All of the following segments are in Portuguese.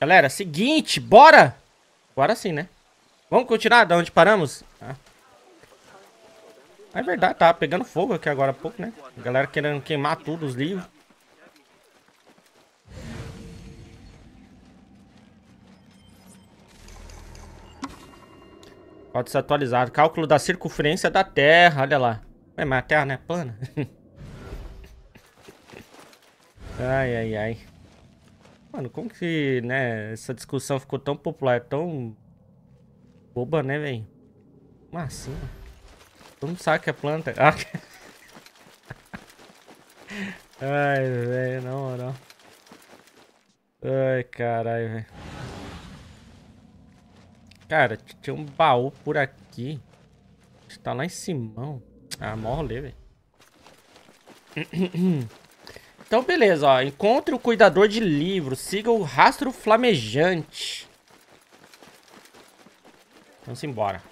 Galera, seguinte, bora! Bora sim, né? Vamos continuar da onde paramos? Ah. É verdade, tá pegando fogo aqui agora há pouco, né? A galera querendo queimar tudo, os livros. Pode ser atualizado. Cálculo da circunferência da Terra, olha lá. É, mas a Terra não é plana? ai, ai, ai. Mano, como que, né, essa discussão ficou tão popular, tão boba, né, velho? Como assim? Todo mundo sabe que é planta. Ai, velho, não, não. Ai, caralho, velho. Cara, tinha um baú por aqui. Está lá em Simão. Ah, mó rolê, velho. Então, beleza, ó. Encontre o cuidador de livros. Siga o rastro flamejante. Vamos embora.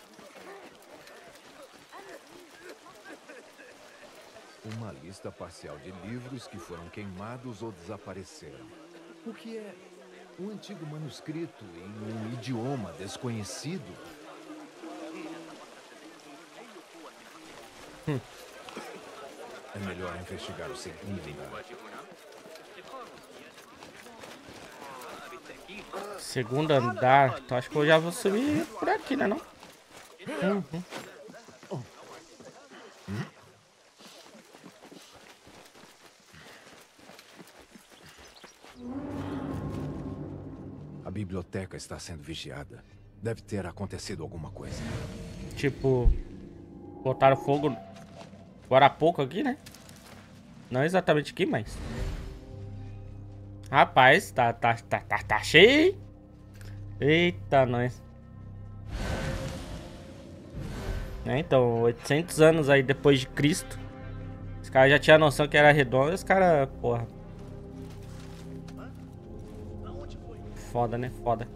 Uma lista parcial de livros que foram queimados ou desapareceram. O que é um antigo manuscrito em um idioma desconhecido? Hum. É melhor investigar o segundo andar. Segundo andar. Então acho que eu já vou subir por aqui, né não? Uhum. A biblioteca está sendo vigiada. Deve ter acontecido alguma coisa. Tipo, botaram fogo agora há pouco aqui, né? Não exatamente aqui, mas... Rapaz, tá, tá, tá, tá, tá cheio. Eita, nós. É, então, 800 anos aí depois de Cristo. Os caras já tinham noção que era redondo. Os caras, porra. Foda, né? Foda.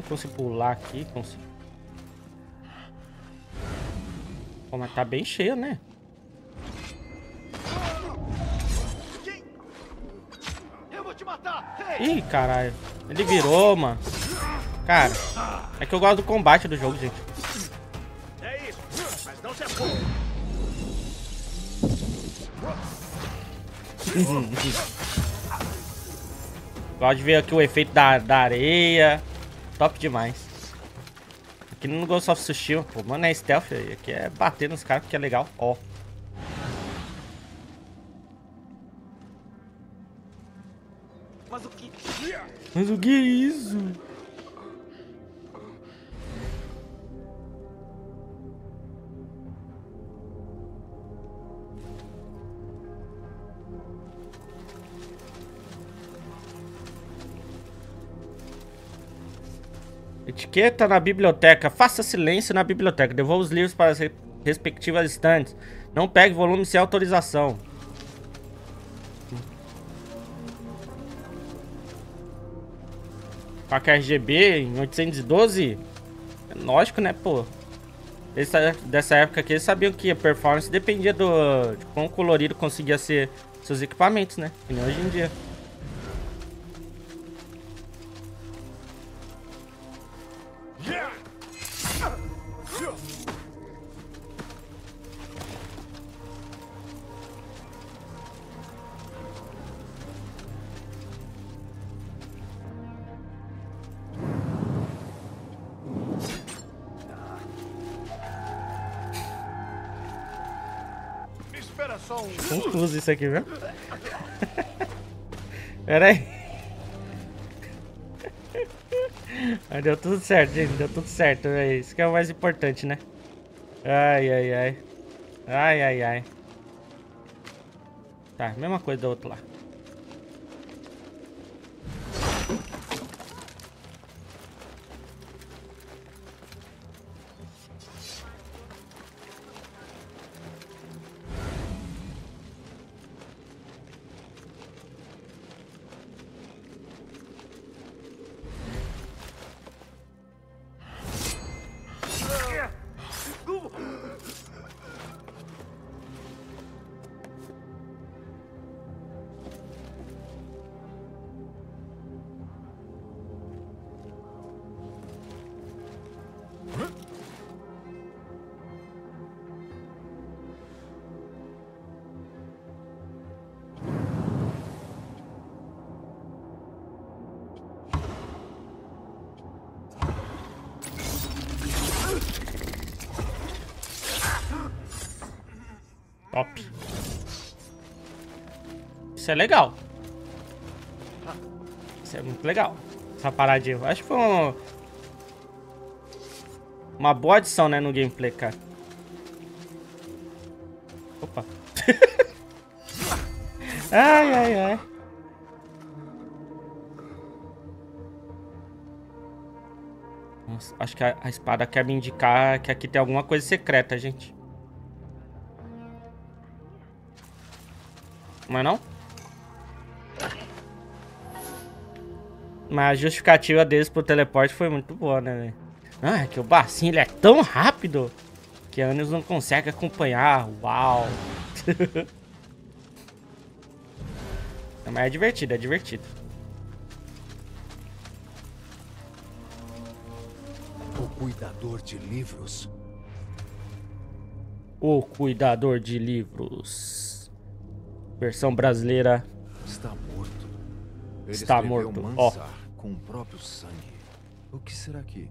Não consigo pular aqui, consigo. Pô, mas tá bem cheio, né? Ih, caralho. Ele virou, mano. Cara, é que eu gosto do combate do jogo, gente. É isso, mas não se Gosto de ver aqui o efeito da, da areia. Top demais. Aqui no Ghost of Tsushima, pô, mano, é stealth. Aqui é bater nos caras porque é legal. Ó. Mas o que... Mas o que é isso? Etiqueta na biblioteca. Faça silêncio na biblioteca. Devolva os livros para as respectivas estantes. Não pegue volume sem autorização. Faca RGB em 812? É lógico, né, pô? Essa, dessa época aqui, eles sabiam que a performance dependia do, de quão colorido conseguia ser seus equipamentos, né? Que nem hoje em dia. Confuso isso aqui, viu? Pera aí. Mas deu tudo certo, gente. Deu tudo certo. É isso que é o mais importante, né? Ai, ai, ai. Ai, ai, ai. Tá, mesma coisa do outro lá. Isso é legal. Isso é muito legal. Essa paradinha. Acho que foi um... uma boa adição, né, no gameplay, cara. Opa. ai, ai, ai. Nossa, acho que a, a espada quer me indicar que aqui tem alguma coisa secreta, gente. Não é não? Mas a justificativa deles pro teleporte foi muito boa, né, velho? Ah, é que o Bacinho ele é tão rápido que a Anos não consegue acompanhar. Uau! Mas é divertido, é divertido. O cuidador de livros. O Cuidador de Livros. Versão brasileira. Está morto. Ele Está morto, ó. Com o próprio sangue. O que será que...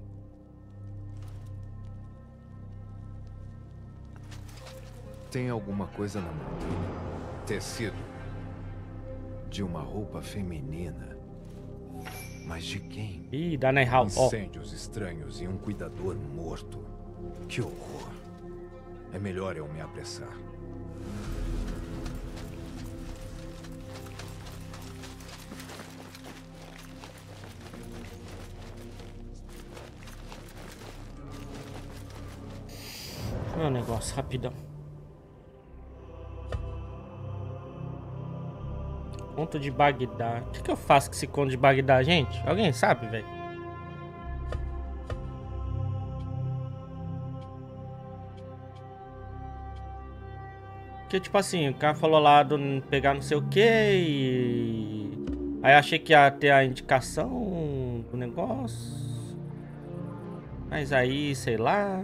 Tem alguma coisa na montanha? Tecido. De uma roupa feminina. Mas de quem? Ih, dá na. Ó, Incêndios estranhos e um cuidador morto. Que horror. É melhor eu me apressar. Meu negócio, rapidão. Conto de Bagdá. O que, que eu faço com esse conto de Bagdá, gente? Alguém sabe, velho? Que tipo assim, o cara falou lá do pegar não sei o que e. Aí achei que ia ter a indicação do negócio. Mas aí, sei lá.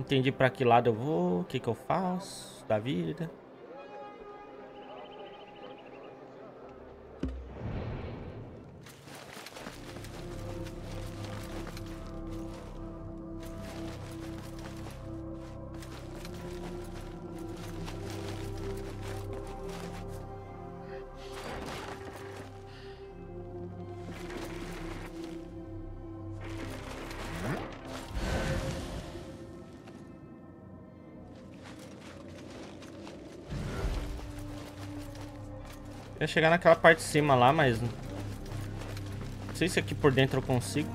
Entendi pra que lado eu vou, o que que eu faço da vida. Chegar naquela parte de cima lá, mas... Não sei se aqui por dentro eu consigo.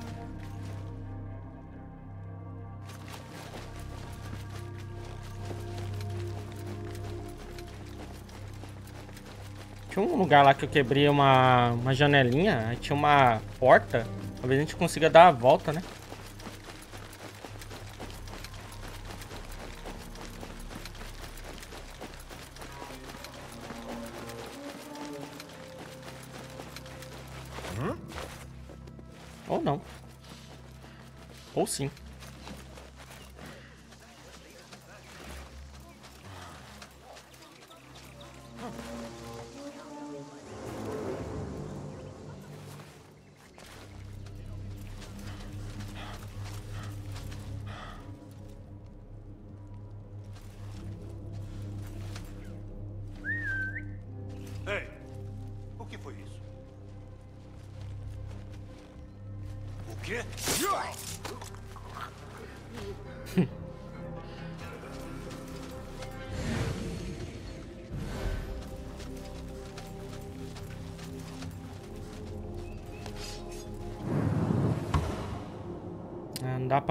Tinha um lugar lá que eu quebrei uma, uma janelinha, aí tinha uma porta. Talvez a gente consiga dar a volta, né?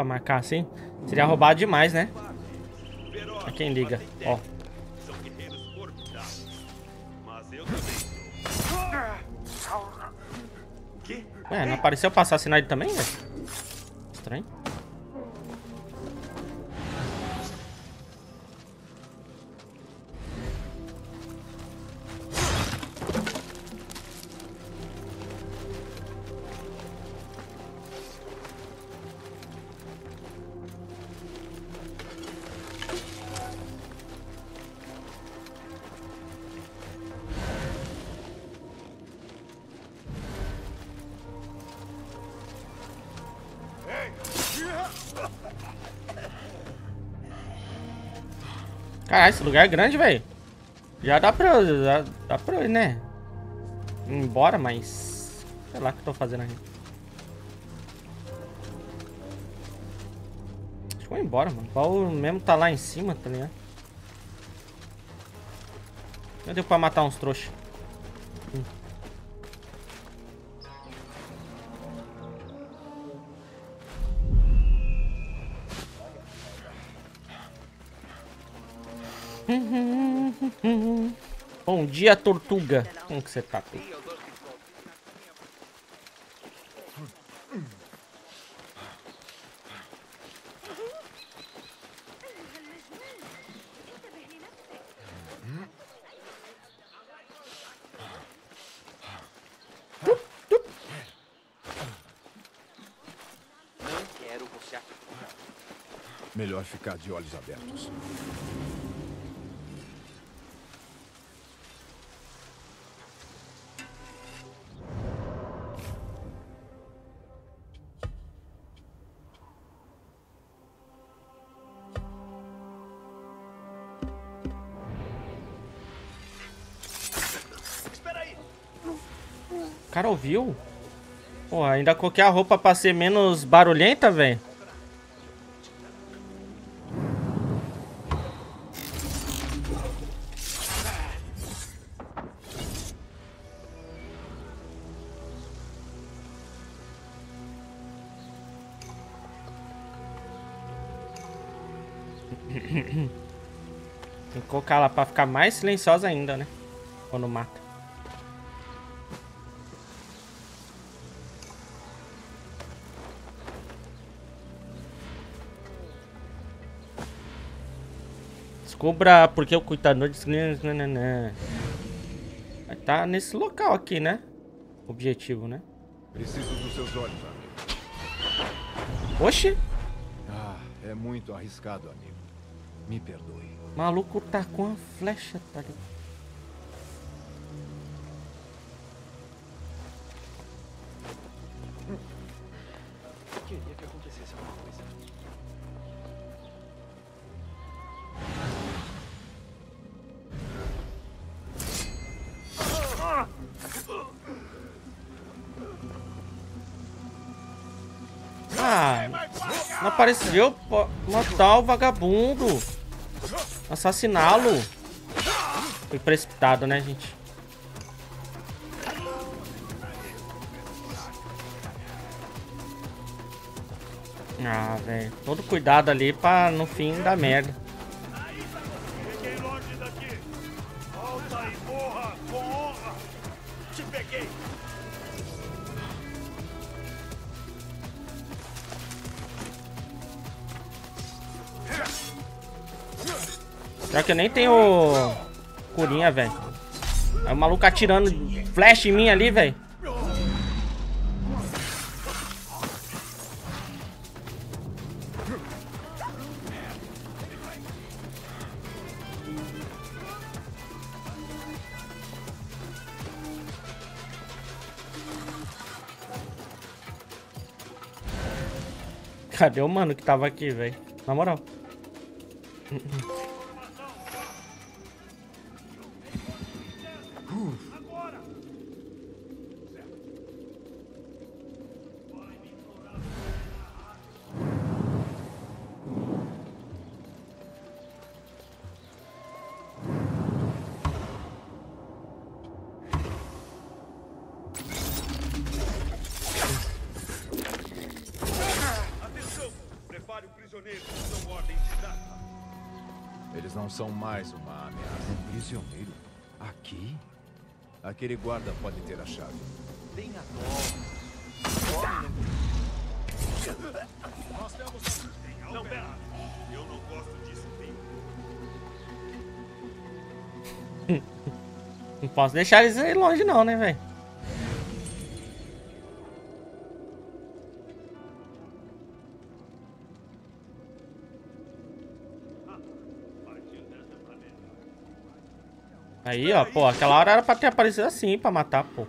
Marcar assim? Seria roubado demais, né? Pra quem liga. Ó. Ué, não apareceu pra assassinar ele também, velho? Lugar é grande, velho. Já dá pra. Já dá pra ir, né? Embora, mas. Sei lá o que eu tô fazendo aqui. Acho que vou embora, mano. O baú mesmo tá lá em cima, tá ligado? Já deu pra matar uns trouxas. Dia, Tortuga. Como que você tá? tu? Não quero você aqui. Melhor ficar de olhos abertos. Ouviu? Pô, ainda coloquei a roupa pra ser menos barulhenta, velho. Tem que colocar ela pra ficar mais silenciosa ainda, né? Quando mata. Descubra por que o cuidador de tá nesse local aqui, né? Objetivo, né? Preciso dos seus olhos, amigo. Oxi! Ah, é muito arriscado, amigo. Me perdoe. O maluco tá com a flecha, tá ligado? Apareceu pra matar o vagabundo. Assassiná-lo. Foi precipitado, né, gente? Ah, velho. Todo cuidado ali pra no fim dar merda. Que eu nem tenho curinha, velho. Aí o maluco atirando flash em mim ali, velho. Cadê o mano que tava aqui, velho? Na moral. Aquele guarda pode ter a chave. Tenha dó. Não, pera! Eu não gosto disso, tem. Não posso deixar eles aí longe não, né, velho? Aí, ó, pô, aquela hora era pra ter aparecido assim, pra matar, pô.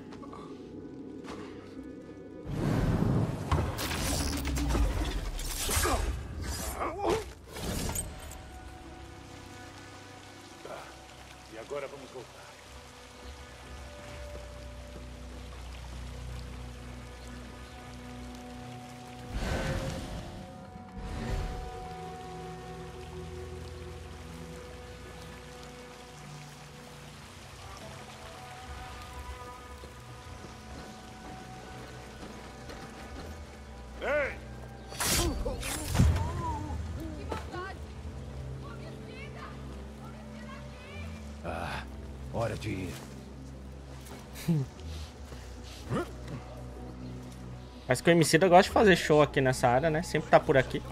Mas que o Emicida gosta de fazer show aqui nessa área, né? Sempre tá por aqui.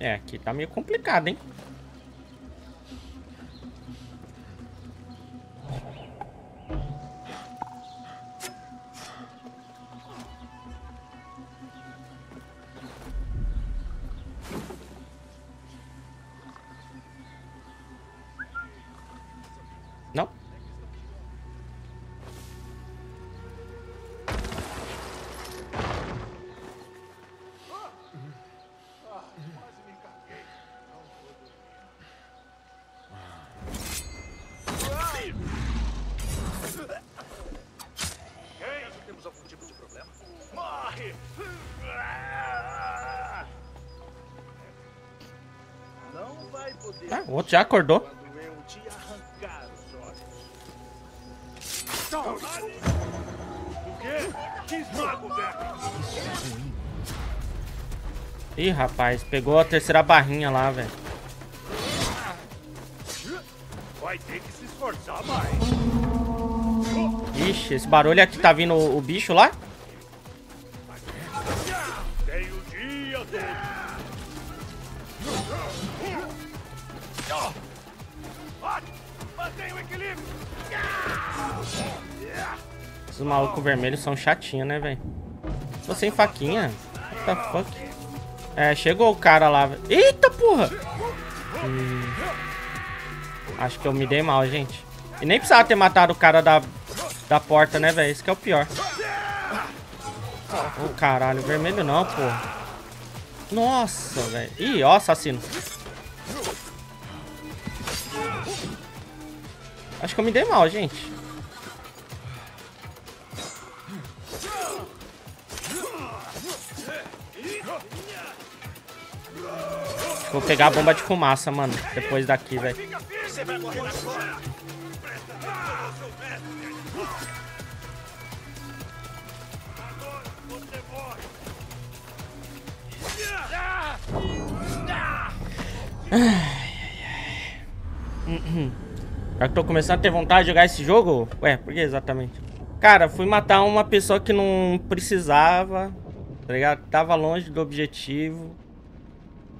É, aqui tá meio complicado, hein? Ah, o outro já acordou. Que! Ih, rapaz, pegou a terceira barrinha lá, velho. Vai ter que se esforçar mais. Ixi, esse barulho aqui tá vindo o, o bicho lá? Malucos vermelhos são chatinhos, né, velho? Tô sem faquinha. What the fuck? É, chegou o cara lá. Eita, porra! Hum. Acho que eu me dei mal, gente. E nem precisava ter matado o cara da, da porta, né, velho? Esse que é o pior. Ô, caralho. Vermelho não, porra. Nossa, velho. Ih, ó, assassino. Acho que eu me dei mal, gente. Vou pegar a bomba de fumaça, mano. Depois daqui, velho. Morre. Já que tô começando a ter vontade de jogar esse jogo. Ué, por que exatamente? Cara, fui matar uma pessoa que não precisava, tá ligado? Tava longe do objetivo.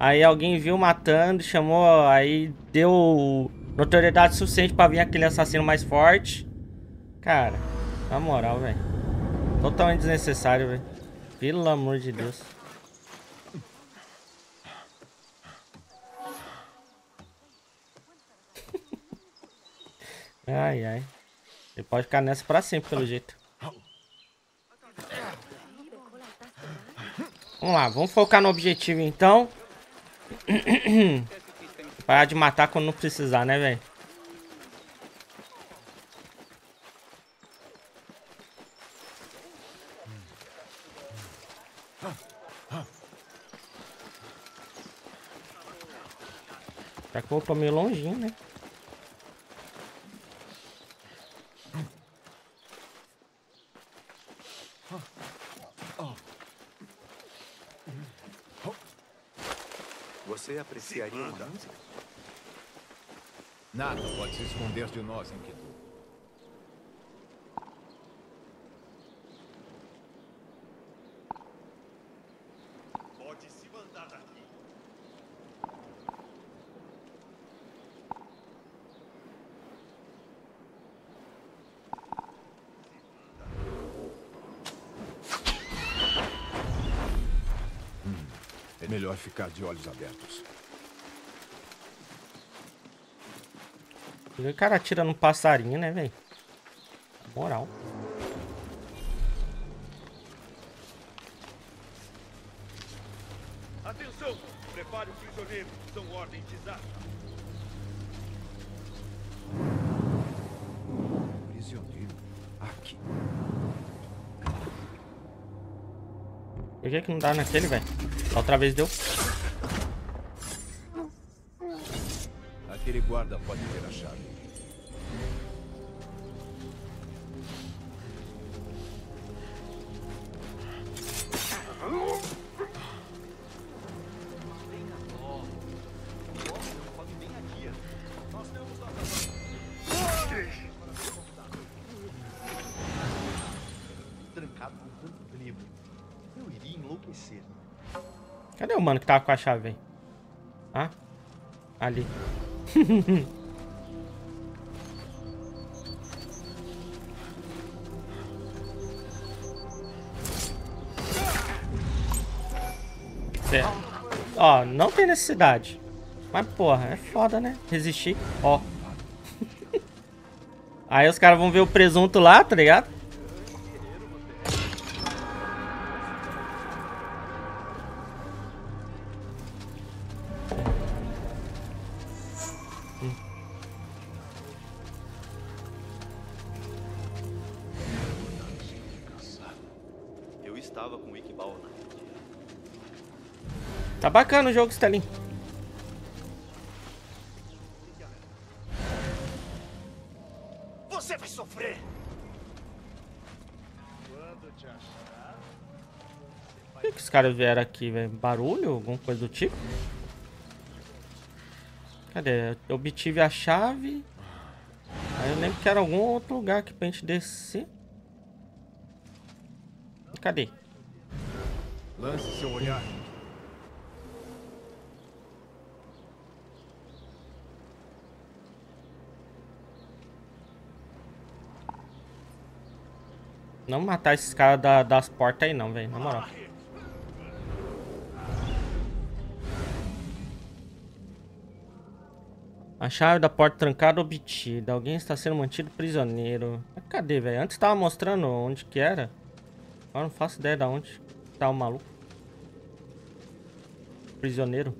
Aí alguém viu matando, chamou, aí deu notoriedade suficiente pra vir aquele assassino mais forte. Cara, na moral, velho. Totalmente desnecessário, velho. Pelo amor de Deus. Ai, ai. Ele pode ficar nessa pra sempre, pelo jeito. Vamos lá, vamos focar no objetivo então. Parar de matar quando não precisar, né, velho? Já que eu vou meio longinho, né? Você apreciaria uma música? Nada pode se esconder de nós, Enkidu. Melhor ficar de olhos abertos. O cara atira no passarinho, né, velho? Moral. Atenção! Prepare o prisioneiro. São ordens de Zara. Prisioneiro. Aqui. Por que que não dá naquele, velho? Outra vez deu. Aquele guarda pode ter a chave. Tava com a chave, velho? Ah? Ali. É. Ó, não tem necessidade. Mas, porra, é foda, né? Resistir. Ó. Aí os caras vão ver o presunto lá, tá ligado? Tá bacana o jogo, Stellin. Você vai sofrer! Por que, que os caras vieram aqui, velho? Barulho? Alguma coisa do tipo? Cadê? Eu obtive a chave. Aí eu lembro que era algum outro lugar aqui pra gente descer. Cadê? Lance seu olhar. Não matar esses caras da- das portas aí não, velho. Na moral. A chave da porta trancada obtida. Alguém está sendo mantido prisioneiro. Cadê, velho? Antes tava mostrando onde que era. Agora não faço ideia de onde tá o maluco. Prisioneiro.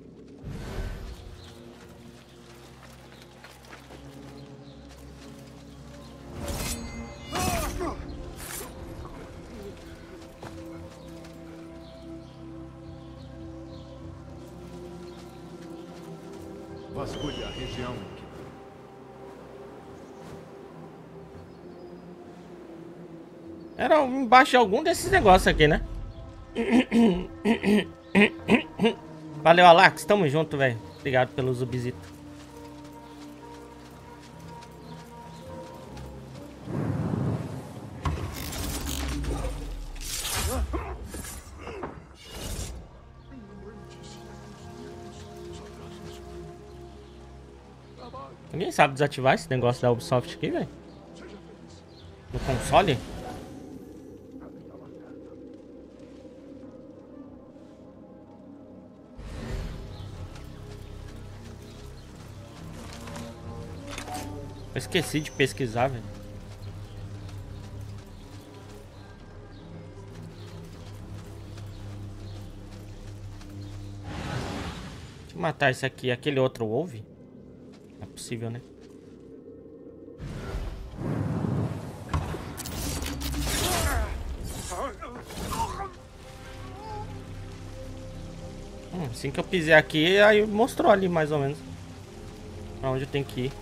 De algum desses negócios aqui, né? Valeu, Alax. Tamo junto, velho. Obrigado pelo zubizito. Ninguém sabe desativar esse negócio da Ubisoft aqui, velho? No console? Eu esqueci de pesquisar, velho. Deixa eu matar esse aqui. Aquele outro ouve? É possível, né? Hum, assim que eu pisei aqui, aí mostrou ali mais ou menos. Pra onde eu tenho que ir.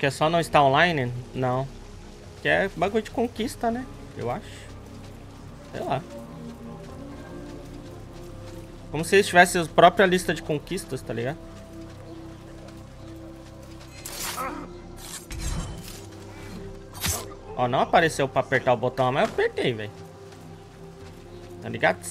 Que é só não estar online? Não. Que é bagulho de conquista, né? Eu acho. Sei lá. Como se eles tivessem a própria lista de conquistas, tá ligado? Ó, não apareceu pra apertar o botão, mas eu apertei, velho. Tá ligado?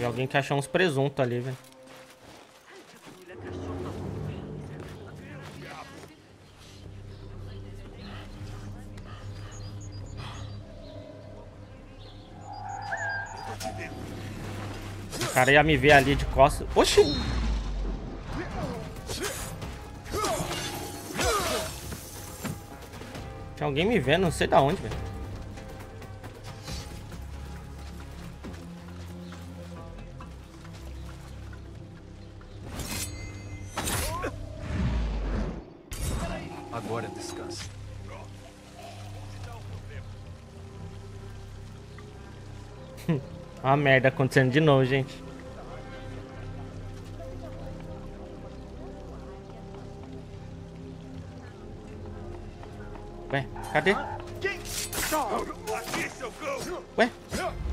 Tem alguém que achou uns presuntos ali, velho. O cara ia me ver ali de costas. Oxi! Tinha alguém me vendo, não sei da onde, velho. Merda acontecendo de novo, gente. Ué, cadê? Ué,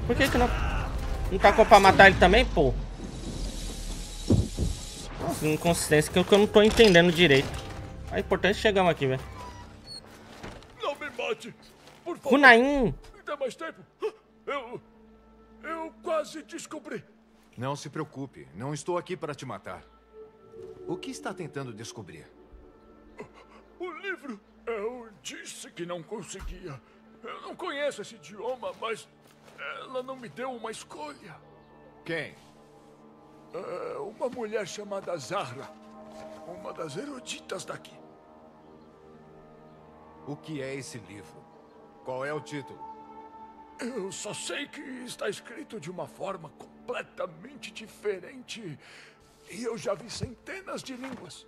por que que não... Não tacou pra matar ele também, pô? Inconsistência que eu que eu não tô entendendo direito. É importante chegamos aqui, velho. Não me mate! Por favor! Runaim! Não se preocupe, não estou aqui para te matar. O que está tentando descobrir? O livro! Eu disse que não conseguia. Eu não conheço esse idioma, mas ela não me deu uma escolha. Quem? É uma mulher chamada Zahra. Uma das eruditas daqui. O que é esse livro? Qual é o título? Eu só sei que está escrito de uma forma completamente diferente. E eu já vi centenas de línguas.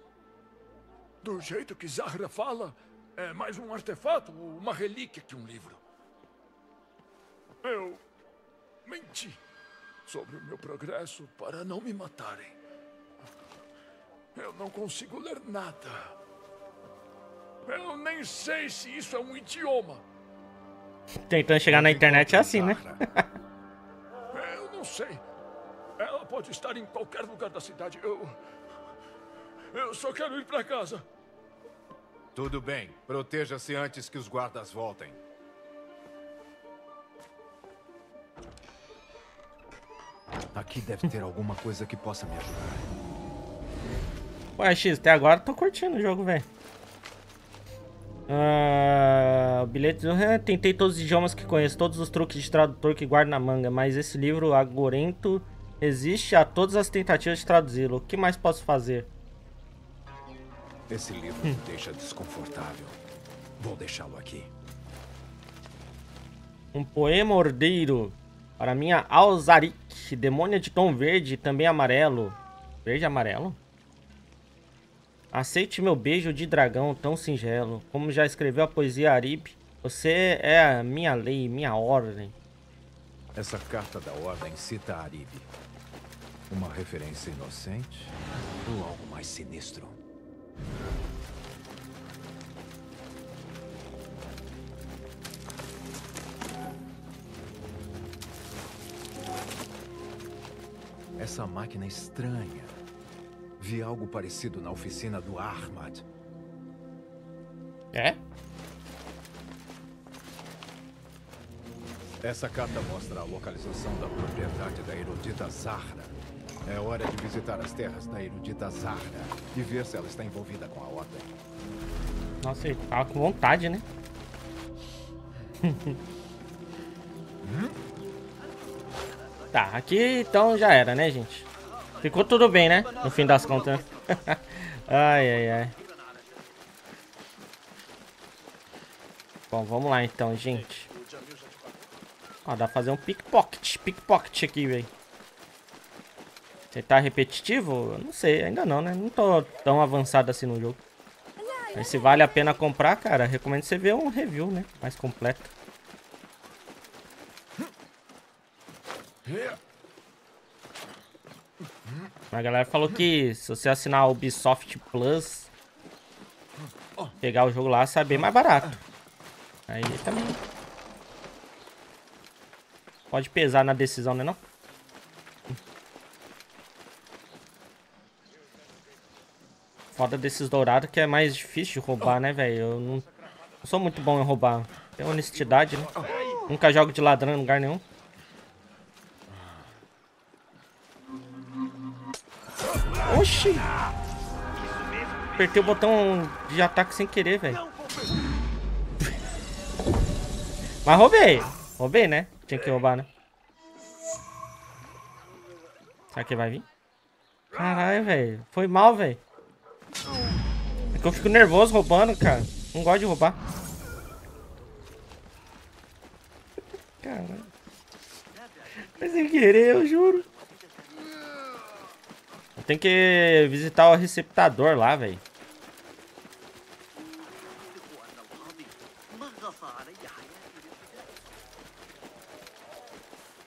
Do jeito que Zahra fala, é mais um artefato, uma relíquia que um livro. Eu menti sobre o meu progresso para não me matarem. Eu não consigo ler nada. Eu nem sei se isso é um idioma. Tentando chegar na internet é assim, né? Eu não sei. Ela pode estar em qualquer lugar da cidade. Eu. Eu só quero ir para casa. Tudo bem, proteja-se antes que os guardas voltem. Aqui deve ter alguma coisa que possa me ajudar. Ué, X, até agora eu tô curtindo o jogo, velho. Ah, o bilhete do... Ah, tentei todos os idiomas que conheço, todos os truques de tradutor que guardo na manga, mas esse livro agorento existe a todas as tentativas de traduzi-lo. O que mais posso fazer? Esse livro me deixa desconfortável. Vou deixá-lo aqui. Um poema ordeiro para minha Alzarik, demônia de tom verde e também amarelo. Verde e amarelo? Aceite meu beijo de dragão tão singelo, como já escreveu a poesia Arib. Você é a minha lei, minha ordem. Essa carta da ordem cita Arib. Uma referência inocente ou algo mais sinistro? Essa máquina é estranha. Vi algo parecido na oficina do Ahmad. É? Essa carta mostra a localização da propriedade da erudita Zahra. É hora de visitar as terras da erudita Zahra e ver se ela está envolvida com a ordem. Nossa, ele tava com vontade, né? tá, aqui então já era, né, gente? Ficou tudo bem, né? No fim das contas. ai, ai, ai. Bom, vamos lá então, gente. Ó, dá pra fazer um pickpocket. Pickpocket aqui, velho. Você tá repetitivo? Não sei, ainda não, né? Não tô tão avançado assim no jogo. Mas se vale a pena comprar, cara, recomendo você ver um review, né? Mais completo. A galera falou que se você assinar o Ubisoft Plus, pegar o jogo lá, sai bem mais barato. Aí também pode pesar na decisão, né não? Foda desses dourados que é mais difícil de roubar, né, velho? Eu não, sou muito bom em roubar. Tenho honestidade, né? Nunca jogo de ladrão em lugar nenhum. Oxi! Apertei o botão de ataque sem querer, velho. Mas roubei. Roubei, né? Tinha que roubar, né? Será que vai vir? Caralho, velho. Foi mal, velho. É que eu fico nervoso roubando, cara. Não gosto de roubar. Caralho. Foi sem querer, eu juro. Tem que visitar o receptador lá, velho.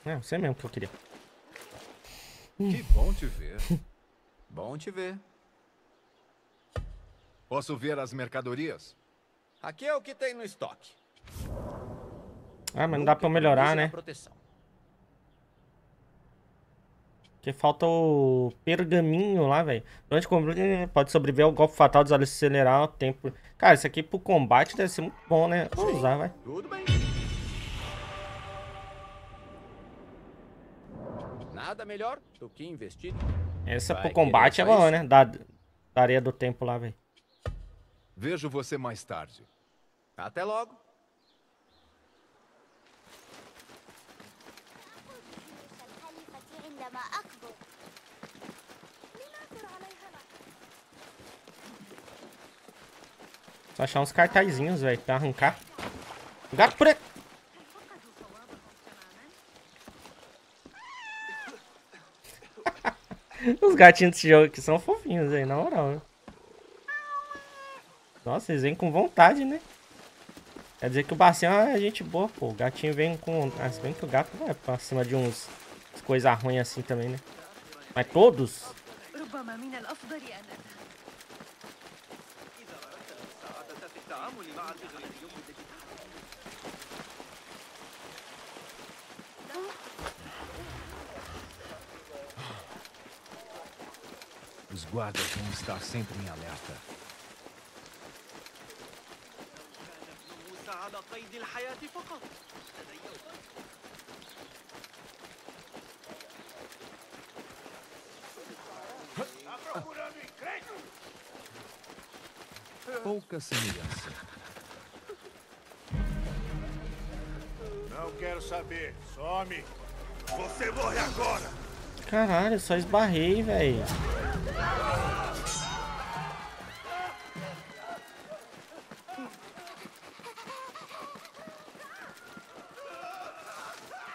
É, você mesmo que eu queria. Que hum. bom te ver. bom te ver. Posso ver as mercadorias? Aqui é o que tem no estoque. Ah, mas não dá pra melhorar, né? Proteção. Porque falta o pergaminho lá, velho. Durante o combate pode sobreviver ao golpe fatal, desacelerar o tempo. Cara, isso aqui pro combate deve ser muito bom, né? Vou usar, vai. Tudo bem. Nada melhor do que investir. Essa Vai pro combate é bom, isso? né? Da, da areia do tempo lá, velho. Vejo você mais tarde. Até logo. Só achar uns cartazinhos, velho, pra arrancar. Gato preto! Os gatinhos desse jogo aqui são fofinhos aí, na moral, né? Nossa, eles vêm com vontade, né? Quer dizer que o Bacinho é gente boa, pô. O gatinho vem com. Ah, se bem que o gato vai pra cima de uns coisas ruins assim também, né? Mas todos? المساعدة في التعامل مع الإغريقيوم الديجيتال Os guardas vão estar sempre em alerta. كان ابنه على قيد الحياة فقط لدي Pouca semelhança. Não quero saber. Some. Você morre agora. Caralho, só esbarrei, velho.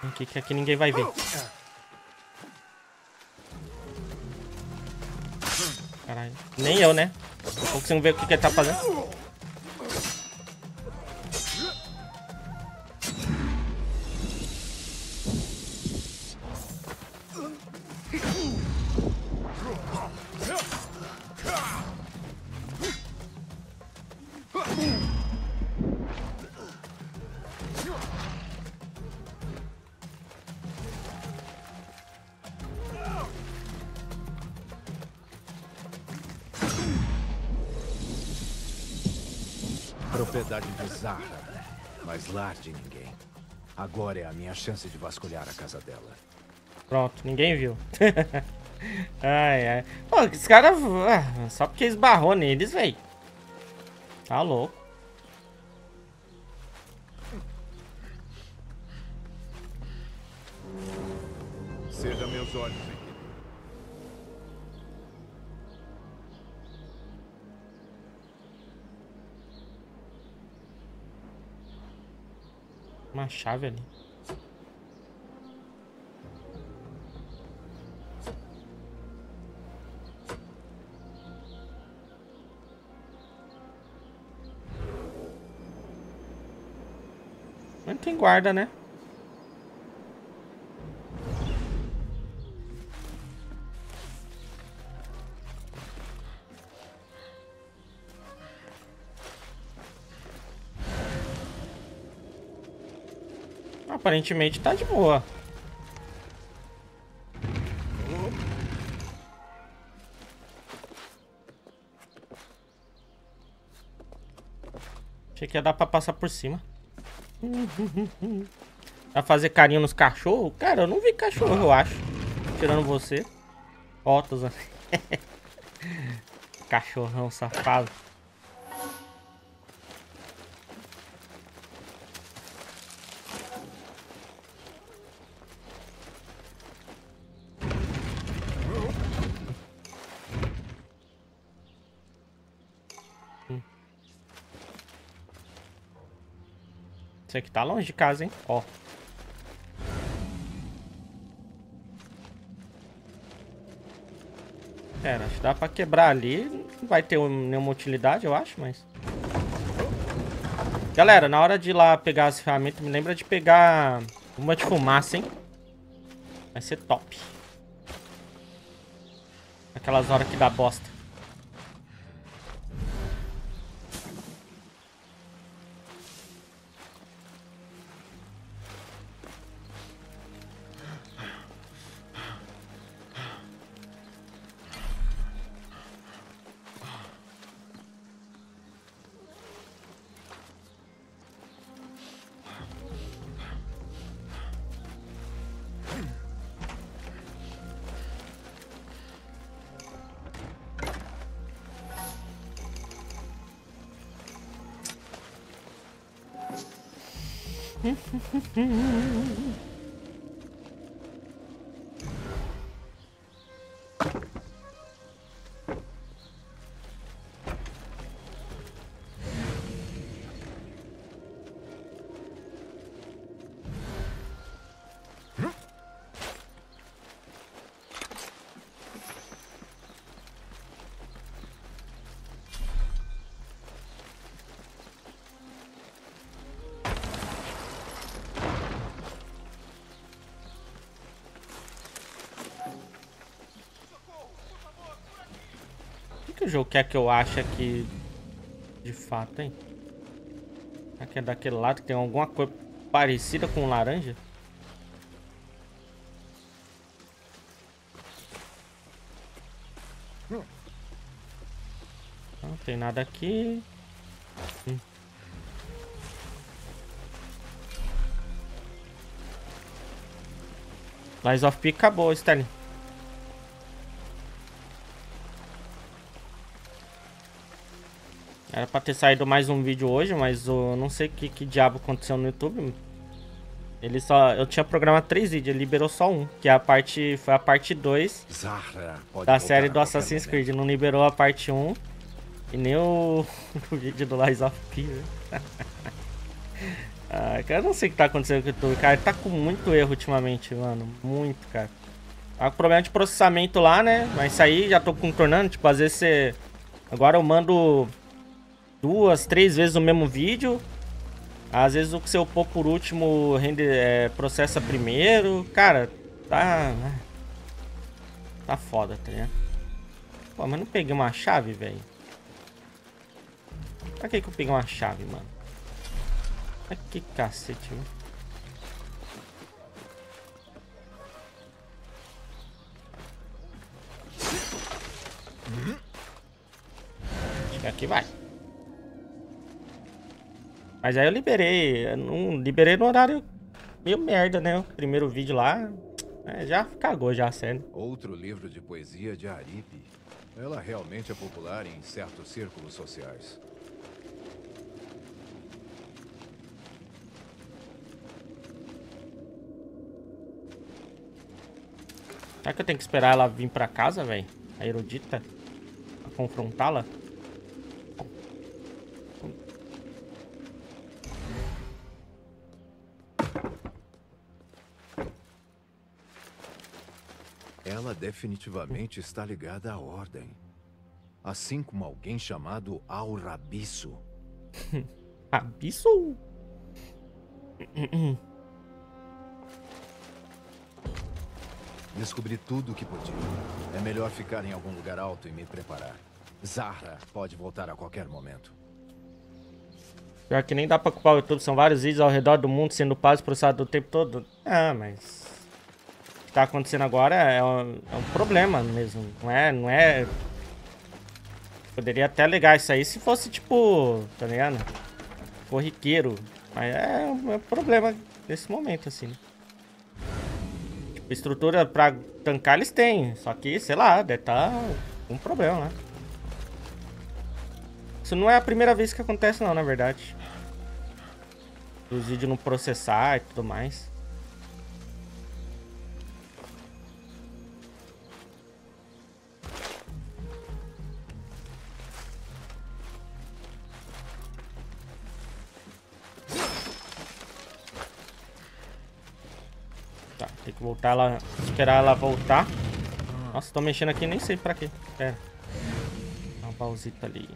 Aqui que aqui ninguém vai ver. Caralho. Nem eu, né? Não vê o que, que ele tá fazendo. Propriedade de Zahra, mas lar de ninguém. Agora é a minha chance de vasculhar a casa dela. Pronto, ninguém viu. ai, ai. Pô, esse cara. ah, Só porque esbarrou neles, velho. Tá louco. Chave ali. Mas não tem guarda, né? Aparentemente tá de boa. Achei que ia dar pra passar por cima. Vai fazer carinho nos cachorros? Cara, eu não vi cachorro, eu acho. Tirando você. Fotos. né? Cachorrão safado. Isso aqui tá longe de casa, hein? Ó. Pera, acho que dá pra quebrar ali. Não vai ter um- nenhuma utilidade, eu acho, mas... Galera, na hora de ir lá pegar as ferramentas, me lembra de pegar uma de fumaça, hein? Vai ser top. Aquelas horas que dá bosta. O o jogo quer que eu ache aqui de fato, hein? Que é daquele lado que tem alguma coisa parecida com laranja? Não tem nada aqui. Hum. Lies of P acabou, Stanley. Era pra ter saído mais um vídeo hoje, mas eu não sei o que, que diabo aconteceu no YouTube. Ele só. Eu tinha programado três vídeos, ele liberou só um, que é a parte. Foi a parte 2 Zahra pode da série do Assassin's. Creed. Não liberou a parte 1 e nem o, o vídeo do Lies of P. né? ah, cara, eu não sei o que tá acontecendo com o YouTube, cara. Ele tá com muito erro ultimamente, mano. Muito, cara. Tá com problema de processamento lá, né? Mas isso aí já tô contornando. Tipo, às vezes você. Agora eu mando duas, três vezes o mesmo vídeo. Às vezes o que você upou por último rende, é, processa primeiro. Cara, tá. Tá foda, tá? Pô, mas não peguei uma chave, velho. Pra que que eu peguei uma chave, mano? Mas que cacete, mano. Acho que aqui vai. Mas aí eu liberei. Eu não liberei no horário meio merda, né? O primeiro vídeo lá. é, já cagou já a série. Outro livro de poesia de Aripe. Ela realmente é popular em certos círculos sociais. Será que eu tenho que esperar ela vir pra casa, velho? A erudita? Pra confrontá-la? Ela definitivamente está ligada à Ordem. Assim como alguém chamado Al-Rabisso. Abissu? Descobri tudo o que podia. É melhor ficar em algum lugar alto e me preparar. Zahra pode voltar a qualquer momento. Pior que nem dá pra culpar o YouTube. São vários vídeos ao redor do mundo sendo pagos processados o tempo todo. Ah, mas... Que tá acontecendo agora é um, é um problema mesmo. Não é... Não é... Poderia até alegar isso aí se fosse, tipo... Tá ligado? Corriqueiro. Mas é um, é um problema nesse momento, assim. Tipo, estrutura pra tancar eles têm. Só que, sei lá, deve tá Um problema, né? Isso não é a primeira vez que acontece não, na verdade. Os vídeos não processar e tudo mais. Voltar ela, esperar ela voltar. Nossa, tô mexendo aqui, nem sei pra quê. Pera. Uma pausita ali.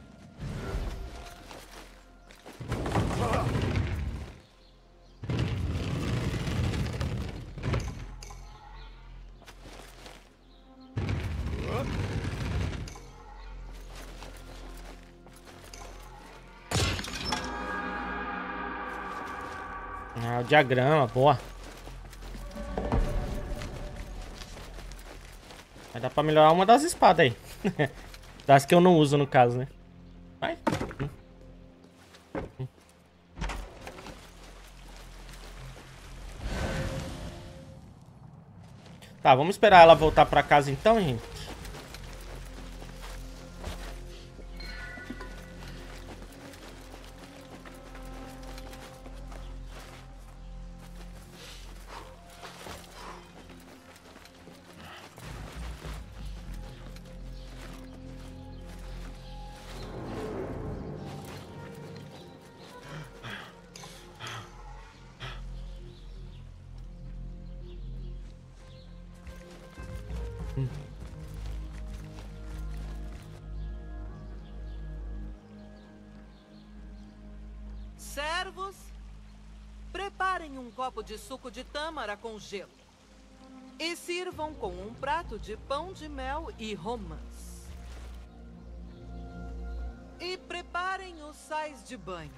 Ah, o diagrama, boa. Vai dar pra melhorar uma das espadas aí. das que eu não uso, no caso, né? Vai. Tá, vamos esperar ela voltar pra casa então, gente. Tâmara com gelo. E sirvam com um prato de pão de mel e romãs. E preparem os sais de banho.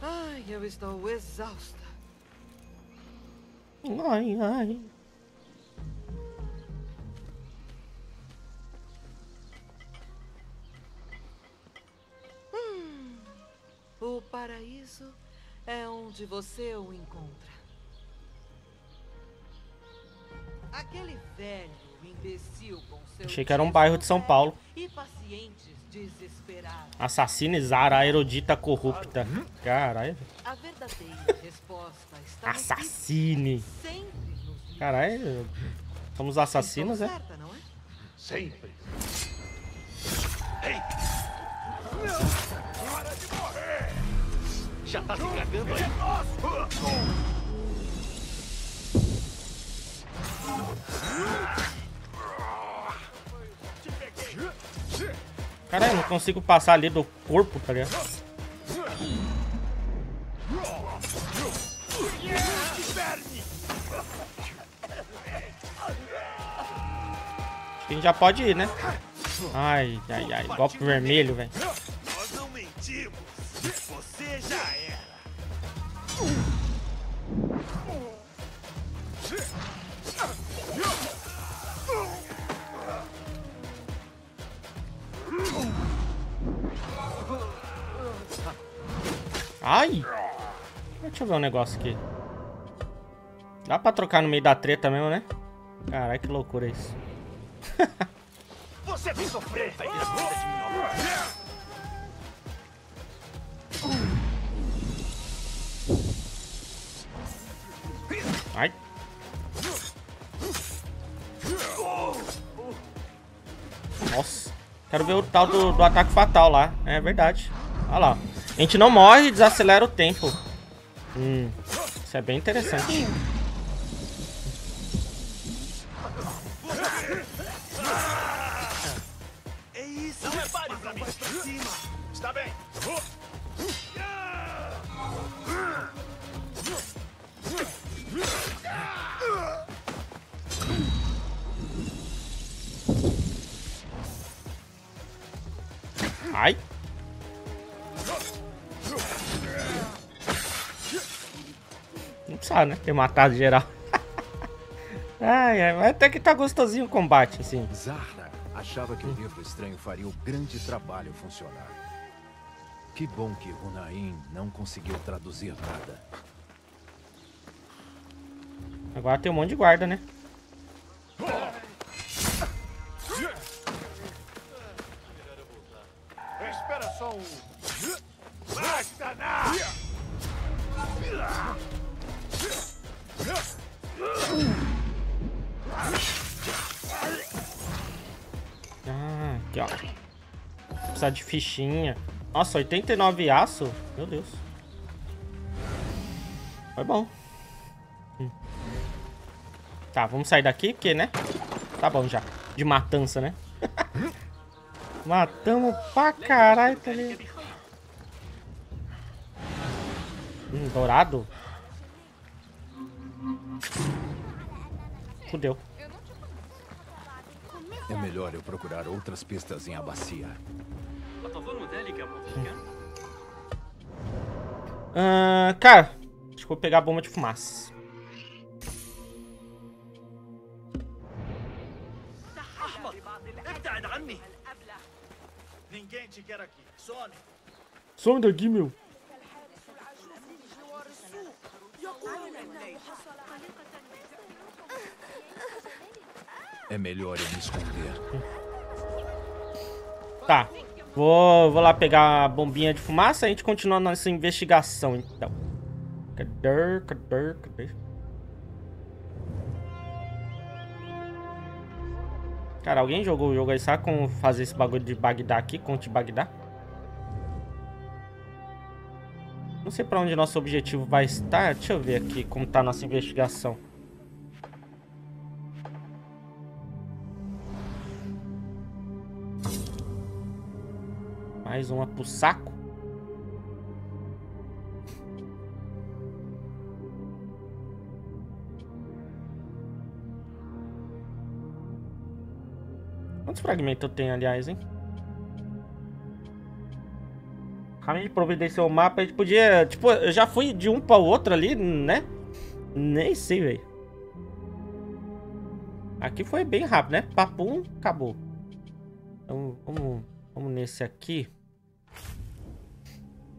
Ai, eu estou exausta. Ai, ai. O paraíso é onde você o encontra. Aquele velho imbecil com seu Achei que era um bairro de São Paulo. E pacientes desesperados. Assassine Zara, a erudita corrupta. Caralho. A verdadeira resposta está Assassine. sempre. Caralho. Somos assassinos, Estou é? certa, não é? Sempre. Já tá se cagando aí. Caralho, não consigo passar ali do corpo, tá ligado? Acho que a gente já pode ir, né? Ai, ai, ai. Golpe vermelho, velho. Nós não mentimos. Você já era. Ai! Deixa eu ver um negócio aqui. Dá pra trocar no meio da treta mesmo, né? Caralho, que loucura isso. Você vai sofrer. Vai. Ai. Nossa. Quero ver o tal do, do ataque fatal lá. É verdade. Olha lá. A gente não morre e desacelera o tempo. Hum. Isso é bem interessante. É isso. Não é pare pra mim. Pra cima. Está bem. Ai. Precisa, né? Ter matado geral. ai, ai, mas até que tá gostosinho o combate, assim. Zahra achava que o livro estranho faria o grande trabalho funcionar. Que bom que Hunain não conseguiu traduzir nada. Agora tem um monte de guarda, né? Não! Vai danar! Ah, aqui, ó. Precisa de fichinha. Nossa, 89 aço? Meu Deus. Foi bom. Hum. Tá, vamos sair daqui, porque, né? Tá bom já. De matança, né? Matamos pra caralho, tá ligado? Hum, dourado? Fudeu. É melhor eu procurar outras pistas em Abacia. Uh, cara, acho que vou pegar a bomba de fumaça. Some daqui, meu. É melhor eu me esconder. Tá. Vou, vou lá pegar a bombinha de fumaça e a gente continua nossa investigação, então. Cadê? Cadê? Cadê? Cara, alguém jogou o jogo aí? Sabe como fazer esse bagulho de Bagdá aqui? Conte Bagdá? Não sei pra onde nosso objetivo vai estar. Deixa eu ver aqui como tá a nossa investigação. Mais uma pro saco. Quantos fragmentos eu tenho, aliás, hein? Caminho de providenciar o mapa, a gente podia... Tipo, eu já fui de um para o outro ali, né? Nem sei, velho. Aqui foi bem rápido, né? Papum, acabou. Então, vamos, vamos nesse aqui.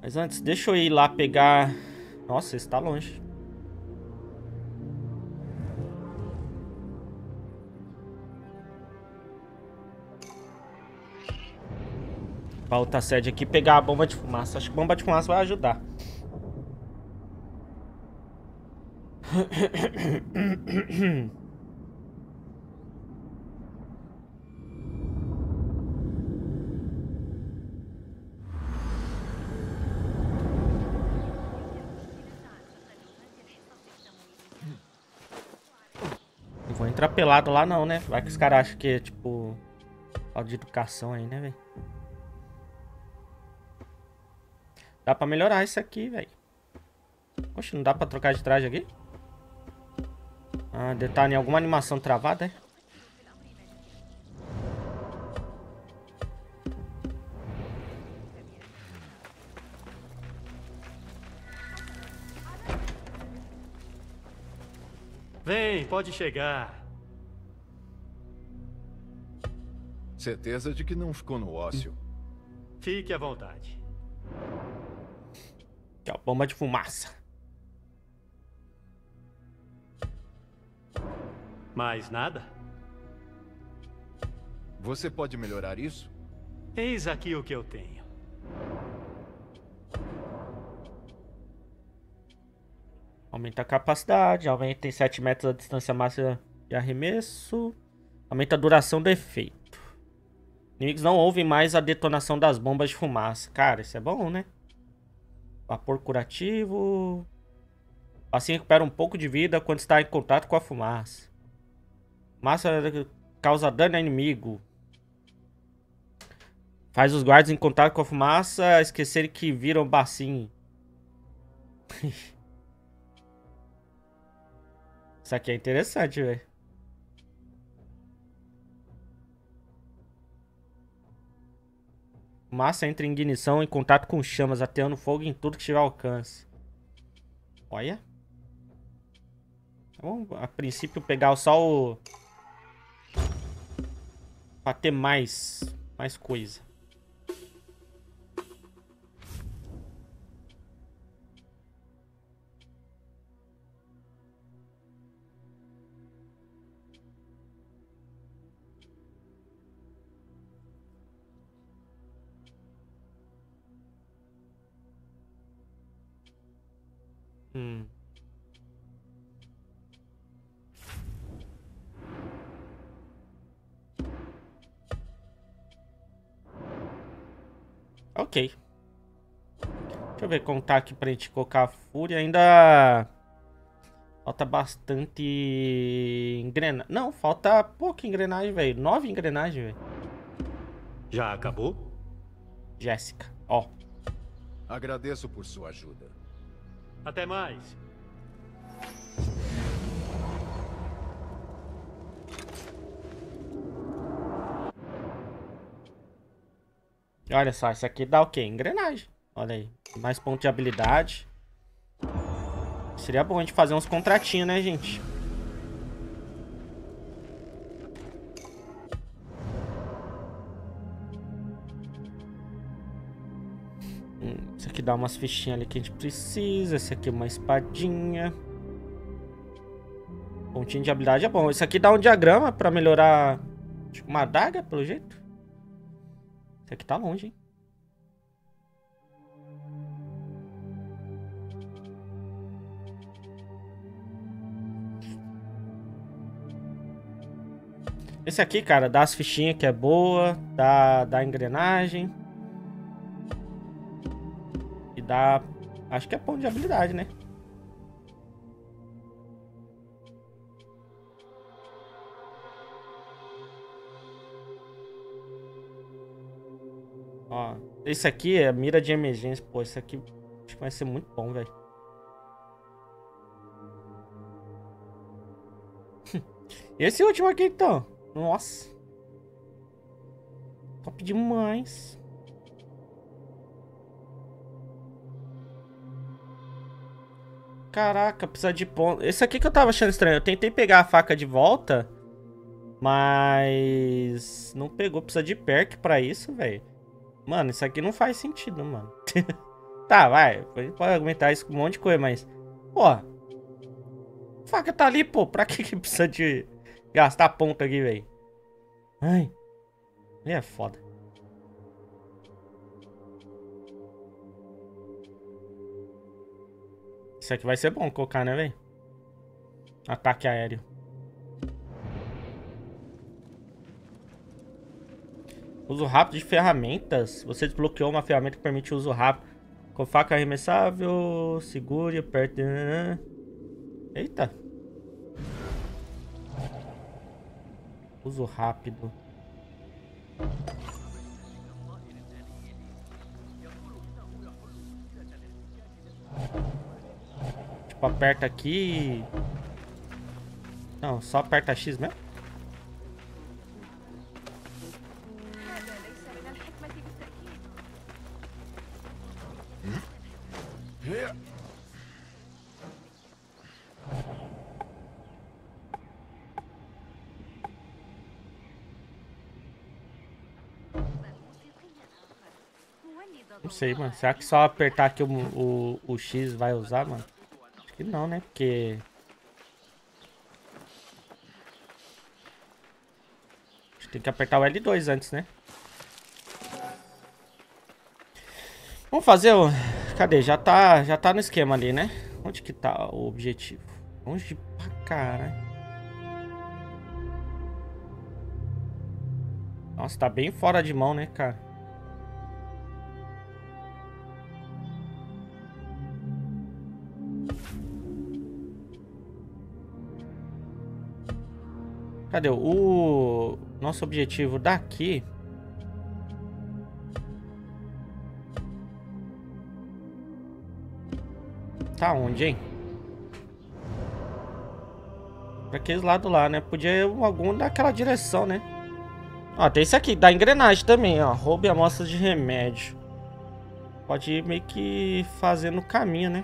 Mas antes, deixa eu ir lá pegar... Nossa, esse tá longe. Pra outra sede aqui pegar a bomba de fumaça. Acho que bomba de fumaça vai ajudar. Não vou entrar pelado lá não, né? Vai que os caras acham que é tipo... Falta de educação aí, né, velho? Dá pra melhorar isso aqui, velho. Oxe, não dá pra trocar de traje aqui? Ah, estar em alguma animação travada, é? vem pode chegar Certeza de que não ficou no ócio. fique à vontade Aqui, ó, bomba de fumaça. mais nada Você pode melhorar isso? eis aqui o que eu tenho Aumenta a capacidade, aumenta em 7 metros a distância máxima de arremesso. Aumenta a duração do efeito. Inimigos não ouvem mais a detonação das bombas de fumaça. Cara, isso é bom, né? Vapor curativo. Assim recupera um pouco de vida quando está em contato com a fumaça. Massa causa dano a inimigo. Faz os guardas em contato com a fumaça esquecerem que viram bacinho. Isso aqui é interessante, velho. Massa entra em ignição em contato com chamas, ateando fogo em tudo que tiver alcance. Olha. Vamos, a princípio, pegar só o... Pra ter mais... Mais coisa. Hum. Ok. Deixa eu ver como tá aqui pra gente colocar a fúria. Ainda falta bastante engrenagem. Não, falta pouca engrenagem, velho. Nove engrenagens, velho. Já acabou? Jéssica, ó. Agradeço por sua ajuda. Até mais. Olha só, isso aqui dá o quê? Engrenagem. Olha aí. Mais ponto de habilidade. Seria bom a gente fazer uns contratinhos, né, gente? Dá umas fichinhas ali que a gente precisa. Esse aqui é uma espadinha. Pontinho de habilidade é bom. Isso aqui dá um diagrama pra melhorar... Tipo, uma adaga, pelo jeito. Esse aqui tá longe, hein? Esse aqui, cara, dá as fichinhas que é boa, dá, dá engrenagem. Dá. Acho que é ponto de habilidade, né? Ó, esse aqui é mira de emergência. Pô, esse aqui acho que vai ser muito bom, velho. Esse último aqui, então. Nossa. Top demais. Caraca, precisa de ponto. Esse aqui que eu tava achando estranho. Eu tentei pegar a faca de volta. Mas... Não pegou. Precisa de perk pra isso, velho. Mano, isso aqui não faz sentido, mano. tá, vai. A gente pode argumentar isso com um monte de coisa, mas... Pô. A faca tá ali, pô. Pra que que precisa de gastar ponto aqui, velho? Ai. É foda. Isso aqui vai ser bom colocar, né, velho? Ataque aéreo. Uso rápido de ferramentas. Você desbloqueou uma ferramenta que permite uso rápido. Com faca arremessável, segure, aperte. Eita. Uso rápido. Tipo, aperta aqui... Não, só aperta X mesmo? Não sei, mano. Será que só apertar aqui o, o, o X vai usar, mano? Acho que não, né? Porque... Acho que tem que apertar o L2 antes, né? Vamos fazer o... Cadê? Já tá, já tá no esquema ali, né? Onde que tá o objetivo? Longe pra caralho. Nossa, tá bem fora de mão, né, cara? Cadê? O nosso objetivo daqui... Tá onde, hein? Pra aqueles lados lá, né? Podia ir algum daquela direção, né? Ó, tem esse aqui, da engrenagem também, ó. Roube amostras de remédio. Pode ir meio que fazendo o caminho, né?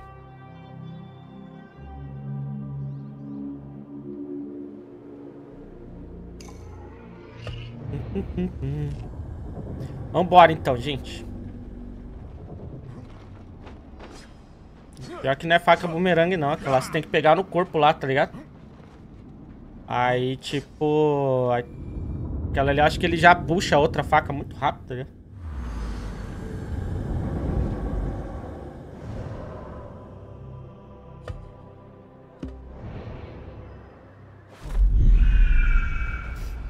Vambora então, gente. Pior que não é faca bumerangue não, aquela você tem que pegar no corpo lá, tá ligado? Aí, tipo... Aquela ali, acho que ele já puxa a outra faca muito rápido, tá ligado?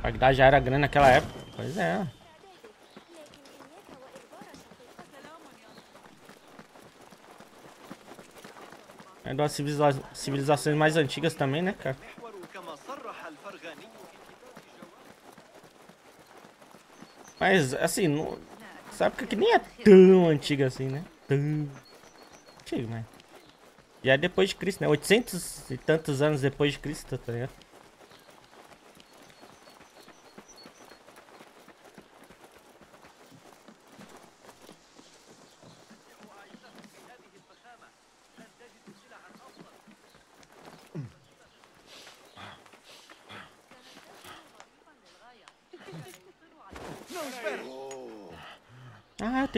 Bagdá já era grande naquela época. Pois é. É das civiliza civilizações mais antigas também, né, cara? Mas, assim, sabe essa época que nem é tão antiga assim, né? Tão antiga, né? Já é depois de Cristo, né? 800 e tantos anos depois de Cristo, tá ligado?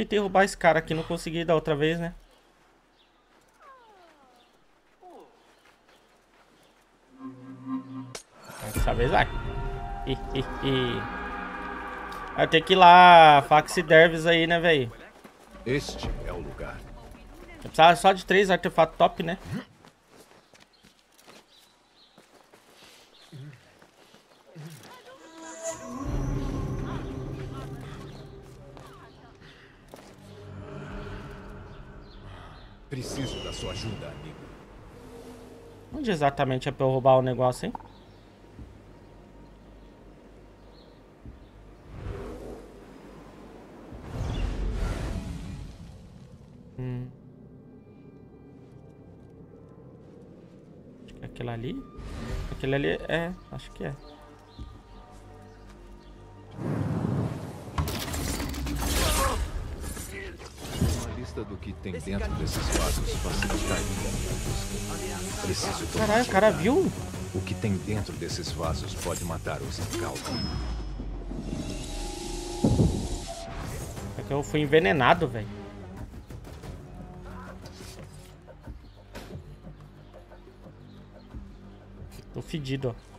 Tentei roubar esse cara aqui, não consegui da outra vez, né? Dessa vez vai. Ih, ih, ih. Vai ter que ir lá, Fax e Dervis aí, né, velho? Este é o lugar. Eu precisava só de três artefatos top, né? Preciso da sua ajuda, amigo. Onde exatamente é pra eu roubar o negócio, hein? Hum. Aquele ali. Aquele ali é, acho que é. Uma lista do que tem dentro desses vasos facilitaria a minha busca. Preciso tomar Caralho, o cara viu? O que tem dentro desses vasos pode matar os incautos. É que eu fui envenenado, velho. Tô fedido, ó.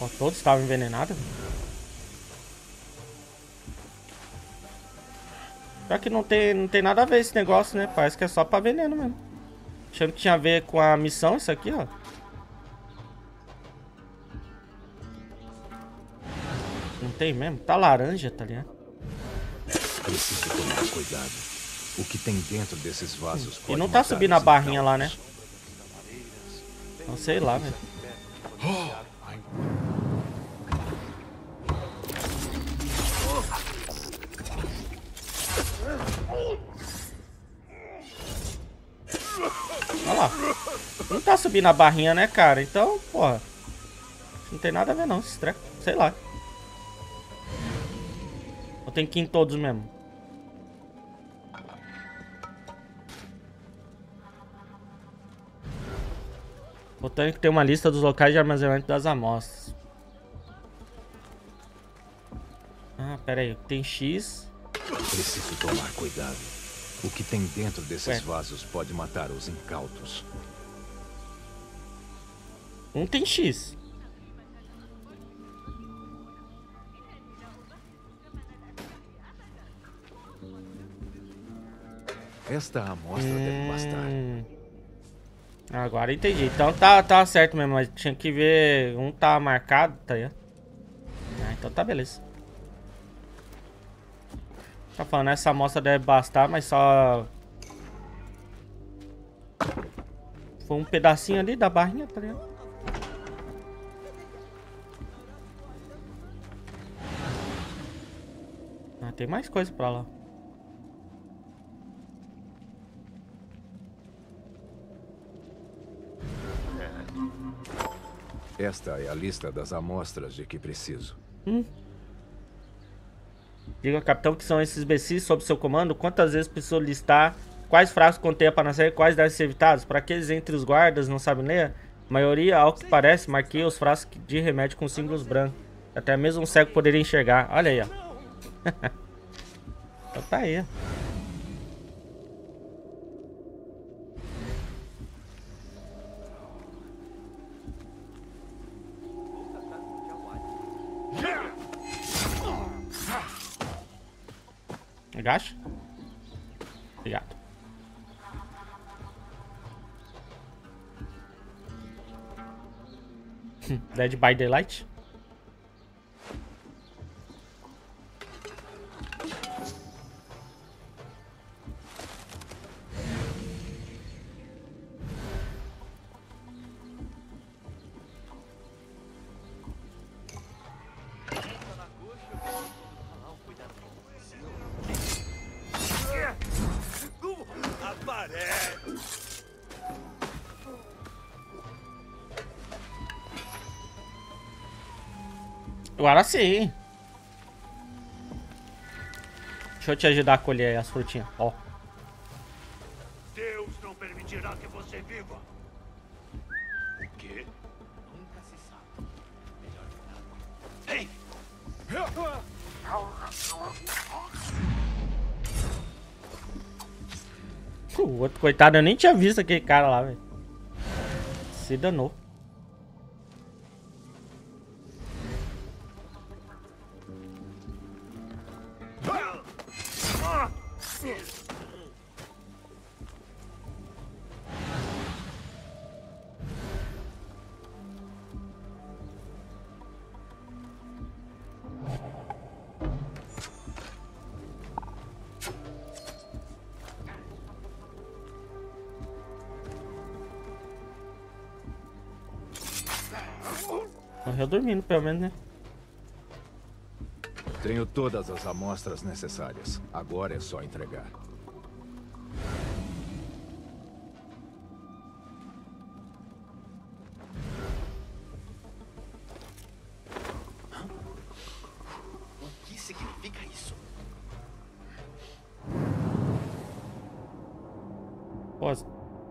Ó, todos estavam envenenados. Pior que não tem, não tem nada a ver esse negócio, né? Parece que é só pra veneno mesmo. Achando que tinha a ver com a missão isso aqui, ó. Não tem mesmo? Tá laranja, tá ligado? Preciso tomar cuidado. O que tem dentro desses vasos E não tá subindo a barrinha lá, né? Não sei lá, velho. Olha lá. Não tá subindo a barrinha, né, cara? Então, porra. Não tem nada a ver não, esse treco. Sei lá. Eu tenho que ir em todos mesmo. Botânico tem uma lista dos locais de armazenamento das amostras. Ah, pera aí. Tem X. Preciso tomar cuidado. O que tem dentro desses Ué. vasos pode matar os incautos. Um tem X. Esta amostra deve bastar. Hum. Agora entendi. Então tá, tá certo mesmo, mas tinha que ver. Um tá marcado, tá aí. Ah, então tá beleza. Tá falando, essa amostra deve bastar, mas só. Foi um pedacinho ali da barrinha, tá ligado? Ah, tem mais coisa pra lá. Esta é a lista das amostras de que preciso. Diga, capitão, que são esses imbecis sob seu comando? Quantas vezes precisou listar quais frascos contém a panaceia e quais devem ser evitados? Para aqueles entre os guardas não sabem ler, a maioria, ao que parece, marquei os frascos de remédio com símbolos brancos. Até mesmo um cego poderia enxergar. Olha aí, ó. então tá aí, ó. Agacha. Obrigado. Dead by Daylight. Agora sim. Deixa eu te ajudar a colher as frutinhas. Ó. Deus não permitirá que você viva. O quê? Nunca se sabe. Ei! O outro coitado, eu nem tinha visto aquele cara lá, velho. Se danou. Pelo menos, né? Tenho todas as amostras necessárias. Agora é só entregar. O que significa isso? Pô,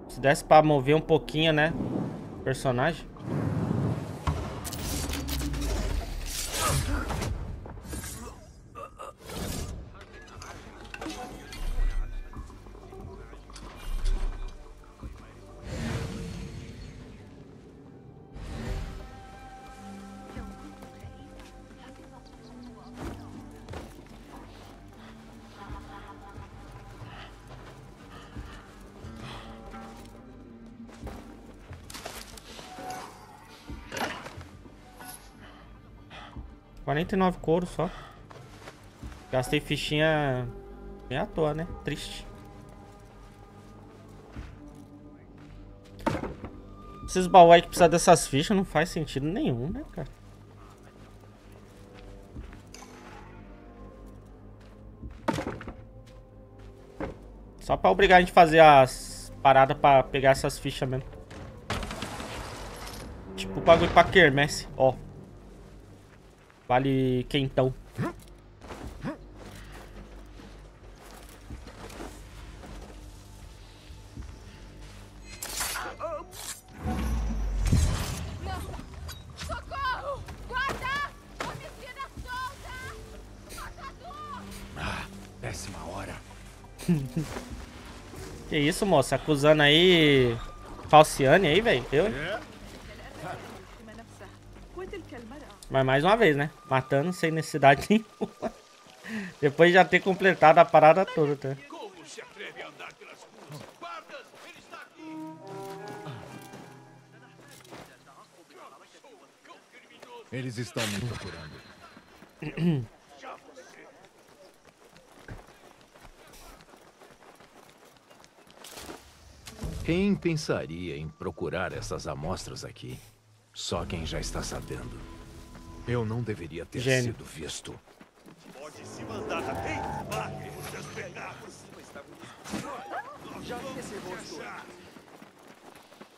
se desse pra mover um pouquinho, né? Personagem. 99 couro só. Gastei fichinha bem à toa, né? Triste. Esses baú aí que precisam dessas fichas não faz sentido nenhum, né, cara? Só pra obrigar a gente a fazer as paradas pra pegar essas fichas mesmo. Tipo o bagulho pra Kermesse, ó. Vale quentão. Socorro! Guarda! Homicida solta! Matador! Péssima hora. Que isso, moça? Acusando aí. Falciane aí, velho. Eu, Mas mais uma vez, né? Matando sem necessidade nenhuma. Depois de já ter completado a parada toda, tá? Eles estão me procurando. Quem pensaria em procurar essas amostras aqui? Só quem já está sabendo. Eu não deveria ter Gênio. sido visto. Pode se mandar os seus! Já vi esse rosto!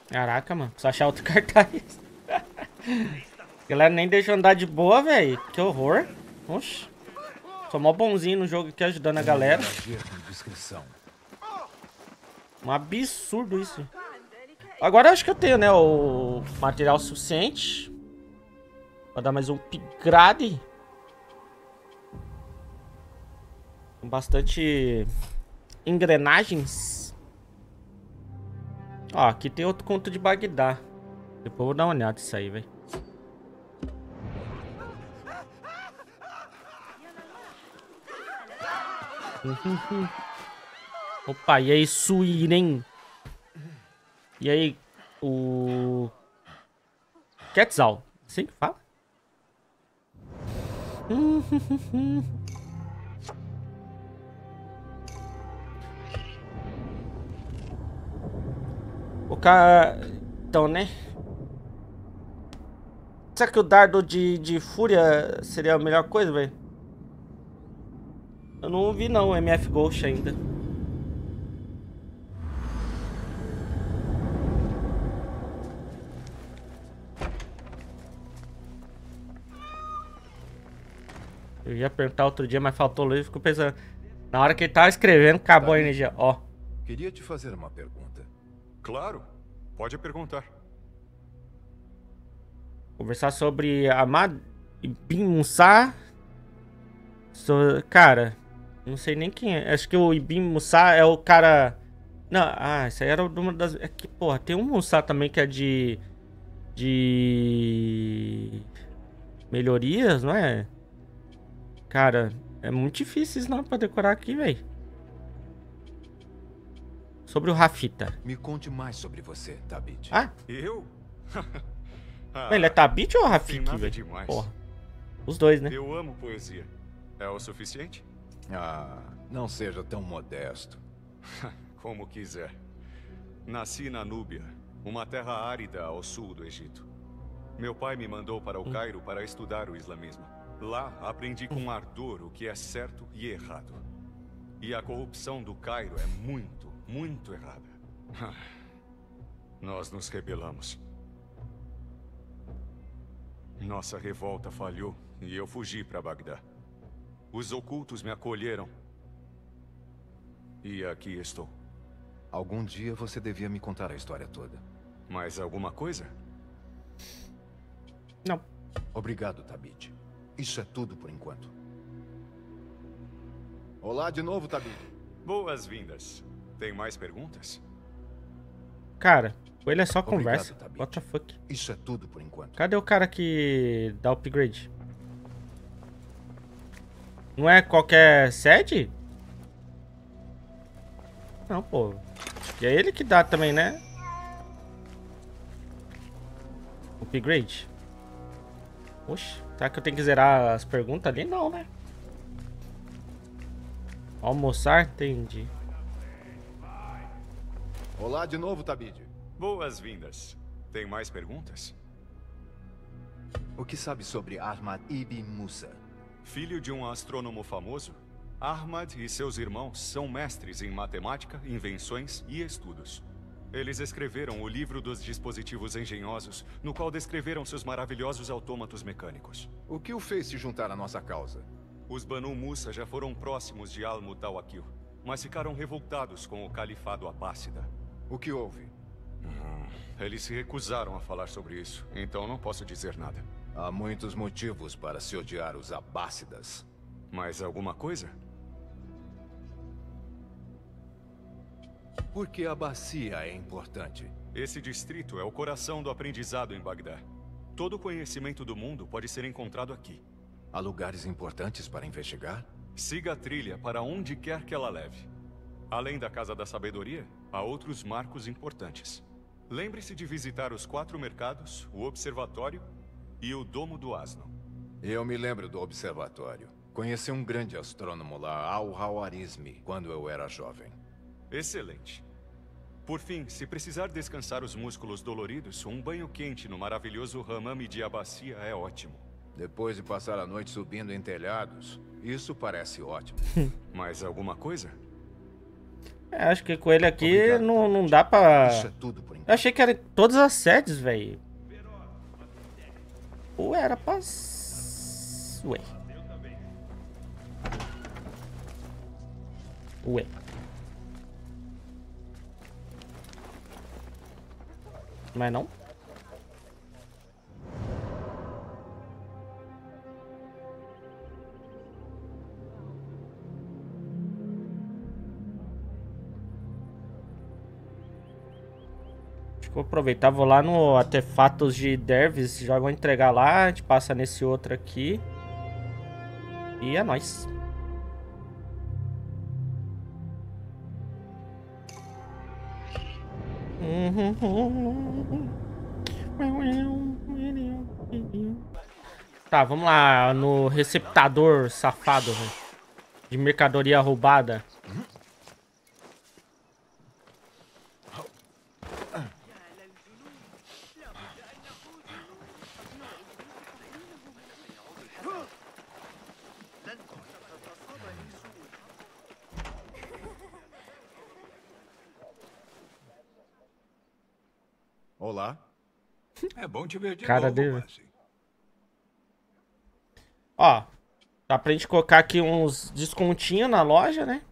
Caraca, mano. Preciso achar outro cartaz. Galera nem deixa eu andar de boa, velho. Que horror. Oxi. Sou mó bonzinho no jogo aqui ajudando a galera. Agir com discrição. Um absurdo isso. Agora eu acho que eu tenho, né, o material suficiente. Pra dar mais um upgrade. Bastante engrenagens. Ó, aqui tem outro conto de Bagdá. Depois eu vou dar uma olhada nisso aí, velho. Opa, e aí, Suiren? E aí, o... Quetzal. Assim que fala? O cara... Então, né? Será que o dardo de, de fúria seria a melhor coisa, velho? Eu não vi não o MF Ghost ainda. Eu ia perguntar outro dia, mas faltou luz e ficou pensando. Na hora que ele tava escrevendo, acabou a energia. Ó. Queria te fazer uma pergunta. Claro, pode perguntar. Conversar sobre Ahmad Ibn Musa. So, cara, não sei nem quem é. Acho que o Ibn Musa é o cara. Não, ah, isso aí era uma das. É que, porra, tem um Musa também que é de. De. Melhorias, não é? Cara, é muito difícil isso não pra decorar aqui, velho. Sobre o Rafita. Me conte mais sobre você, Tabit. Ah, Eu? Ah, ele é Tabit ou Rafik, velho? Porra. Os dois, né? Eu amo poesia. É o suficiente? Ah, não seja tão modesto. Como quiser. Nasci na Núbia, uma terra árida ao sul do Egito. Meu pai me mandou para o Cairo para estudar o islamismo. Lá aprendi com ardor o que é certo e errado. E a corrupção do Cairo é muito, muito errada. Nós nos rebelamos. Nossa revolta falhou e eu fugi para Bagdá. Os ocultos me acolheram. E aqui estou. Algum dia você devia me contar a história toda. Mais alguma coisa? Não. Obrigado, Tabit. Isso é tudo por enquanto. Olá de novo, Tabit. Boas-vindas. Tem mais perguntas? Cara, ele é só Obrigado, conversa. Tabit. What the fuck? Isso é tudo por enquanto. Cadê o cara que dá upgrade? Não é qualquer sede? Não, pô. E é ele que dá também, né? Upgrade. Oxe, será que eu tenho que zerar as perguntas ali? Não, né? Almoçar? Entendi. Olá de novo, Tabit. Boas-vindas. Tem mais perguntas? O que sabe sobre Ahmad Ibn Musa? Filho de um astrônomo famoso, Ahmad e seus irmãos são mestres em matemática, invenções e estudos. Eles escreveram o livro dos dispositivos engenhosos, no qual descreveram seus maravilhosos autômatos mecânicos. O que o fez se juntar à nossa causa? Os Banu Musa já foram próximos de Al-Mutawakil, mas ficaram revoltados com o califado Abássida. O que houve? Eles se recusaram a falar sobre isso, então não posso dizer nada. Há muitos motivos para se odiar os abássidas. Mais alguma coisa? Por que a bacia é importante? Esse distrito é o coração do aprendizado em Bagdá. Todo o conhecimento do mundo pode ser encontrado aqui. Há lugares importantes para investigar? Siga a trilha para onde quer que ela leve. Além da Casa da Sabedoria, há outros marcos importantes. Lembre-se de visitar os quatro mercados, o observatório e o Domo do Asno. Eu me lembro do observatório. Conheci um grande astrônomo lá, Al-Hawarizmi, quando eu era jovem. Excelente. Por fim, se precisar descansar os músculos doloridos, um banho quente no maravilhoso Hammam de Abacia é ótimo. Depois de passar a noite subindo em telhados, isso parece ótimo. Mais alguma coisa? É, acho que com ele aqui Obrigado, não, não dá pra... Isso é tudo por Eu achei que era todas as sedes, velho. Ou era pra... Ué. Ué. Mas não? Acho que vou aproveitar, vou lá no Artefatos de Dervis, já vou entregar lá, a gente passa nesse outro aqui. E é nóis. Tá, vamos lá no receptador safado de mercadoria roubada. Olá. É bom te ver de Cara novo, dele. Ó, dá pra gente colocar aqui uns descontinhos na loja, né?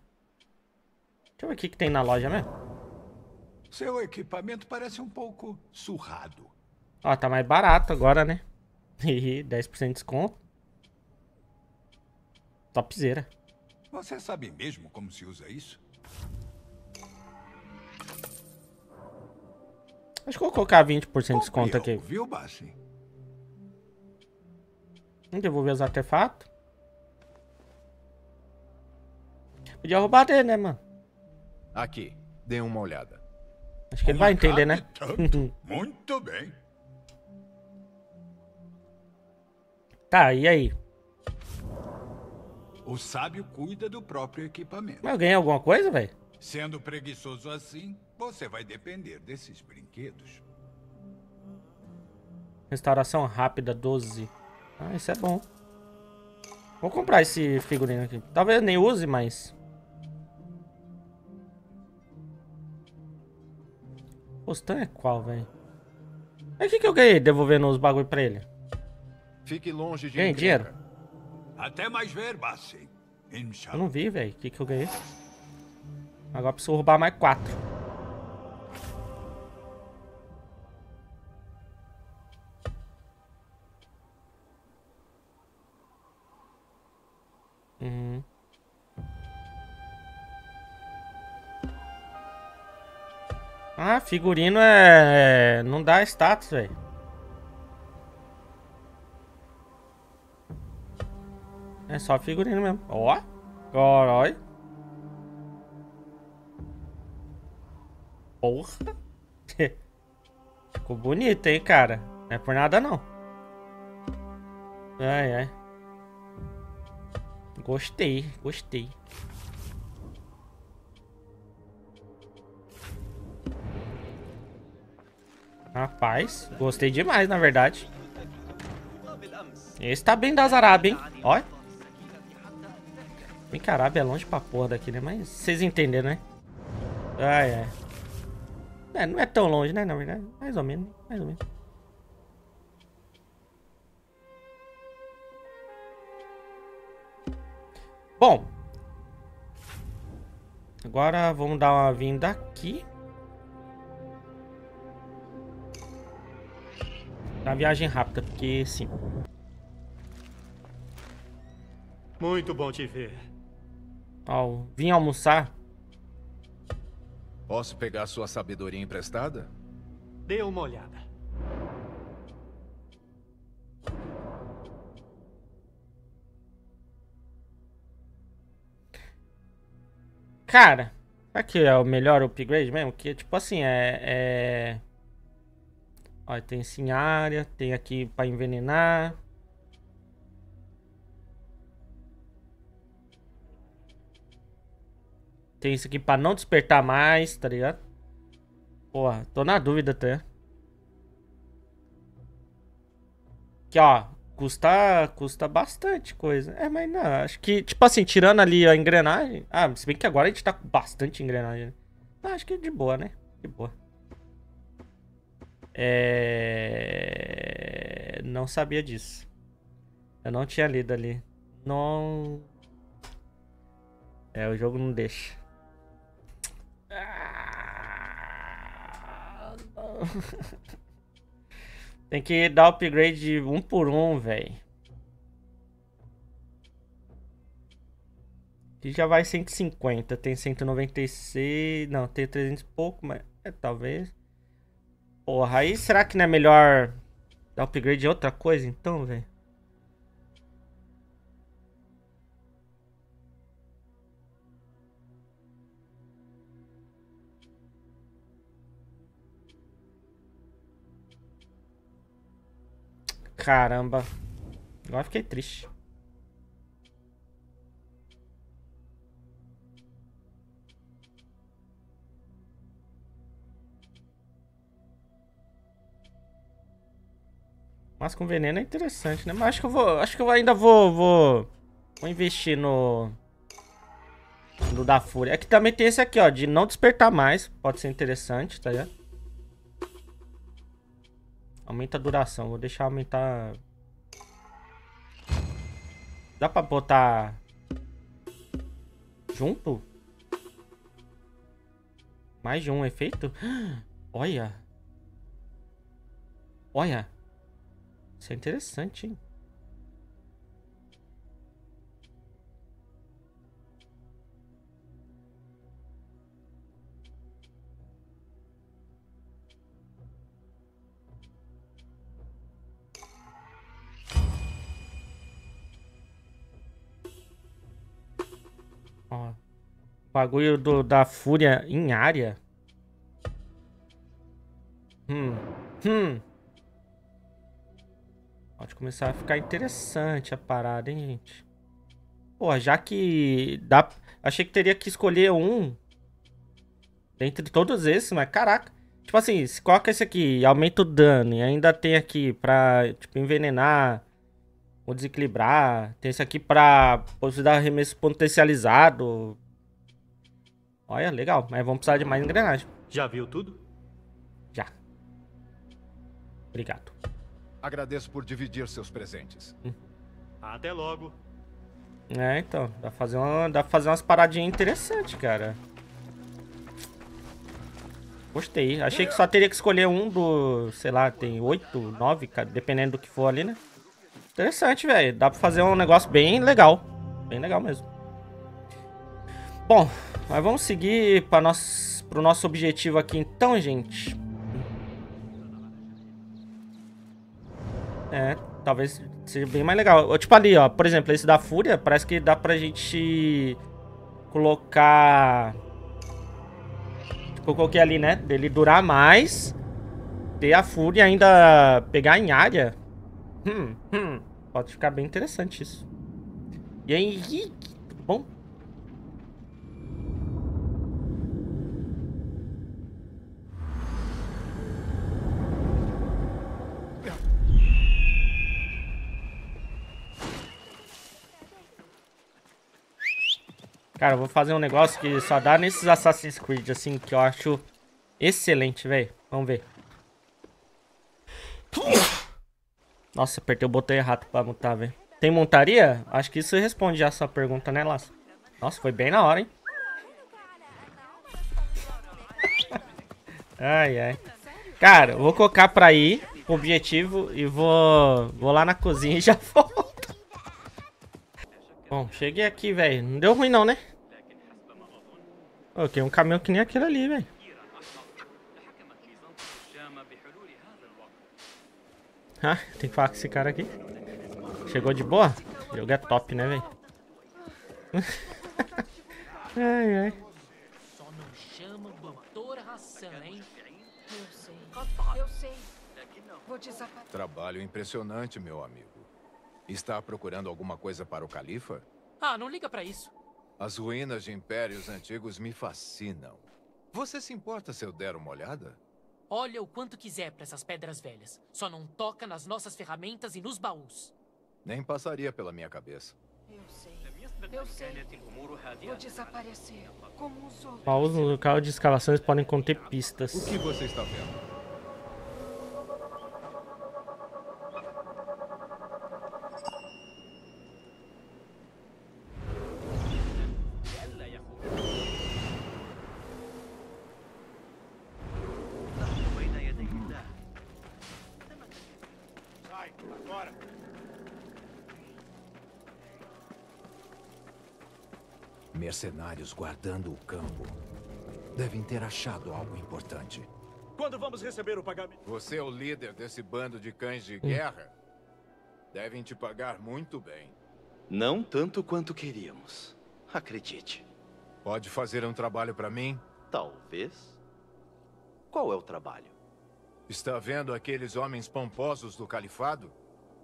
Deixa eu ver o que, que tem na loja mesmo. Seu equipamento parece um pouco surrado. Ó, tá mais barato agora, né? Ih, 10% de desconto. Topzera. Você sabe mesmo como se usa isso? Acho que eu vou colocar 20% de desconto aqui. Viu, Bassi? Vamos devolver os artefatos. Podia roubar dele, né, mano? Aqui, dê uma olhada. Acho que ele vai entender, né? Muito bem. tá, e aí? O sábio cuida do próprio equipamento. Mas eu ganhei alguma coisa, velho? Sendo preguiçoso assim, você vai depender desses brinquedos. Restauração rápida, 12. Ah, isso é bom. Vou comprar esse figurino aqui. Talvez eu nem use, mas... O Stan é qual, velho? Mas o que, que eu ganhei devolvendo os bagulho pra ele? Fique longe de Ganhei dinheiro? Até mais ver, Bassi. Eu não vi, velho. O que, que eu ganhei? Agora preciso roubar mais quatro. Uhum. Ah, figurino é... Não dá status, velho. É só figurino mesmo. Ó. Caralho. Porra. Ficou bonito, hein, cara. Não é por nada, não. Ai, ai. Gostei, gostei. Rapaz, gostei demais, na verdade. Esse tá bem das Arábia, hein? Ó. Bem que a Arábia é longe pra porra daqui, né? Mas vocês entenderam, né? Ai, ai. É, não é tão longe, né? Na verdade, mais ou menos, mais ou menos. Bom. Agora vamos dar uma vinda aqui. Na viagem rápida, porque sim. Muito bom te ver. Ó, vim almoçar. Posso pegar sua sabedoria emprestada? Dê uma olhada. Cara, será que é o melhor upgrade mesmo? Que tipo assim, é. é... Ó, tem sim área, tem aqui pra envenenar. Tem isso aqui pra não despertar mais, tá ligado? Porra, tô na dúvida até. Aqui, ó. Custa, custa bastante coisa. É, mas não, acho que, tipo assim, tirando ali a engrenagem. Ah, se bem que agora a gente tá com bastante engrenagem. né? Ah, acho que é de boa, né? De boa. É... Não sabia disso. Eu não tinha lido ali. Não. É, o jogo não deixa. Ah, não. Tem que dar upgrade de um por um, velho. Aqui já vai 150. Tem 196. Não, tem 300 e pouco, mas. É, talvez. Porra, aí será que não é melhor dar upgrade de outra coisa então, velho? Caramba. Agora fiquei triste. Mas com veneno é interessante, né? Mas acho que eu vou. Acho que eu ainda vou. Vou, vou investir no. No da Fúria. É que também tem esse aqui, ó. De não despertar mais. Pode ser interessante, tá ligado? Aumenta a duração. Vou deixar aumentar. Dá pra botar. Junto? Mais de um efeito? Olha. Olha. Isso é interessante, hein? Bagulho do, da fúria em área. Hum. Hum. Pode começar a ficar interessante a parada, hein, gente? Pô, já que dá... Achei que teria que escolher um dentre todos esses, mas caraca. Tipo assim, se coloca esse aqui aumenta o dano e ainda tem aqui pra, tipo, envenenar ou desequilibrar. Tem esse aqui pra possibilidade de arremesso potencializado. Olha, legal. Mas vamos precisar de mais engrenagem. Já viu tudo? Já. Obrigado. Agradeço por dividir seus presentes. Até logo. É, então. Dá pra fazer, uma, dá pra fazer umas paradinhas interessantes, cara. Gostei. Achei que só teria que escolher um do... Sei lá, tem oito, nove, cara, dependendo do que for ali, né? Interessante, velho. Dá pra fazer um negócio bem legal. Bem legal mesmo. Bom, mas vamos seguir para nós, pro nosso objetivo aqui então, gente. É, talvez seja bem mais legal. Tipo ali, ó, por exemplo, esse da Fúria, parece que dá pra gente colocar... Tipo, eu coloquei ali, né? Dele durar mais, ter a Fúria ainda pegar em área. Hum, hum, pode ficar bem interessante isso. E aí, bom? Cara, eu vou fazer um negócio que só dá nesses Assassin's Creed, assim, que eu acho excelente, velho. Vamos ver. Nossa, apertei o botão errado pra mutar, velho. Tem montaria? Acho que isso responde já a sua pergunta, né, Laço? Nossa, foi bem na hora, hein? ai, ai. Cara, eu vou colocar pra ir, objetivo, e vou, vou lá na cozinha e já volto. Bom, cheguei aqui, velho. Não deu ruim não, né? Ok, um caminhão que nem aquele ali, velho. Ah, tem que falar com esse cara aqui. Chegou de boa? O jogo é top, né, velho? ai, ai. Só não chama o doutor Hassan, hein? Eu sei. Eu sei. Vou desaparecer. Trabalho impressionante, meu amigo. Está procurando alguma coisa para o califa? Ah, não liga pra isso. As ruínas de impérios antigos me fascinam. Você se importa se eu der uma olhada? Olha o quanto quiser pra essas pedras velhas. Só não toca nas nossas ferramentas e nos baús. Nem passaria pela minha cabeça. Eu sei. Eu sei. Vou desaparecer. Como os outros. Baús no local de escavações podem conter pistas. O que você está vendo? Mercenários guardando o campo. Devem ter achado algo importante. Quando vamos receber o pagamento? Você é o líder desse bando de cães de guerra? Devem te pagar muito bem. Não tanto quanto queríamos. Acredite. Pode fazer um trabalho para mim? Talvez. Qual é o trabalho? Está vendo aqueles homens pomposos do califado?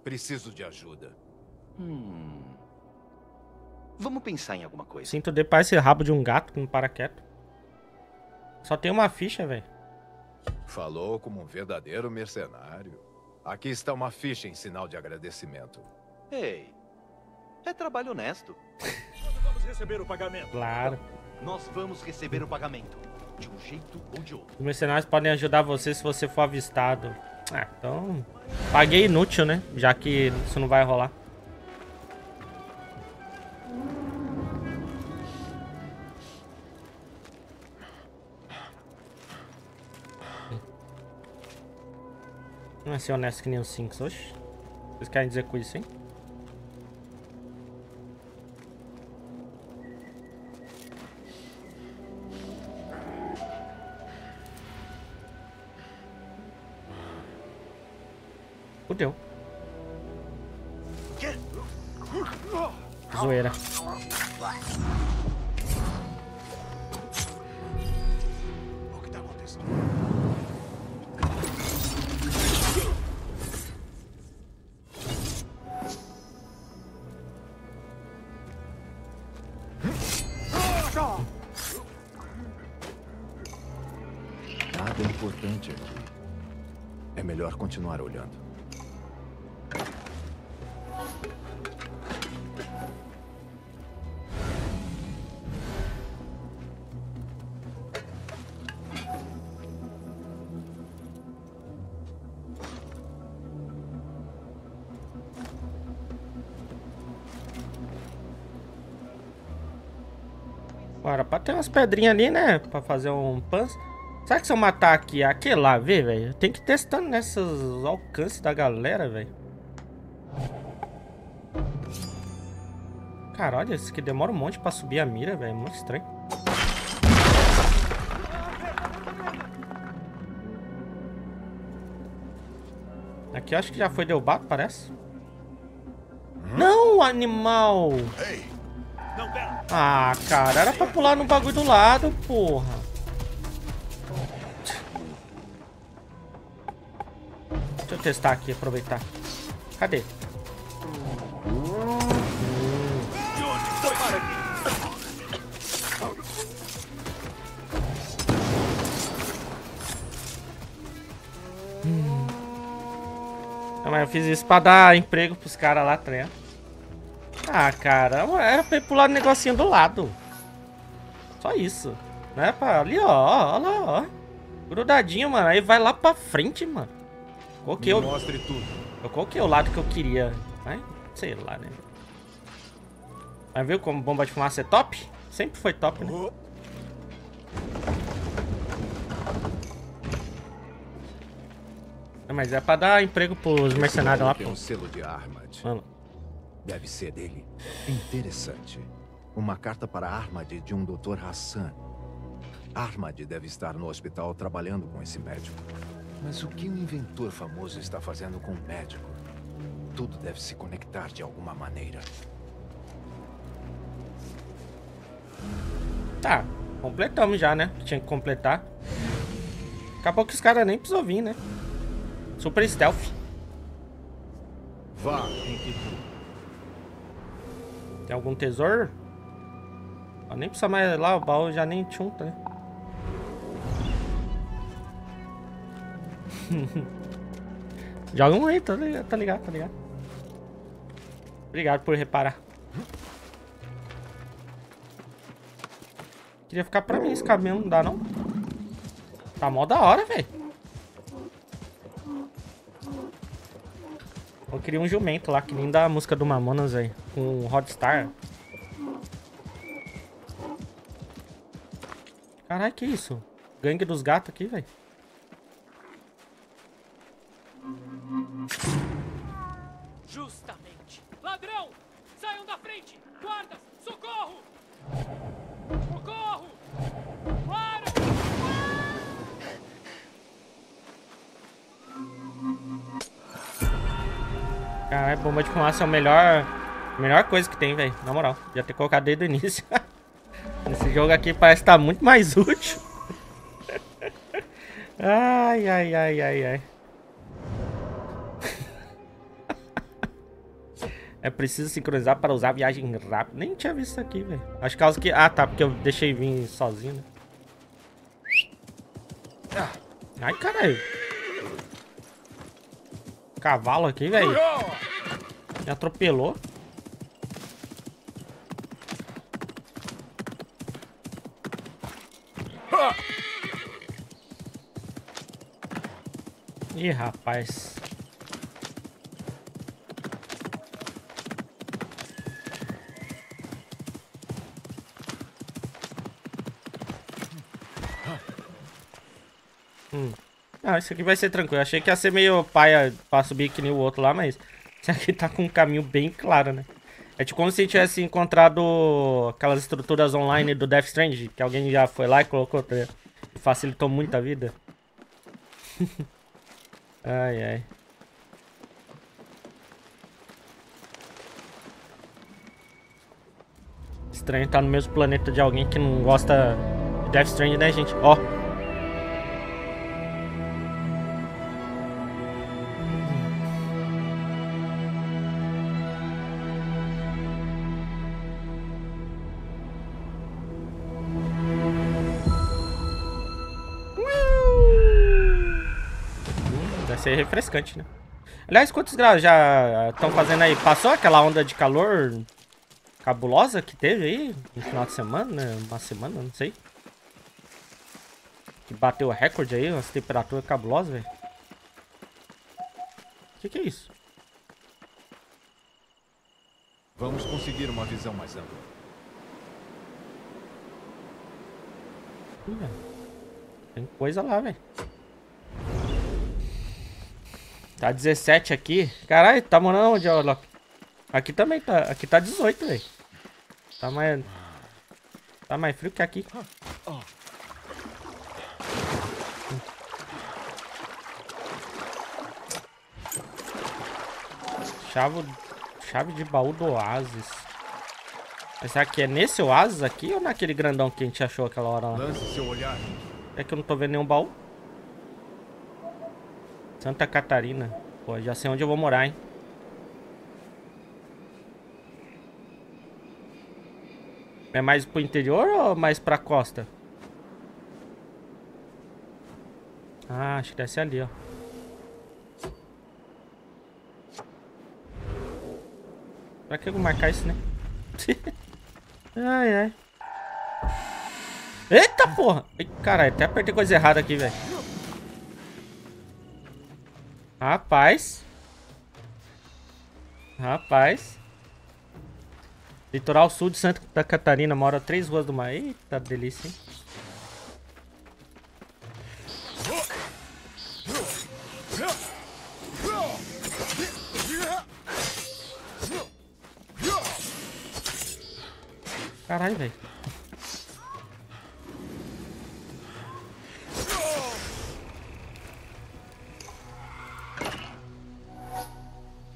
Preciso de ajuda. Hum. Vamos pensar em alguma coisa. Sinto de esse rabo de um gato que não para quieto. Só tem uma ficha, velho. Falou como um verdadeiro mercenário. Aqui está uma ficha em sinal de agradecimento. Ei, é trabalho honesto. Quando vamos receber o pagamento? Claro. Nós vamos receber o pagamento. De um jeito ou de outro. Os mercenários podem ajudar você se você for avistado. Ah, então... Paguei inútil, né? Já que isso não vai rolar. Não é ser honesto que nem os 5, oxe. Vocês querem dizer com isso, hein? Fudeu. Zoeira. Umas pedrinhas ali, né? Pra fazer um pan. Será que se eu matar aqui, aquele lá, vê, velho? Tem que ir testando nesses alcances da galera, velho. Caralho, esse aqui demora um monte pra subir a mira, velho. Muito estranho. Aqui eu acho que já foi derrubado, parece. Não, animal! Pera. Ah, cara, era pra pular no bagulho do lado, porra. Deixa eu testar aqui, aproveitar. Cadê? Hum. Mas eu fiz isso pra dar emprego pros caras lá atrás. Ah, cara, era pra ir pular no negocinho do lado. Só isso. Era pra... Ali, ó, ó, lá, ó. Grudadinho, mano. Aí vai lá pra frente, mano. Coloquei o... Mostre tudo. Eu coloquei o lado que eu queria. Mas, sei lá, né? Mas viu como bomba de fumaça é top? Sempre foi top, né? Mas é pra dar emprego pros mercenários lá, pô. um selo de. Mano. Deve ser dele. Interessante. Uma carta para Armad de um Dr. Hassan. Armad deve estar no hospital trabalhando com esse médico. Mas o que um inventor famoso está fazendo com um médico? Tudo deve se conectar de alguma maneira. Tá, completamos já, né? Tinha que completar. Acabou que os caras nem precisou vir, né? Super stealth. Vá, Enkidu. Tem algum tesouro? Eu nem precisa mais lá, o baú já nem junta, né? Joga um aí, tá ligado, tá ligado, tá ligado. Obrigado por reparar. Queria ficar pra mim esse caminhão, não dá não? Tá mó da hora, velho. Eu queria um jumento lá, que nem da música do Mamonas, velho. Com Rodstar. Caralho, que isso? Gangue dos gatos aqui, velho. Justamente. Ladrão! Saiam da frente! Guardas! Socorro! Socorro! Para! Caralho, bomba de fumaça é o melhor. A melhor coisa que tem, velho. Na moral. Já ter colocado desde o início. Esse jogo aqui parece estar muito mais útil. ai, ai, ai, ai, ai. É preciso sincronizar para usar viagem rápida. Nem tinha visto isso aqui, velho. Acho que causa que... Ah, tá. Porque eu deixei vir sozinho, né? Ai, caralho. Cavalo aqui, velho. Me atropelou. Ih, rapaz. Hum. Ah, isso aqui vai ser tranquilo. Achei que ia ser meio paia pra subir que nem o outro lá, mas isso aqui tá com um caminho bem claro, né? É tipo como se tivesse encontrado aquelas estruturas online do Death Stranding, que alguém já foi lá e colocou, tá? Facilitou muito a vida. ai, ai. Estranho estar no mesmo planeta de alguém que não gosta de Death Stranding, né, gente? Ó. Hum, Refrescante, né? Aliás, quantos graus já estão fazendo aí? Passou aquela onda de calor cabulosa que teve aí no final de semana, né? Uma semana, não sei. Que bateu o recorde aí, umas temperaturas cabulosas, velho. O que, que é isso? Vamos conseguir uma visão mais ampla. Ih. Tem coisa lá, velho. Tá 17 aqui. Caralho, tá morando onde, ó, Loki? Aqui também tá. Aqui tá 18, velho. Tá mais. Tá mais frio que aqui. Chave, chave de baú do Oasis. Mas será que é nesse Oasis aqui ou naquele grandão que a gente achou aquela hora lá? Lance seu olhar. É que eu não tô vendo nenhum baú. Santa Catarina. Pô, já sei onde eu vou morar, hein? É mais pro interior ou mais pra costa? Ah, acho que ser ali, ó. Pra que eu vou marcar isso, né? ai, ai. Eita porra! Caralho, até apertei coisa errada aqui, velho. Rapaz. Rapaz. Litoral sul de Santa Catarina, mora três ruas do mar. Eita delícia, hein? Caralho, velho.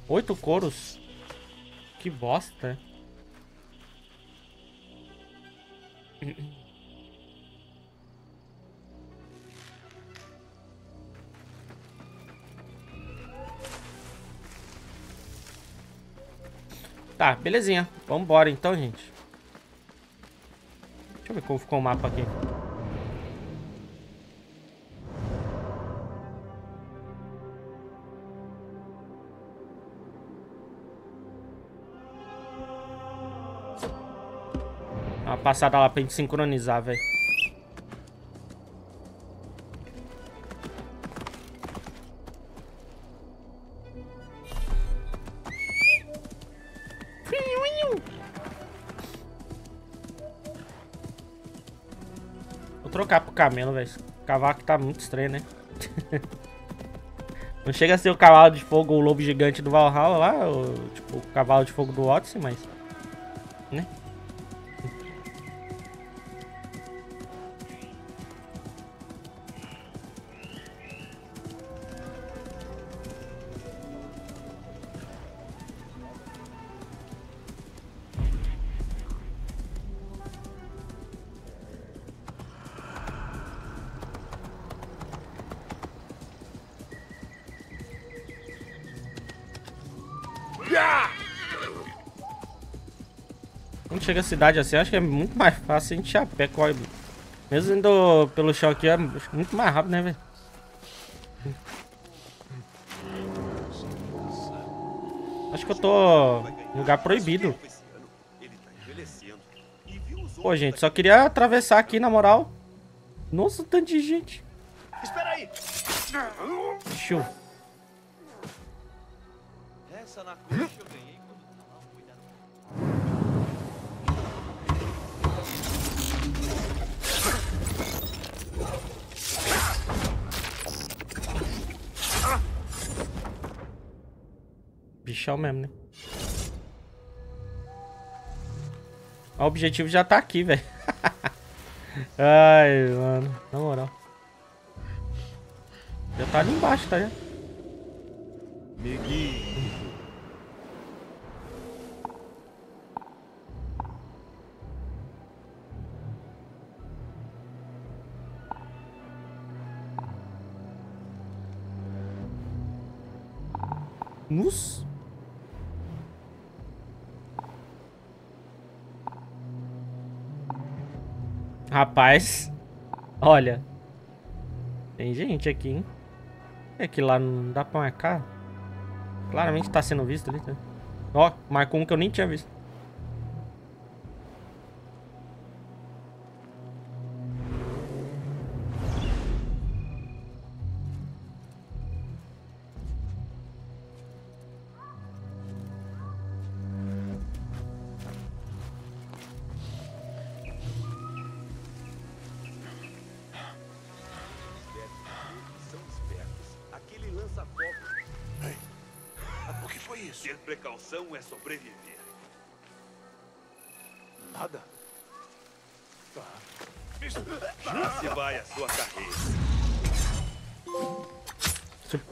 Oito couros. Que bosta. Tá, belezinha. Vambora então, gente. Deixa eu ver como ficou o mapa aqui. Passada lá pra gente sincronizar, velho. Vou trocar pro camelo, velho. Cavalo que tá muito estranho, né? Não chega a ser o cavalo de fogo ou o lobo gigante do Valhalla lá, ou, tipo, o cavalo de fogo do Odyssey, mas... Né? Chega a cidade assim, acho que é muito mais fácil a gente ir a pé, corre. Mesmo indo pelo chão aqui, é muito mais rápido, né, velho? Acho que eu tô em lugar proibido. Pô, gente, só queria atravessar aqui, na moral. Nossa, tanto de gente. Espera aí! Show. Essa na eu ganhei Mesmo, né? O objetivo já tá aqui, velho. Ai, mano. Na moral. Já tá ali embaixo, tá já? Rapaz. Olha. Tem gente aqui, hein? É que lá não dá pra marcar. Claramente tá sendo visto ali, tá? Ó, marcou um que eu nem tinha visto.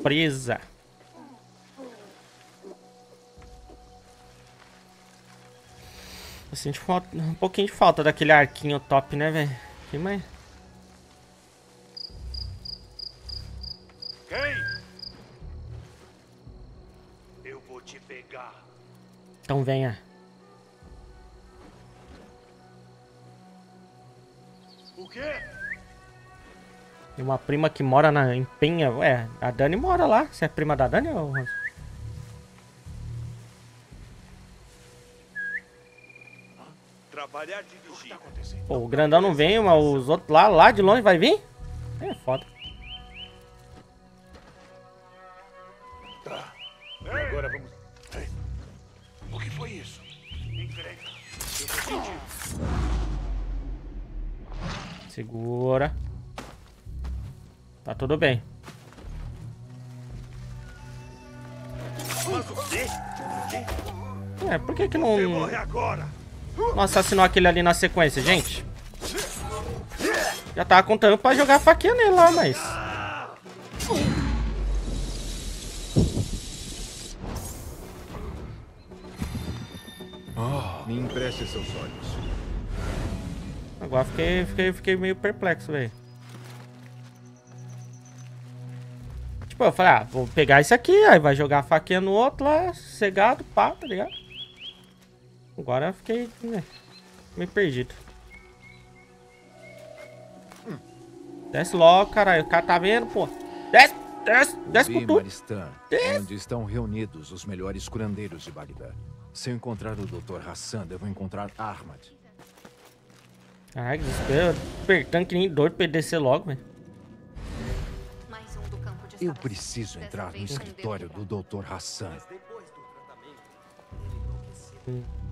Surpresa. Eu sinto falta- um pouquinho de falta daquele arquinho top, né, velho? Que mais? Quem? Eu vou te pegar. Então venha. Tem uma prima que mora na em Penha. Ué, a Dani mora lá. Você é prima da Dani ou... Trabalhar de vigia. Pô, o grandão não vem, mas os outros lá, lá de longe vai vir? É foda. Tá. Agora vamos. O que foi isso? Segura. Tudo bem. Mas o quê? É, por que que não... Não assassinou aquele ali na sequência, gente? Já tava contando pra jogar faquinha nele lá, mas... Me empreste seus olhos. Agora fiquei, fiquei, fiquei meio perplexo, velho. Tipo, eu falei, ah, vou pegar esse aqui, aí vai jogar a faquinha no outro lá, cegado, pá, tá ligado? Agora eu fiquei né, meio perdido. Desce logo, caralho. O cara tá vendo, pô. Desce, desce, desce por tudo. Maristan, Desce. onde estão reunidos os melhores curandeiros de Bagdá. Se eu encontrar o Dr. Hassan, devo encontrar Ahmad. Caralho, desespero. Apertando que nem doido pra ele descer logo, velho. Eu preciso entrar no escritório do Dr. Hassan. É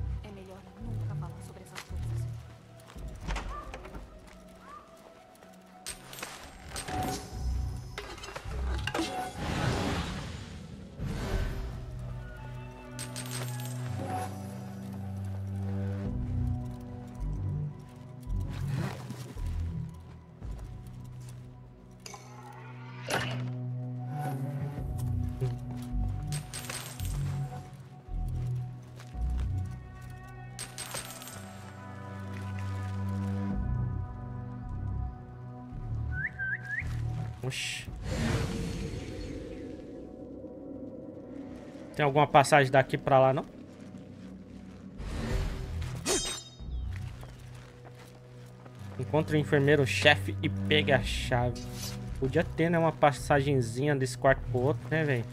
Tem alguma passagem daqui pra lá, não? Encontre o enfermeiro-chefe e pegue a chave. Podia ter, né? Uma passagenzinha desse quarto pro outro, né, velho?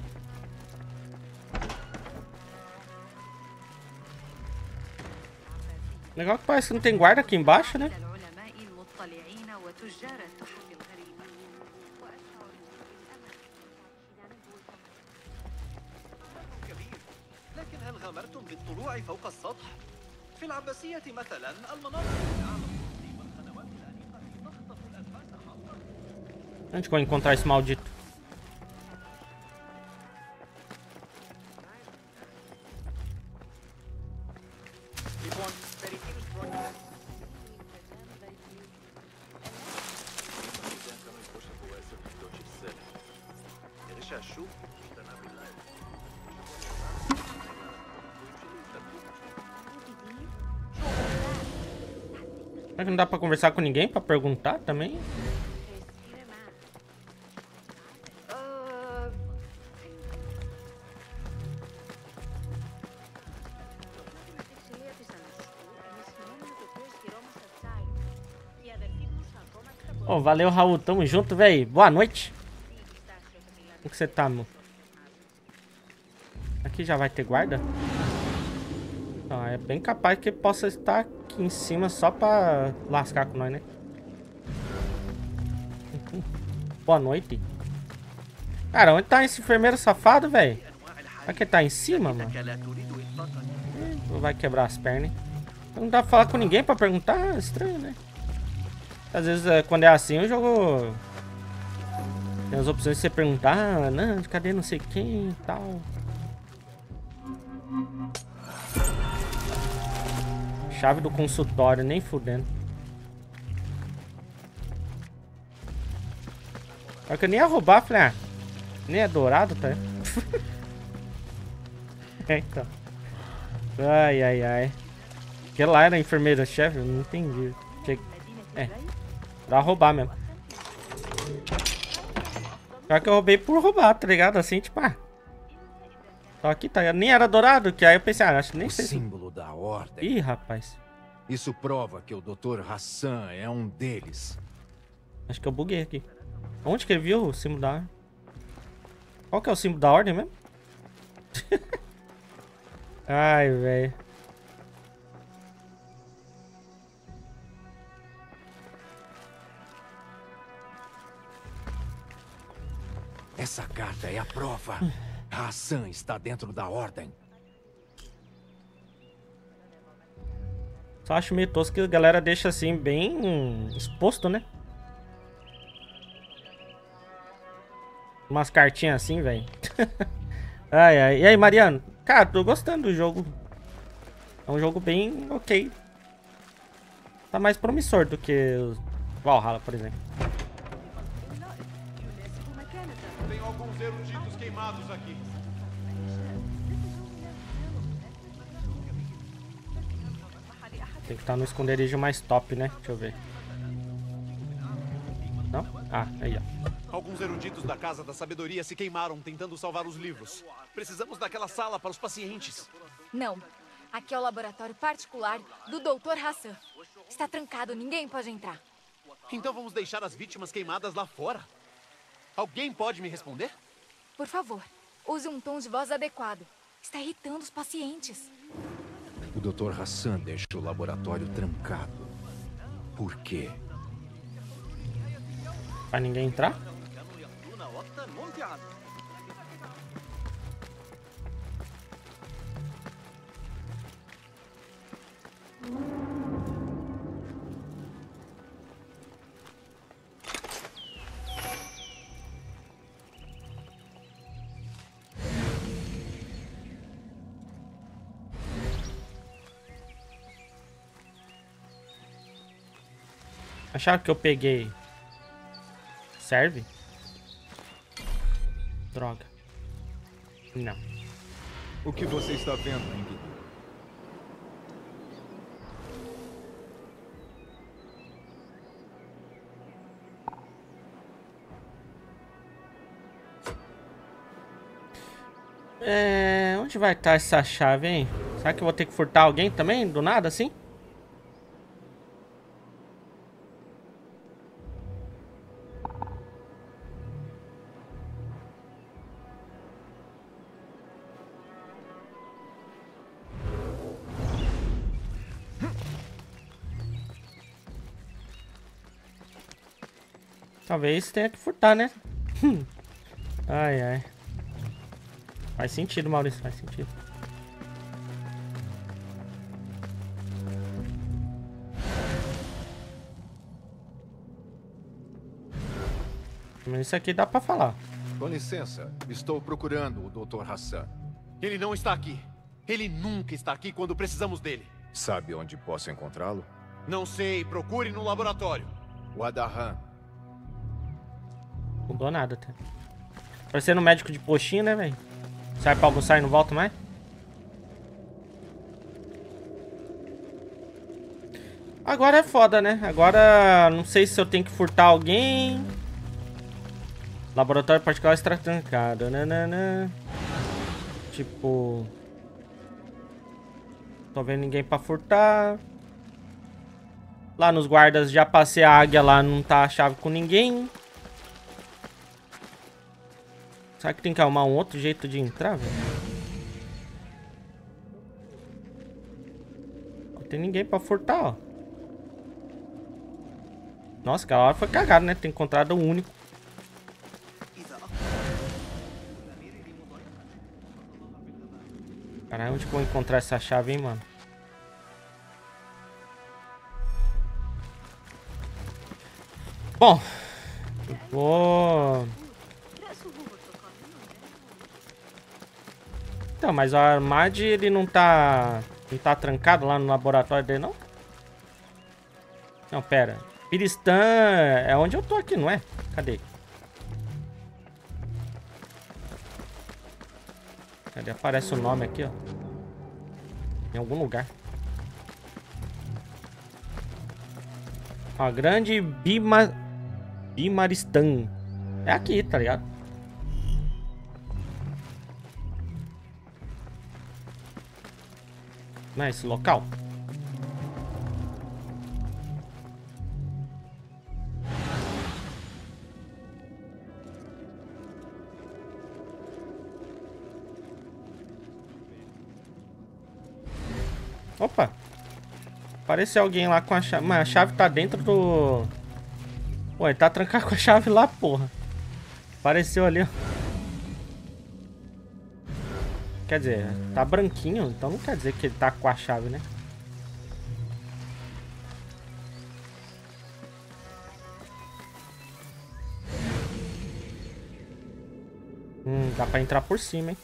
Legal que parece que não tem guarda aqui embaixo, né? غمرتم بالطلوع فوق السطح في العباسية مثلا المناطق A gente vai encontrar esse maldito. Não dá pra conversar com ninguém pra perguntar também? Ô, valeu, Raul. Tamo junto, velho. Boa noite. Como que você tá, meu? Aqui já vai ter guarda? Então, é bem capaz que possa estar aqui em cima só pra lascar com nós, né? Boa noite. Cara, onde tá esse enfermeiro safado, velho? Aqui tá em cima, mano. Vai quebrar as pernas? Não dá pra falar com ninguém pra perguntar? Estranho, né? Às vezes, é, quando é assim, o jogo... Tem as opções de você perguntar, ah, não, cadê não sei quem e tal. Chave do consultório, nem fudendo. Só que eu nem ia roubar, falei, ah, nem é dourado, tá? é, então. Ai, ai, ai. Que lá era enfermeira-chefe? Eu não entendi. Che... É. Pra roubar mesmo. Só que eu roubei por roubar, tá ligado? Assim, tipo, ah. Só aqui, tá? Nem era dourado, que aí eu pensei, ah, acho que nem o sei. se- símbolo da ordem. Ih, rapaz. Isso prova que o Dr. Hassan é um deles. Acho que eu buguei aqui. Onde que ele viu o símbolo da ordem? Qual que é o símbolo da ordem mesmo? Ai, velho. Essa carta é a prova. Hassan está dentro da ordem. Só acho meio tosco que a galera deixa assim, bem exposto, né? Umas cartinhas assim, velho. ai, ai. E aí, Mariano? Cara, tô gostando do jogo. É um jogo bem ok. Tá mais promissor do que o Valhalla, por exemplo. Tem que estar no esconderijo mais top, né? Deixa eu ver. Não? Ah, aí, ó. Alguns eruditos da Casa da Sabedoria se queimaram tentando salvar os livros. Precisamos daquela sala para os pacientes. Não. Aqui é o laboratório particular do Dr. Hassan. Está trancado, ninguém pode entrar. Então vamos deixar as vítimas queimadas lá fora? Alguém pode me responder? Por favor, use um tom de voz adequado. Está irritando os pacientes. O Dr. Hassan deixa o laboratório trancado. Por quê? Pra ninguém entrar? chave que eu peguei serve? Droga. Não. O que você está vendo, Ingrid? É... Onde vai estar essa chave, hein? Será que eu vou ter que furtar alguém também, do nada, assim? Talvez tenha que furtar, né? ai, ai. Faz sentido, Maurício, faz sentido. Mas isso aqui dá pra falar. Com licença, estou procurando o Dr. Hassan. Ele não está aqui. Ele nunca está aqui quando precisamos dele. Sabe onde posso encontrá-lo? Não sei, procure no laboratório. O Adahan. Mudou nada até. Parecendo um médico de postinho, né, velho? Sai pra almoçar e não volta mais? Agora é foda, né? Agora não sei se eu tenho que furtar alguém. Laboratório particular trancado. Nanana. Tipo... Tô vendo ninguém pra furtar. Lá nos guardas já passei a águia lá, não tá a chave com ninguém. Será que tem que arrumar um outro jeito de entrar, velho? Não tem ninguém pra furtar, ó. Nossa, aquela hora foi cagado, né? Ter encontrado o único. Caralho, onde que eu vou encontrar essa chave, hein, mano? Bom, vou... Então, mas o Armad, ele não tá... Não tá trancado lá no laboratório dele, não? Não, pera. Piristan é onde eu tô aqui, não é? Cadê? Cadê? Aparece o nome aqui, ó. Em algum lugar. Ó, Grande Bima... Bimaristan. É aqui, tá ligado? Não é esse local? Opa! Apareceu alguém lá com a chave. Mas a chave tá dentro do... Ele tá trancado com a chave lá, porra. Apareceu ali, ó. Quer dizer, tá branquinho, então não quer dizer que ele tá com a chave, né? Hum, dá pra entrar por cima, hein?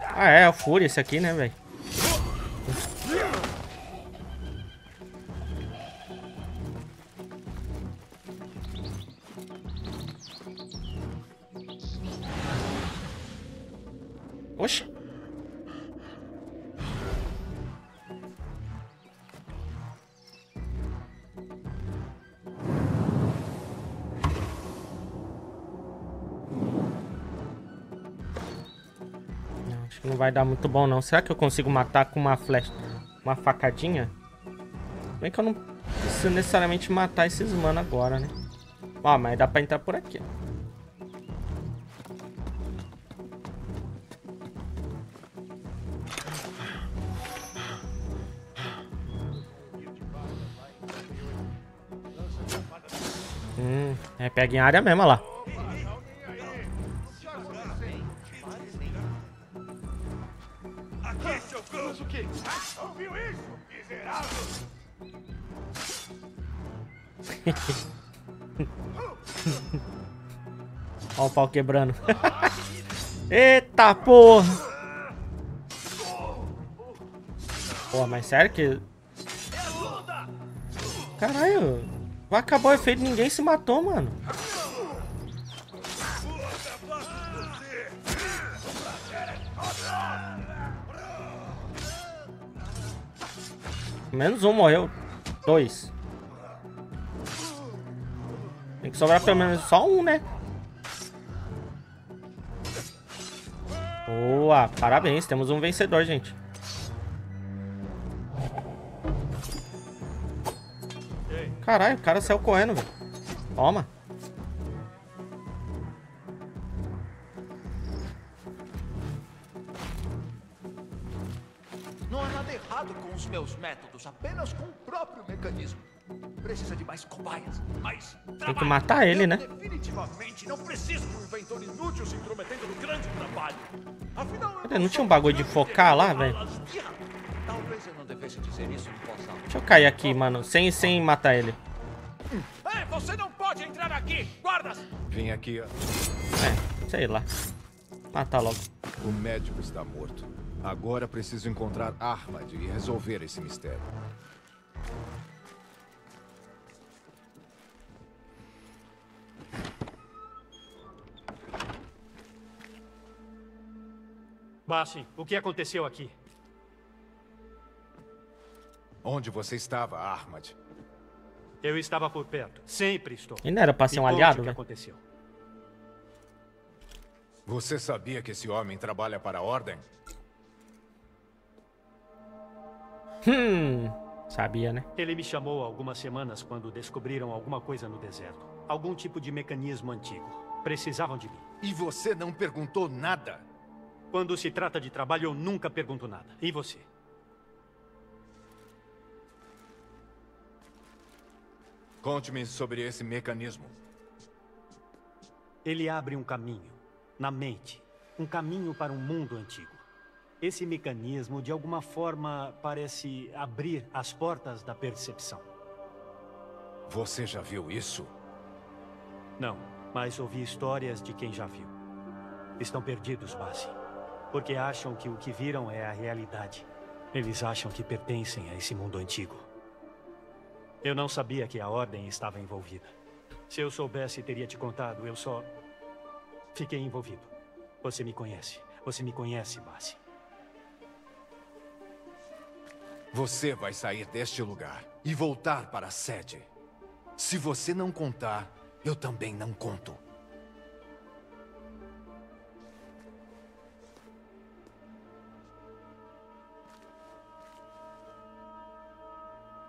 Ah, é, é o Fúria esse aqui, né, velho? Vai dar muito bom, não. Será que eu consigo matar com uma flecha? Uma facadinha? Bem que eu não preciso necessariamente matar esses mano agora, né? Ó, mas dá pra entrar por aqui. Hum, é, pega em área mesmo, olha lá. Pau quebrando. Eita porra! Pô, mas sério que... Caralho, vai acabar o efeito ninguém se matou, mano. Menos um morreu. Dois. Tem que sobrar pelo menos só um, né? Parabéns. Temos um vencedor, gente. Caralho, o cara saiu correndo, velho. Toma. Não há nada errado métodos apenas com o próprio mecanismo. Precisa de mais cobaias, mais Tem que matar ele, né? Cadê? Não tinha um bagulho de focar lá, velho? Talvez eu não devesse dizer isso em voz alta. Deixa eu cair aqui, mano. Sem, sem matar ele. Ei, você não pode entrar aqui! Guardas! Vem aqui. É, sei lá. Matar logo. O médico está morto. Agora preciso encontrar Ahmad e resolver esse mistério. Bassi, o que aconteceu aqui? Onde você estava, Ahmad? Eu estava por perto. Sempre estou. E não era pra ser um aliado, o que velho? aconteceu. Você sabia que esse homem trabalha para a Ordem? Hum. Sabia, né? Ele me chamou há algumas semanas quando descobriram alguma coisa no deserto. Algum tipo de mecanismo antigo. Precisavam de mim. E você não perguntou nada? Quando se trata de trabalho, eu nunca pergunto nada. E você? Conte-me sobre esse mecanismo. Ele abre um caminho, na mente. Um caminho para um mundo antigo. Esse mecanismo, de alguma forma, parece abrir as portas da percepção. Você já viu isso? Não, mas ouvi histórias de quem já viu. Estão perdidos, Bassi. Porque acham que o que viram é a realidade. Eles acham que pertencem a esse mundo antigo. Eu não sabia que a Ordem estava envolvida. Se eu soubesse, teria te contado. Eu só fiquei envolvido. Você me conhece. Você me conhece, Bassi. Você vai sair deste lugar e voltar para a sede. Se você não contar, eu também não conto.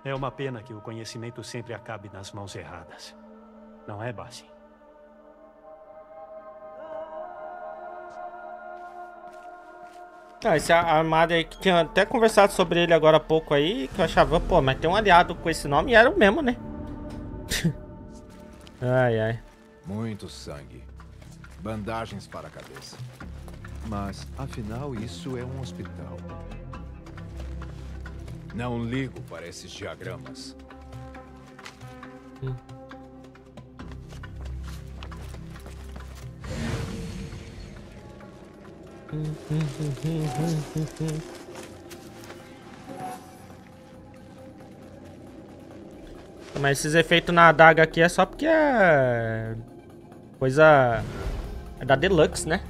É uma pena que o conhecimento sempre acabe nas mãos erradas. Não é, Bassi? Ah, esse armado aí que tinha até conversado sobre ele agora há pouco aí, que eu achava, pô, mas tem um aliado com esse nome e era o mesmo, né? ai, ai. Muito sangue. Bandagens para a cabeça. Mas, afinal, isso é um hospital. Não ligo para esses diagramas. Mas esses efeitos na adaga aqui é só porque é. Coisa. É da Deluxe, né?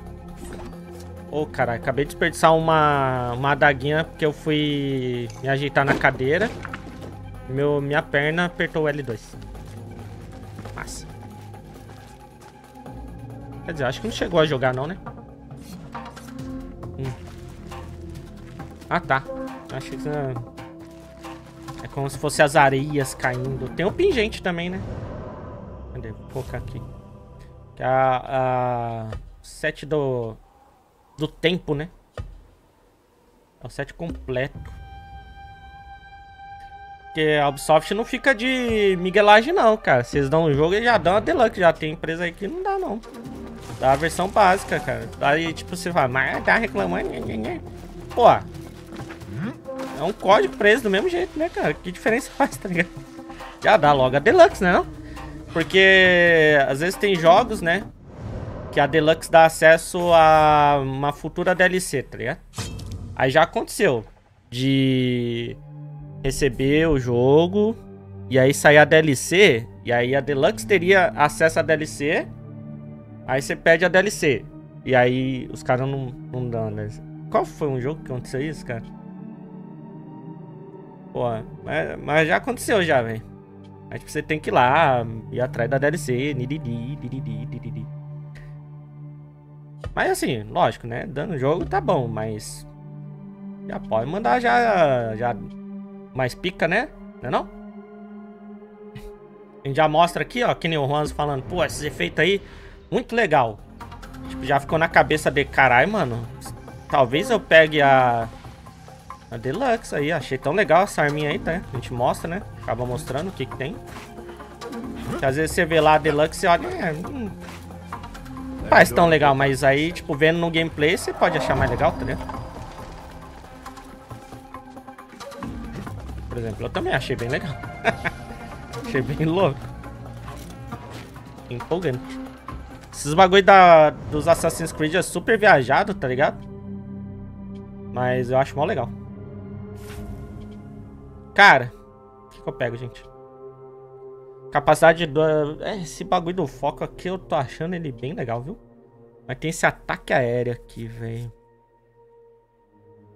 Ô, cara, acabei de desperdiçar uma, uma adaguinha porque eu fui me ajeitar na cadeira. Meu, minha perna apertou o L2. Massa. Quer dizer, acho que não chegou a jogar não, né? Hum. Ah, tá. Acho que... É... é como se fosse as areias caindo. Tem o pingente também, né? Cadê? Vou colocar aqui. Que é a, a set do do tempo, né? É o set completo. Porque a Ubisoft não fica de miguelagem não, cara. Vocês dão um jogo e já dão a Deluxe. Já tem empresa aí que não dá não. Dá a versão básica, cara. Daí tipo você fala, mas tá reclamando. Pô. É um código preso do mesmo jeito, né, cara? Que diferença faz, tá ligado? Já dá logo a Deluxe, né? Porque às vezes tem jogos, né? Que a Deluxe dá acesso a uma futura DLC, tá ligado? Aí já aconteceu de receber o jogo e aí sair a DLC e aí a Deluxe teria acesso à DLC. Aí você pede a DLC e aí os caras não, não dão, né? Qual foi um jogo que aconteceu isso, cara? Pô, mas, mas já aconteceu já, velho. Aí tipo, você tem que ir lá, ir atrás da DLC, niriri, diriri, diriri. Mas assim, lógico, né? Dando jogo tá bom, mas. Já pode mandar já. já mais pica, né? Não é não? A gente já mostra aqui, ó, que nem o Juan falando, pô, esses efeitos aí, muito legal. Tipo, já ficou na cabeça de caralho, mano. Talvez eu pegue a. A Deluxe aí, achei tão legal essa arminha aí, tá? A gente mostra, né? Acaba mostrando o que que tem. Que às vezes você vê lá a Deluxe e olha, é, parece tão legal, mas aí, tipo, vendo no gameplay, você pode achar mais legal, tá ligado? Por exemplo, eu também achei bem legal. achei bem louco. Empolgante. Esses bagulho da, dos Assassin's Creed é super viajado, tá ligado? Mas eu acho mó legal. Cara, o que, que eu pego, gente? Capacidade do... É, esse bagulho do foco aqui, eu tô achando ele bem legal, viu? Mas tem esse ataque aéreo aqui, velho.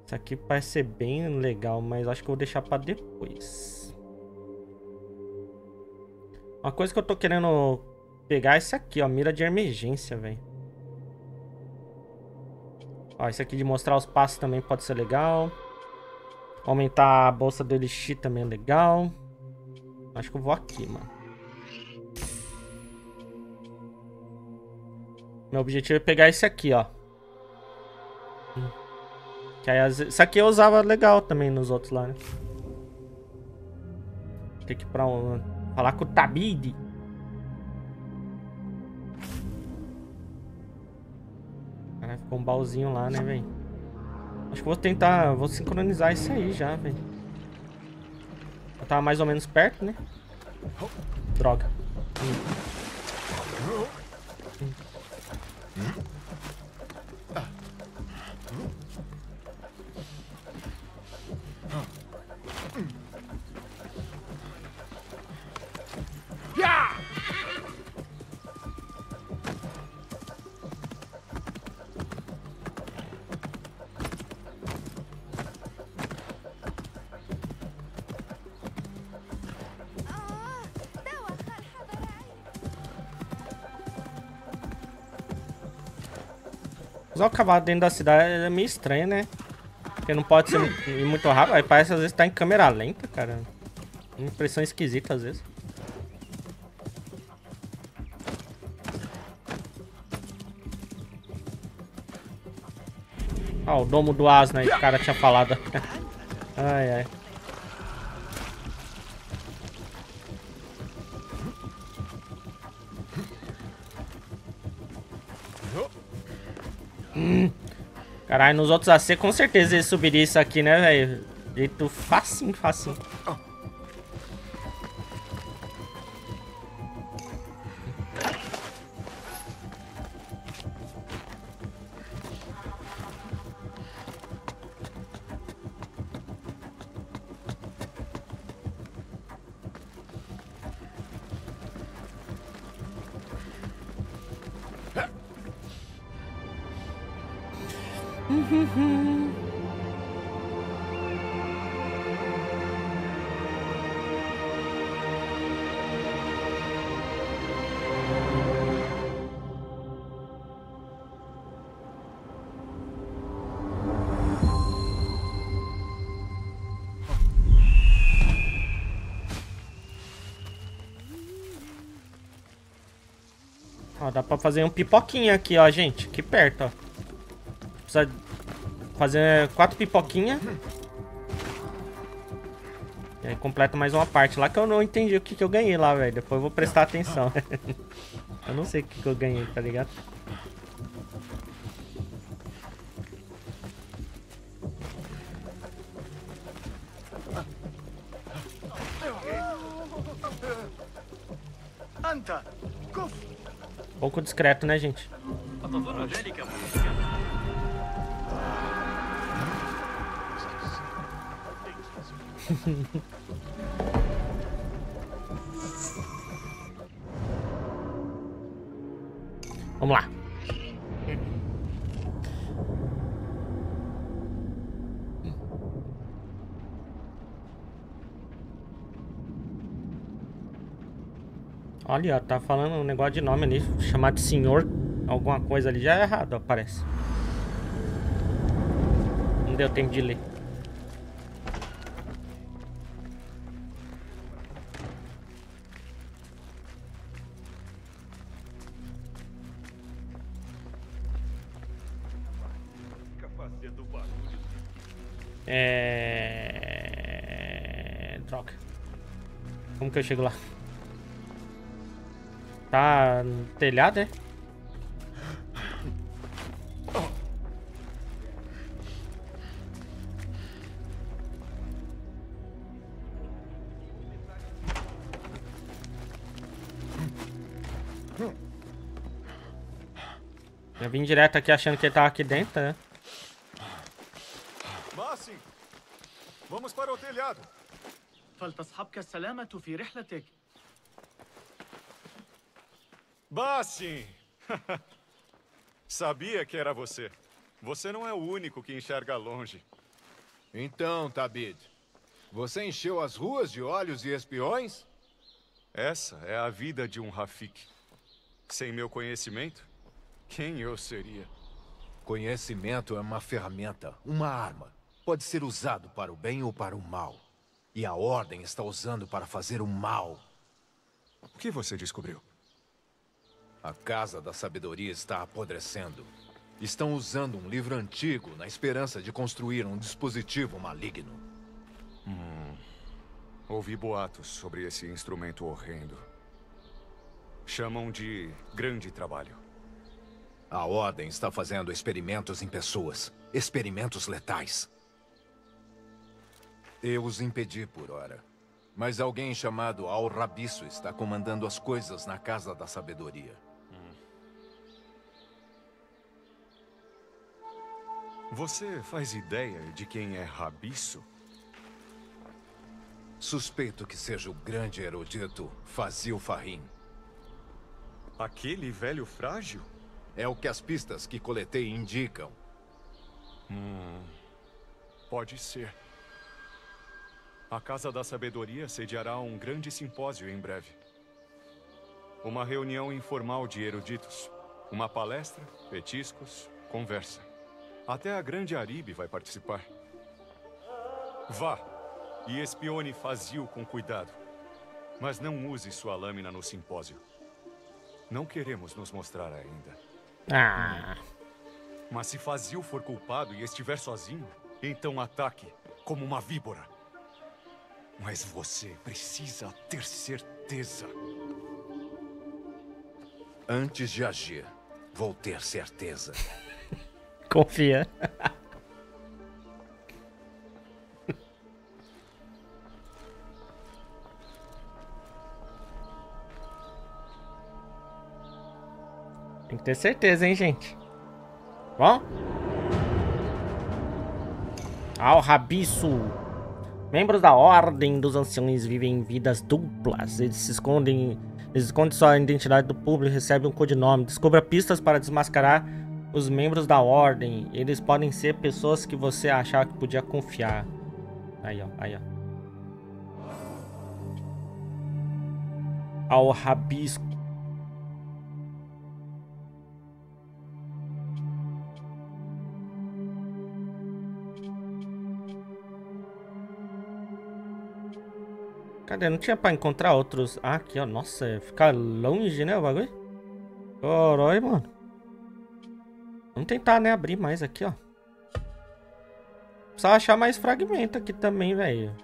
Isso aqui parece ser bem legal, mas acho que eu vou deixar pra depois. Uma coisa que eu tô querendo pegar é esse aqui, ó. Mira de emergência, velho. Ó, esse aqui de mostrar os passos também pode ser legal. Aumentar a bolsa do Elixir também é legal. Acho que eu vou aqui, mano. Meu objetivo é pegar esse aqui, ó. Que aí, Isso aqui eu usava legal também nos outros lá, né? Tem que ir pra um... Falar com o Tabide. Caralho, ficou um baúzinho lá, né, velho? Acho que vou tentar... Vou sincronizar isso aí já, velho. Eu tava mais ou menos perto, né? Droga. Hum. Hum. Usar o cavalo dentro da cidade é meio estranho, né? Porque não pode ser muito rápido. Aí parece às vezes tá em câmera lenta, cara. Impressão esquisita às vezes. Ah, o domo do asno aí, o cara tinha falado. ai, ai. Hum. Caralho, nos outros AC com certeza ele subiria isso aqui, né, velho? Jeito facinho, facinho. Fazer um pipoquinha aqui, ó, gente. Aqui perto, ó. Precisa fazer quatro pipoquinhas. E aí completa mais uma parte lá que eu não entendi o que, que eu ganhei lá, velho. Depois eu vou prestar atenção. eu não sei o que, que eu ganhei, tá ligado? Anta, Pouco discreto, né, gente? Vamos lá. Olha, tá falando um negócio de nome ali, chamado senhor, alguma coisa ali já é errado, ó, parece. Não deu tempo de ler. É... Droga. Como que eu chego lá? Tá no telhado, é? Eu vim direto aqui achando que ele tava aqui dentro, né? Massi, vamos para o telhado. فلتصحبك السلامة في رحلتك. Bassin! Sabia que era você. Você não é o único que enxerga longe. Então, Tabid, você encheu as ruas de olhos e espiões? Essa é a vida de um Rafik. Sem meu conhecimento, quem eu seria? Conhecimento é uma ferramenta, uma arma. Pode ser usado para o bem ou para o mal. E a Ordem está usando para fazer o mal. O que você descobriu? A Casa da Sabedoria está apodrecendo. Estão usando um livro antigo na esperança de construir um dispositivo maligno. Hum. Ouvi boatos sobre esse instrumento horrendo. Chamam de grande trabalho. A Ordem está fazendo experimentos em pessoas. Experimentos letais. Eu os impedi por hora. Mas alguém chamado Al-Rabisso está comandando as coisas na Casa da Sabedoria. Você faz ideia de quem é Rabisso? Suspeito que seja o grande erudito Fazil Fahim. Aquele velho frágil? É o que as pistas que coletei indicam. Hum, pode ser. A Casa da Sabedoria sediará um grande simpósio em breve. Uma reunião informal de eruditos. Uma palestra, petiscos, conversa. Até a grande Aribe vai participar. Vá e espione Fazil com cuidado. Mas não use sua lâmina no simpósio. Não queremos nos mostrar ainda. Ah. Mas se Fazil for culpado e estiver sozinho, então ataque como uma víbora. Mas você precisa ter certeza. Antes de agir, vou ter certeza. Confia. Tem que ter certeza, hein, gente? Bom? Ao rabiço. Membros da Ordem dos Anciões vivem vidas duplas. Eles se escondem. Eles escondem sua identidade do público e recebem um codinome. Descubra pistas para desmascarar os membros da Ordem. Eles podem ser pessoas que você achava que podia confiar. Aí, ó. Aí, ó. Ao rabisco. Cadê? Não tinha pra encontrar outros. Ah, aqui, ó. Nossa, fica longe, né, o bagulho? Caralho, mano. Vamos tentar, né, abrir mais aqui, ó. Precisa achar mais fragmento aqui também, velho.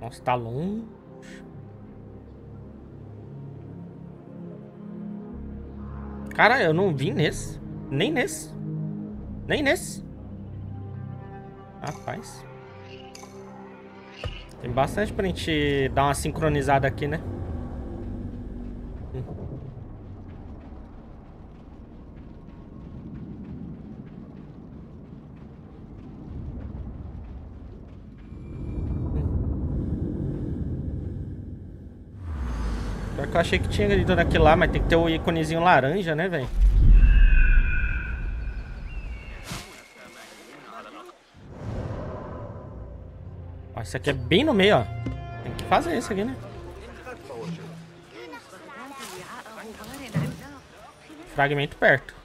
Nossa, tá longe. Cara, eu não vim nesse. Nem nesse. Nem nesse. Rapaz. Tem bastante pra gente dar uma sincronizada aqui, né? Pior que eu achei que tinha ido naquele lá, mas tem que ter o íconezinho laranja, né, velho? Isso aqui é bem no meio, ó. Tem que fazer isso aqui, né? Fragmento perto.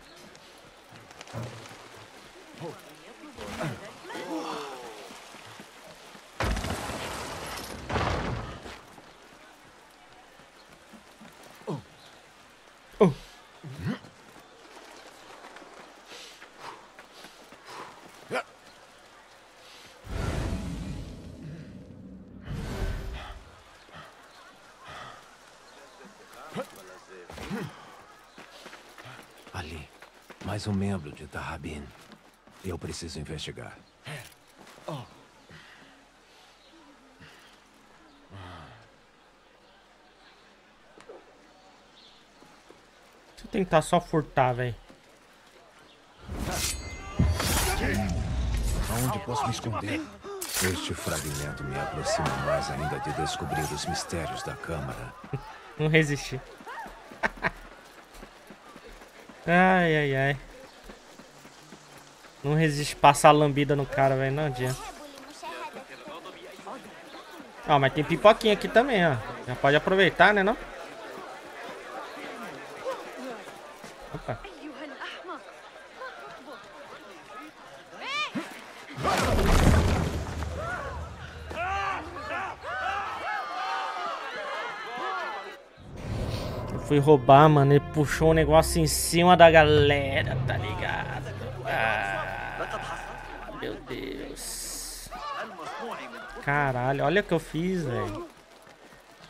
Mais um membro de Tahabin. Eu preciso investigar. Oh. Deixa eu tentar só furtar, velho. Aonde posso me esconder? Este fragmento me aproxima mais ainda de descobrir os mistérios da Câmara. Não resisti. ai, ai, ai. Não resiste passar lambida no cara, velho. Não adianta. Ó, mas tem pipoquinha aqui também, ó. Já pode aproveitar, né, não? Opa. Eu fui roubar, mano. Ele puxou um negócio em cima da galera, tá ligado? Ah, meu Deus. Caralho, olha o que eu fiz, velho.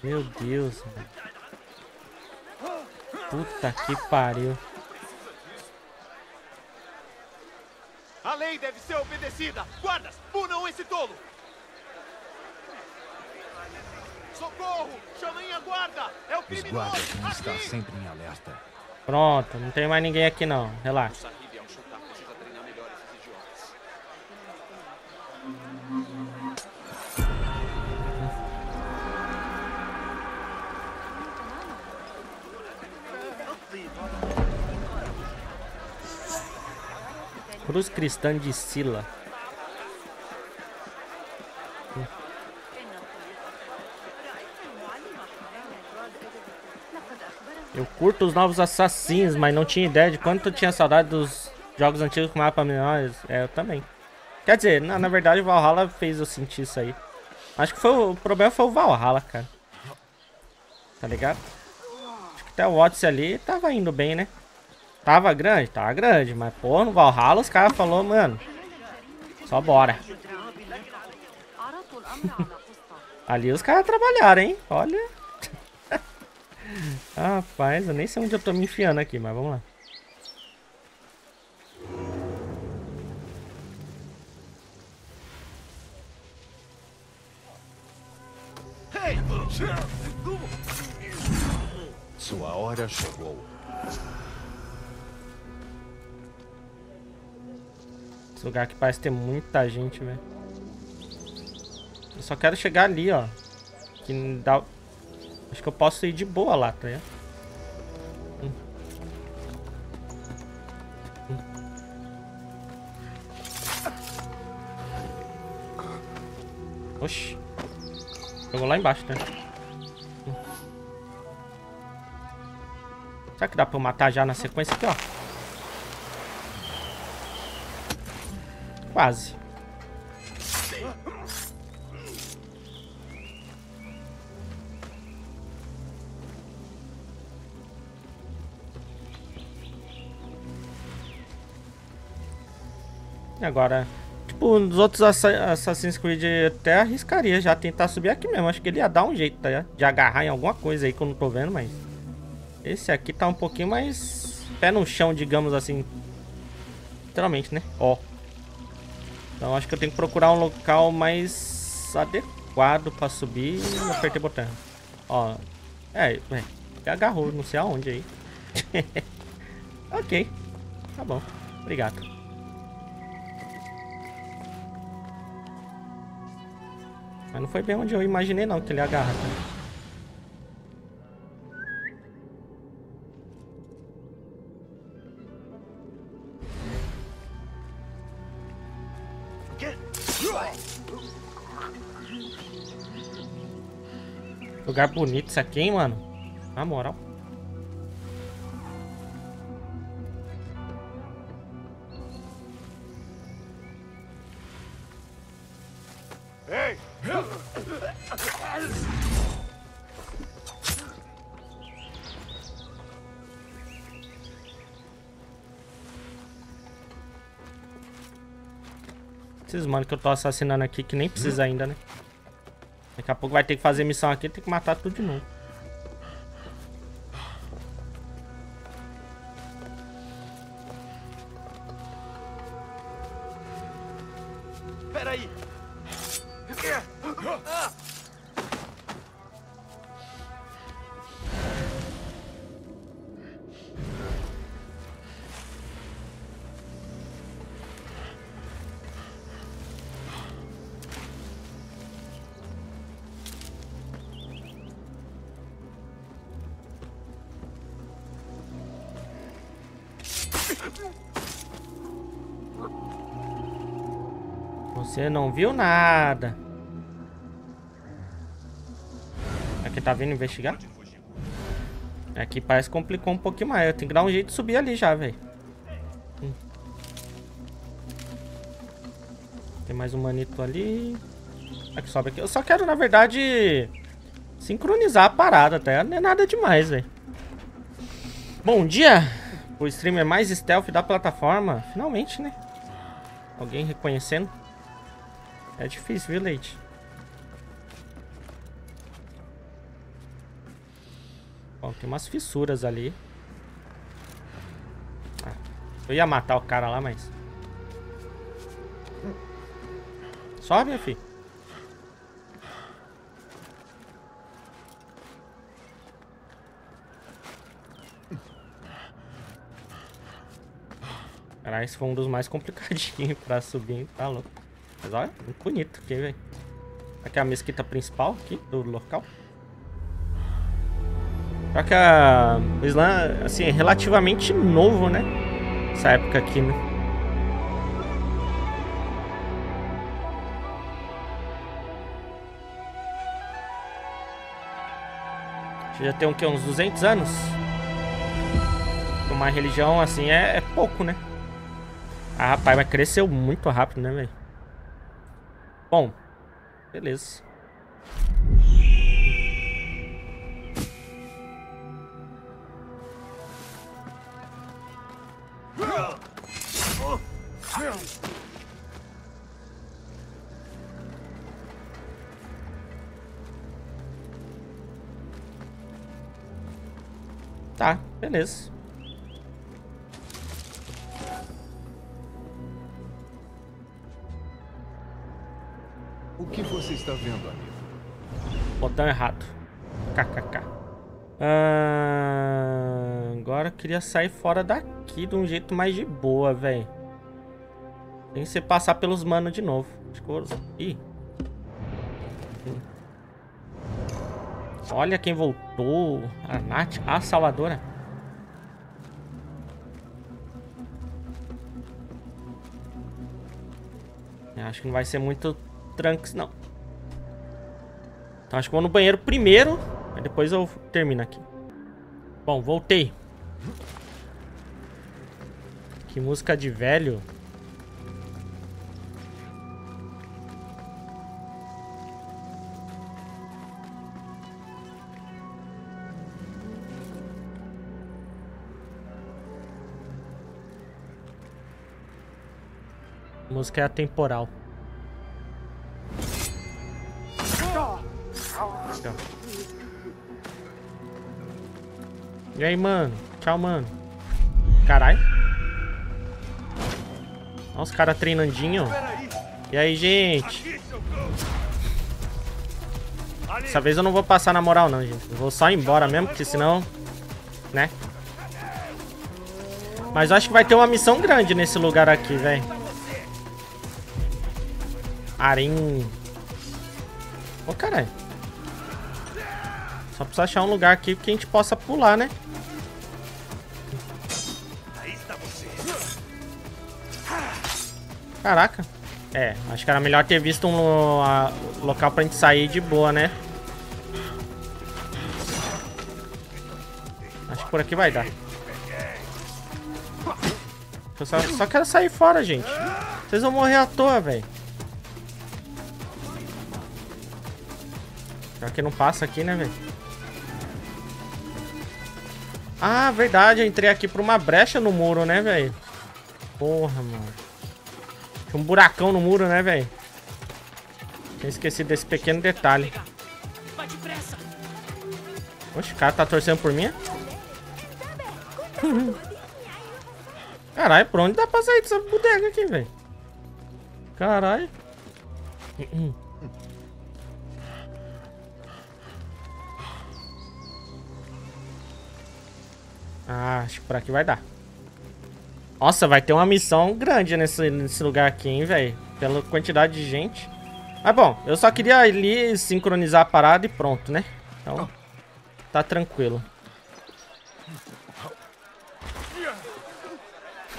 Meu Deus, velho. Puta que pariu. A lei deve ser obedecida! Guardas, punam esse tolo! Socorro! Chamem a guarda! É o Os criminoso! guardas vão estar sempre em alerta. Pronto, não tem mais ninguém aqui não. Relaxa. Cruz Cristã de Sila. Eu curto os novos assassinos, mas não tinha ideia de quanto eu tinha saudade dos jogos antigos com mapa menores. É, eu também. Quer dizer, na, na verdade o Valhalla fez eu sentir isso aí. Acho que foi, o problema foi o Valhalla, cara. Tá ligado? Acho que até o Odyssey ali tava indo bem, né? Tava grande? Tava grande, mas pô, no Valhalla os caras falaram, mano, só bora. Ali os caras trabalharam, hein? Olha. Rapaz, eu nem sei onde eu tô me enfiando aqui, mas vamos lá. Sua hora chegou. Esse lugar aqui parece ter muita gente, velho. Eu só quero chegar ali, ó. Que dá... Acho que eu posso ir de boa lá, tá ligado? Oxi. Jogou lá embaixo, né? Será que dá pra eu matar já na sequência aqui, ó? Quase. E agora, tipo, nos outros Assa- Assassin's Creed eu até arriscaria já tentar subir aqui mesmo. Acho que ele ia dar um jeito, tá? De agarrar em alguma coisa aí que eu não tô vendo, mas... Esse aqui tá um pouquinho mais pé no chão, digamos assim. Literalmente, né? Ó. Então acho que eu tenho que procurar um local mais adequado pra subir e apertei o botão. Ó. É, é, agarrou, não sei aonde aí. ok. Tá bom. Obrigado. Mas não foi bem onde eu imaginei não que ele agarra. Tá? Lugar bonito isso aqui, hein, mano? Na moral. Ei! Esses mano que eu tô assassinando aqui que nem precisa ainda, né? Daqui a pouco vai ter que fazer missão aqui tem que matar tudo de novo. Viu nada. Aqui tá vindo investigar? Aqui parece que complicou um pouquinho mais. Eu tenho que dar um jeito de subir ali já, velho. Hum. Tem mais um manito ali. Aqui sobe aqui. Eu só quero, na verdade, sincronizar a parada até. Não é nada demais, velho. Bom dia! O streamer mais stealth da plataforma. Finalmente, né? Alguém reconhecendo. É difícil, viu, Leite? Bom, tem umas fissuras ali. Ah, eu ia matar o cara lá, mas... Sobe, meu filho. Caralho, esse foi um dos mais complicadinhos pra subir, tá louco. Mas olha, muito bonito aqui, velho. Aqui é a mesquita principal aqui do local. Só que a... o Islã, assim, é relativamente novo, né? Essa época aqui, né? Já tem o quê? Uns 200 anos? Uma religião, assim, é, é pouco, né? Ah, rapaz, mas cresceu muito rápido, né, velho? Bom, beleza. Tá, beleza. Está vendo, amigo? Botão errado. KKK. Ah, agora eu queria sair fora daqui de um jeito mais de boa, velho. Tem que ser passar pelos manos de novo. Ih. Olha quem voltou. A Nath, a salvadora. Acho que não vai ser muito tranques, não. Então acho que vou no banheiro primeiro, aí depois eu termino aqui. Bom, voltei. Que música de velho. A música é atemporal. E aí, mano? Tchau, mano. Caralho. Olha os caras treinandinho. E aí, gente? Dessa vez eu não vou passar na moral, não, gente. Eu vou só ir embora mesmo, porque senão... Né? Mas eu acho que vai ter uma missão grande nesse lugar aqui, velho. Arim. Ô, oh, caralho. Só precisa achar um lugar aqui que a gente possa pular, né? Caraca. É, acho que era melhor ter visto um a, local pra gente sair de boa, né? Acho que por aqui vai dar. Eu só, só quero sair fora, gente. Vocês vão morrer à toa, velho. Já que não passa aqui, né, velho? Ah, verdade. Eu entrei aqui por uma brecha no muro, né, velho? Porra, mano. Tinha um buracão no muro, né, velho? Tinha esquecido desse pequeno detalhe. Oxe, o cara tá torcendo por mim? Caralho, por onde dá pra sair dessa bodega aqui, velho? Caralho. Ah, acho que por aqui vai dar. Nossa, vai ter uma missão grande nesse, nesse lugar aqui, hein, velho. Pela quantidade de gente. Mas bom, eu só queria ali sincronizar a parada e pronto, né? Então, tá tranquilo.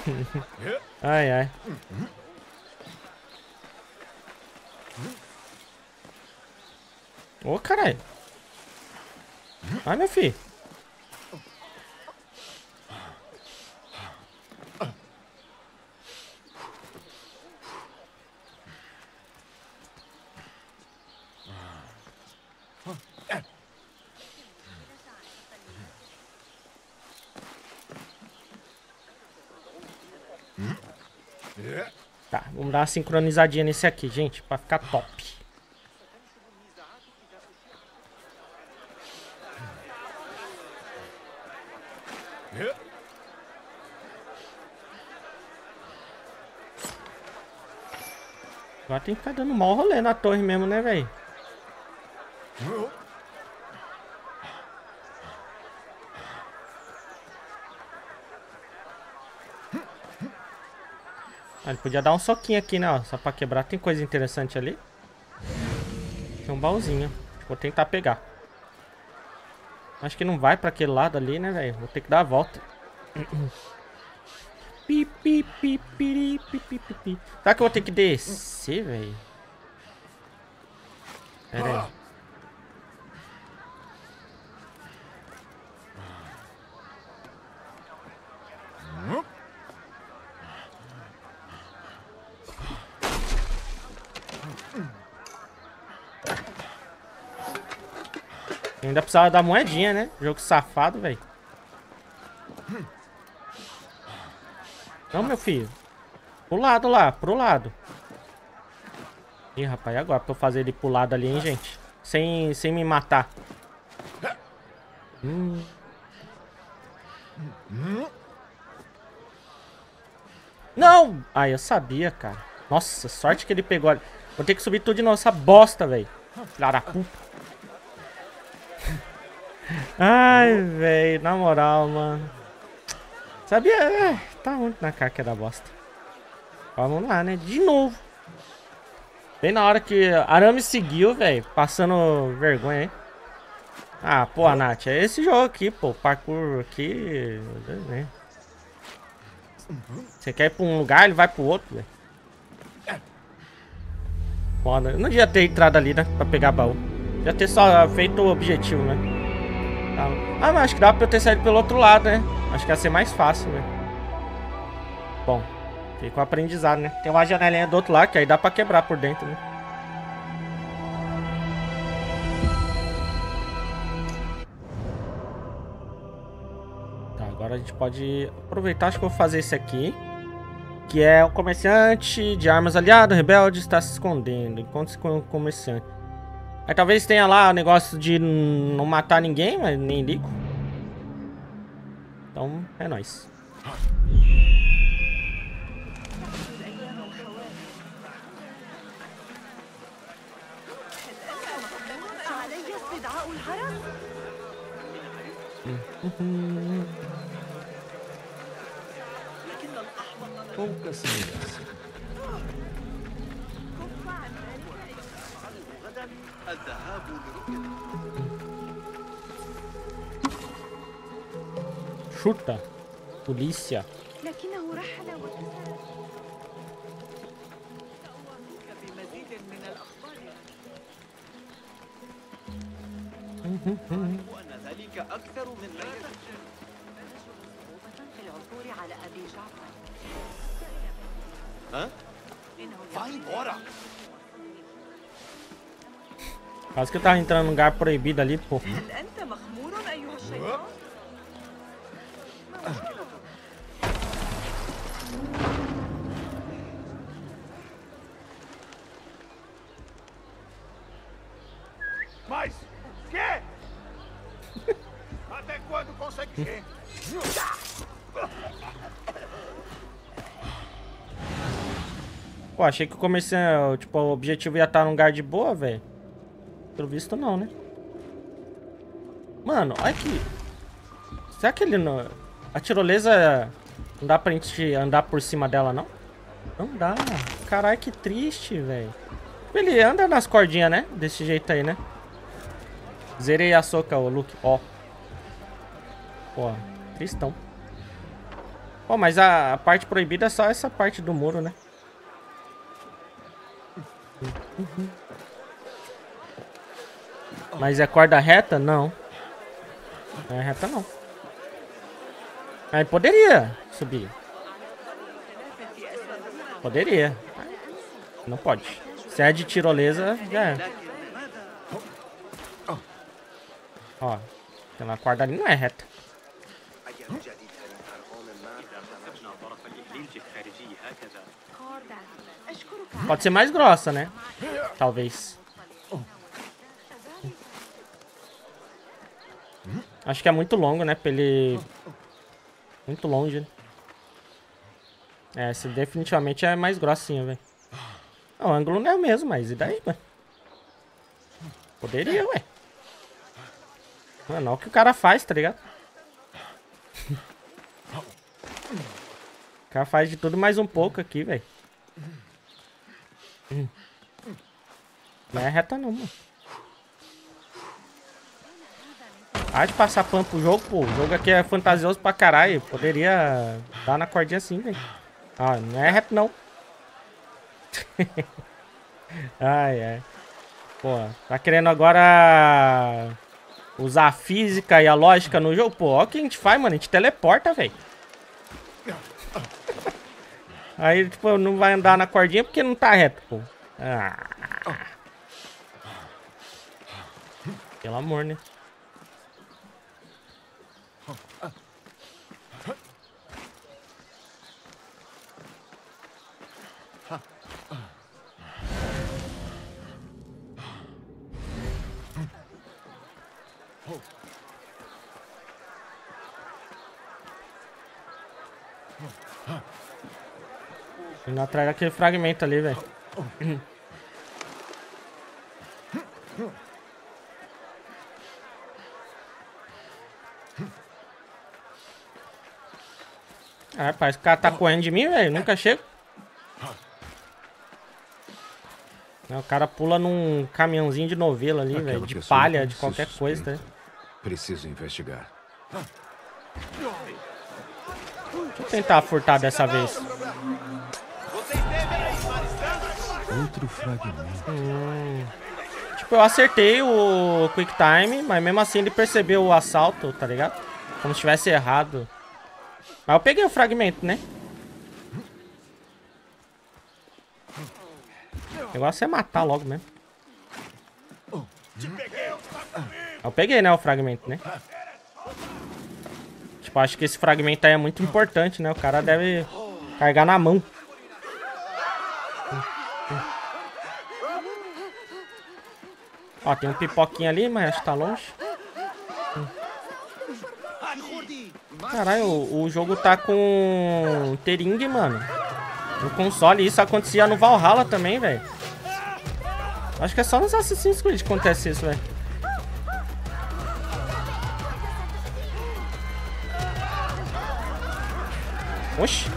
ai, ai. Ô, caralho. Ai, meu filho. Tá, vamos dar uma sincronizadinha nesse aqui, gente, pra ficar top. Agora tem que ficar dando mal rolê na torre mesmo, né, velho? Ele podia dar um soquinho aqui, né? Ó, só pra quebrar. Tem coisa interessante ali. Tem um baúzinho. Vou tentar pegar. Acho que não vai pra aquele lado ali, né, velho? Vou ter que dar a volta. Pi, pi, pi, pi, pi, pi, pi, pi. Será que eu vou ter que descer, velho? Pera aí. Ainda precisava da moedinha, né? Jogo safado, velho. Não, meu filho. Pro lado lá, pro lado. Ih, rapaz, e agora pra eu fazer ele pro lado ali, hein, gente? Sem, sem me matar. Hum. Não! Ai, eu sabia, cara. Nossa, sorte que ele pegou ali. Vou ter que subir tudo de novo, essa bosta, velho. Filha da puta. Ai, velho, na moral, mano. Sabia? É, tá muito na é da bosta. Vamos lá, né? De novo. Bem na hora que Arame seguiu, velho. Passando vergonha aí. Ah, pô, Nath, é esse jogo aqui, pô. Parkour aqui. Né? Você quer ir pra um lugar, ele vai pro outro, velho. Foda. Eu não devia ter entrado ali, né? Pra pegar baú. Devia ter só feito o objetivo, né? Ah, mas acho que dá pra eu ter saído pelo outro lado, né? Acho que ia ser mais fácil, né? Bom, fica o aprendizado, né? Tem uma janelinha do outro lado, que aí dá pra quebrar por dentro, né? Tá, agora a gente pode aproveitar, acho que eu vou fazer esse aqui. Que é o comerciante de armas aliado, rebelde, está se escondendo. Encontre-se com o comerciante. Aí talvez tenha lá o negócio de não matar ninguém, mas nem ligo. Então, é nóis. Pouca semelhança. Vai embora! Quase que eu tava entrando num lugar proibido ali, pô. Mas, quê? Até quando consegue? Pô, achei que o comerciante, tipo, o objetivo ia estar num lugar de boa, velho. Pelo visto não, né? Mano, olha aqui. Será que ele não... A tirolesa não dá pra gente andar por cima dela, não? Não dá. Caralho, que triste, velho. Ele anda nas cordinhas, né? Desse jeito aí, né? Zerei a soca, o Luke. Ó. Pô, tristão. Pô, mas a parte proibida é só essa parte do muro, né? Mas é corda reta? Não. Não é reta, não. Aí poderia subir. Poderia. Não pode. Se é de tirolesa, já é. Ó, aquela corda ali não é reta. Pode ser mais grossa, né? Talvez. Acho que é muito longo, né? Pra ele... Muito longe. né? É, esse definitivamente é mais grossinho, velho. O ângulo não é o mesmo, mas e daí, mano? Poderia, ué. Mano, olha o que o cara faz, tá ligado? o cara faz de tudo mais um pouco aqui, velho. Não é reta não, mano. Há de passar pano pro jogo, pô. O jogo aqui é fantasioso pra caralho. Poderia dar na cordinha assim, velho. Ah, não é reto não. ai, ai. Pô, tá querendo agora usar a física e a lógica no jogo? Pô, olha o que a gente faz, mano. A gente teleporta, velho. Aí, tipo, não vai andar na cordinha porque não tá reto, pô. Ah. Pelo amor, né? Indo atrás daquele fragmento ali, velho. Ah, que o cara tá correndo de mim, velho. Nunca chego. Não, o cara pula num caminhãozinho de novela ali, velho. De palha, de qualquer coisa, né? Preciso investigar. Deixa eu tentar furtar dessa vez. Outro fragmento. Hum. Tipo, eu acertei o Quick Time, mas mesmo assim ele percebeu o assalto, tá ligado? Como se tivesse errado. Mas eu peguei o fragmento, né? O negócio é matar logo mesmo. Eu peguei, né, o fragmento, né? Tipo, acho que esse fragmento aí é muito importante, né? O cara deve carregar na mão. Ó, tem um pipoquinho ali, mas acho que tá longe. Caralho, o, jogo tá com Tering, mano. No console. Isso acontecia no Valhalla também, velho. Acho que é só nos Assassin's Creed que acontece isso, velho. Oxi.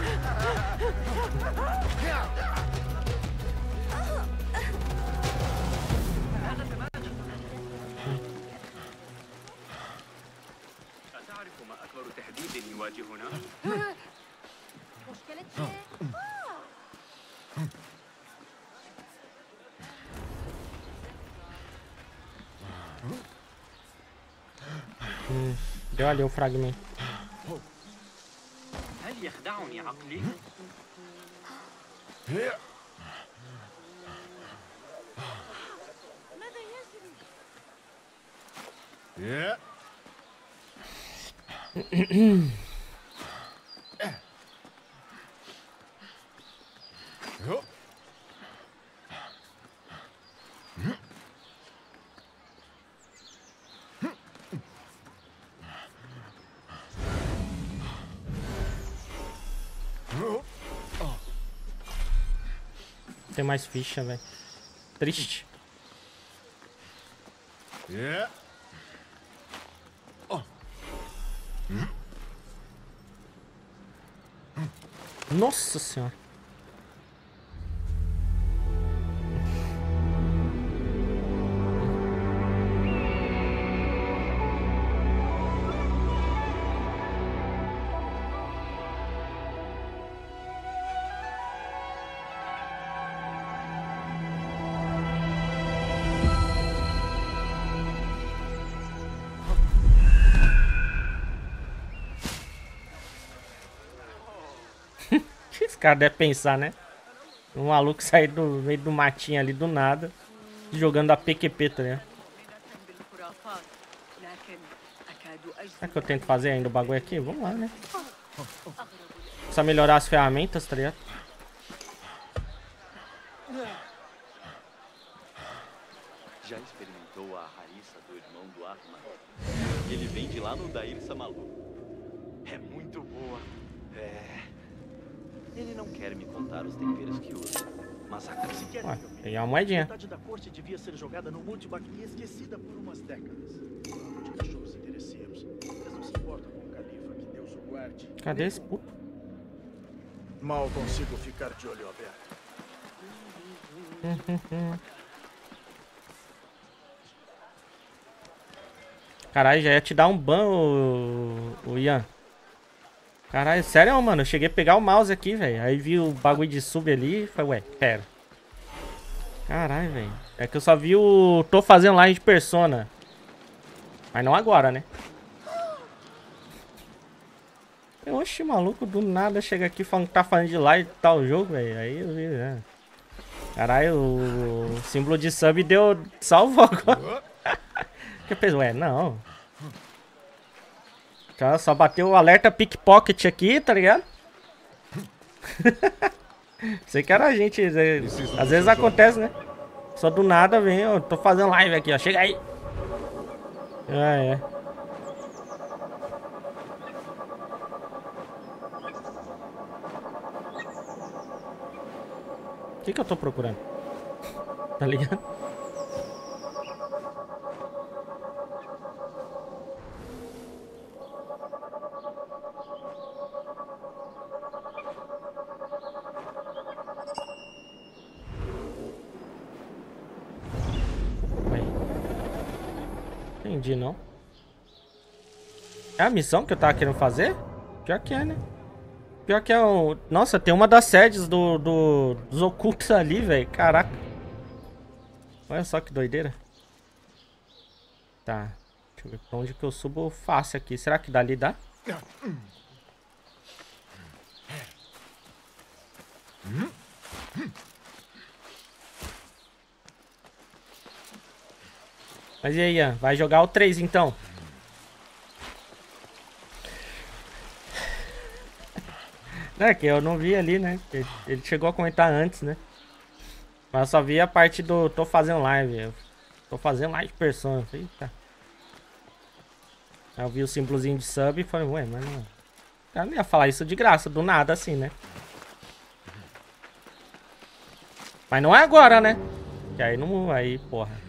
أتعرف ما أكبر تهديد يواجهنا؟ Hum, deu ali o fragmento. هل يخدعني عقلي؟ ماذا يجري؟ Mm-hmm. Tem mais ficha, velho. Triste. Yeah. Oh. Nossa senhora. Cara deve pensar, né? Um maluco sair do meio do matinho ali do nada, jogando a PQP, tá ligado? Será que eu tento fazer ainda o bagulho aqui? Vamos lá, né? Só melhorar as ferramentas, tá ligado? Já experimentou a rariça do irmão do Atman? Ele vem de lá no Dair Samalu. É muito boa. É. Ele não quer me contar os temperos que usa, mas a Se peguei uma moedinha. Metade da corte devia ser jogada no Multibac e esquecida por umas décadas. Bando de cachorros interesseiros. Eles não se importam com o califa, que Deus o guarde. Cadê esse puto? Mal consigo ficar de olho aberto. Caralho, já ia te dar um ban, o, o Ian. Caralho, sério, mano? Eu cheguei a pegar o mouse aqui, velho. Aí vi o bagulho de sub ali e falei, ué, pera. Caralho, velho. É que eu só vi o... Tô fazendo live de Persona. Mas não agora, né? Oxi, maluco, do nada chega aqui falando que tá fazendo de live tal jogo, velho. Aí eu vi, né? Caralho, o símbolo de sub deu... Salvou agora. que eu pensei, ué, não. Cara, só bateu o alerta pickpocket aqui, tá ligado? Sei que era a gente. Às vezes acontece, né? Só do nada vem, eu tô fazendo live aqui, ó. Chega aí. Ah, é. O que que eu tô procurando? Tá ligado? Entendi, não. É a missão que eu tava querendo fazer? Pior que é, né? Pior que é o... Nossa, tem uma das sedes do, do, dos ocultos ali, velho. Caraca. Olha só que doideira. Tá. Deixa eu ver pra onde que eu subo fácil aqui. Será que dali dá? Mas e aí, Ian? Vai jogar o 3 então? É que eu não vi ali, né? Ele, chegou a comentar antes, né? Mas eu só vi a parte do tô fazendo live. Tô fazendo live persona. Eita. Aí eu vi o símbolozinho de sub e falei, ué, mas não. Eu não ia falar isso de graça, do nada assim, né? Mas não é agora, né? Que aí não. Aí, porra.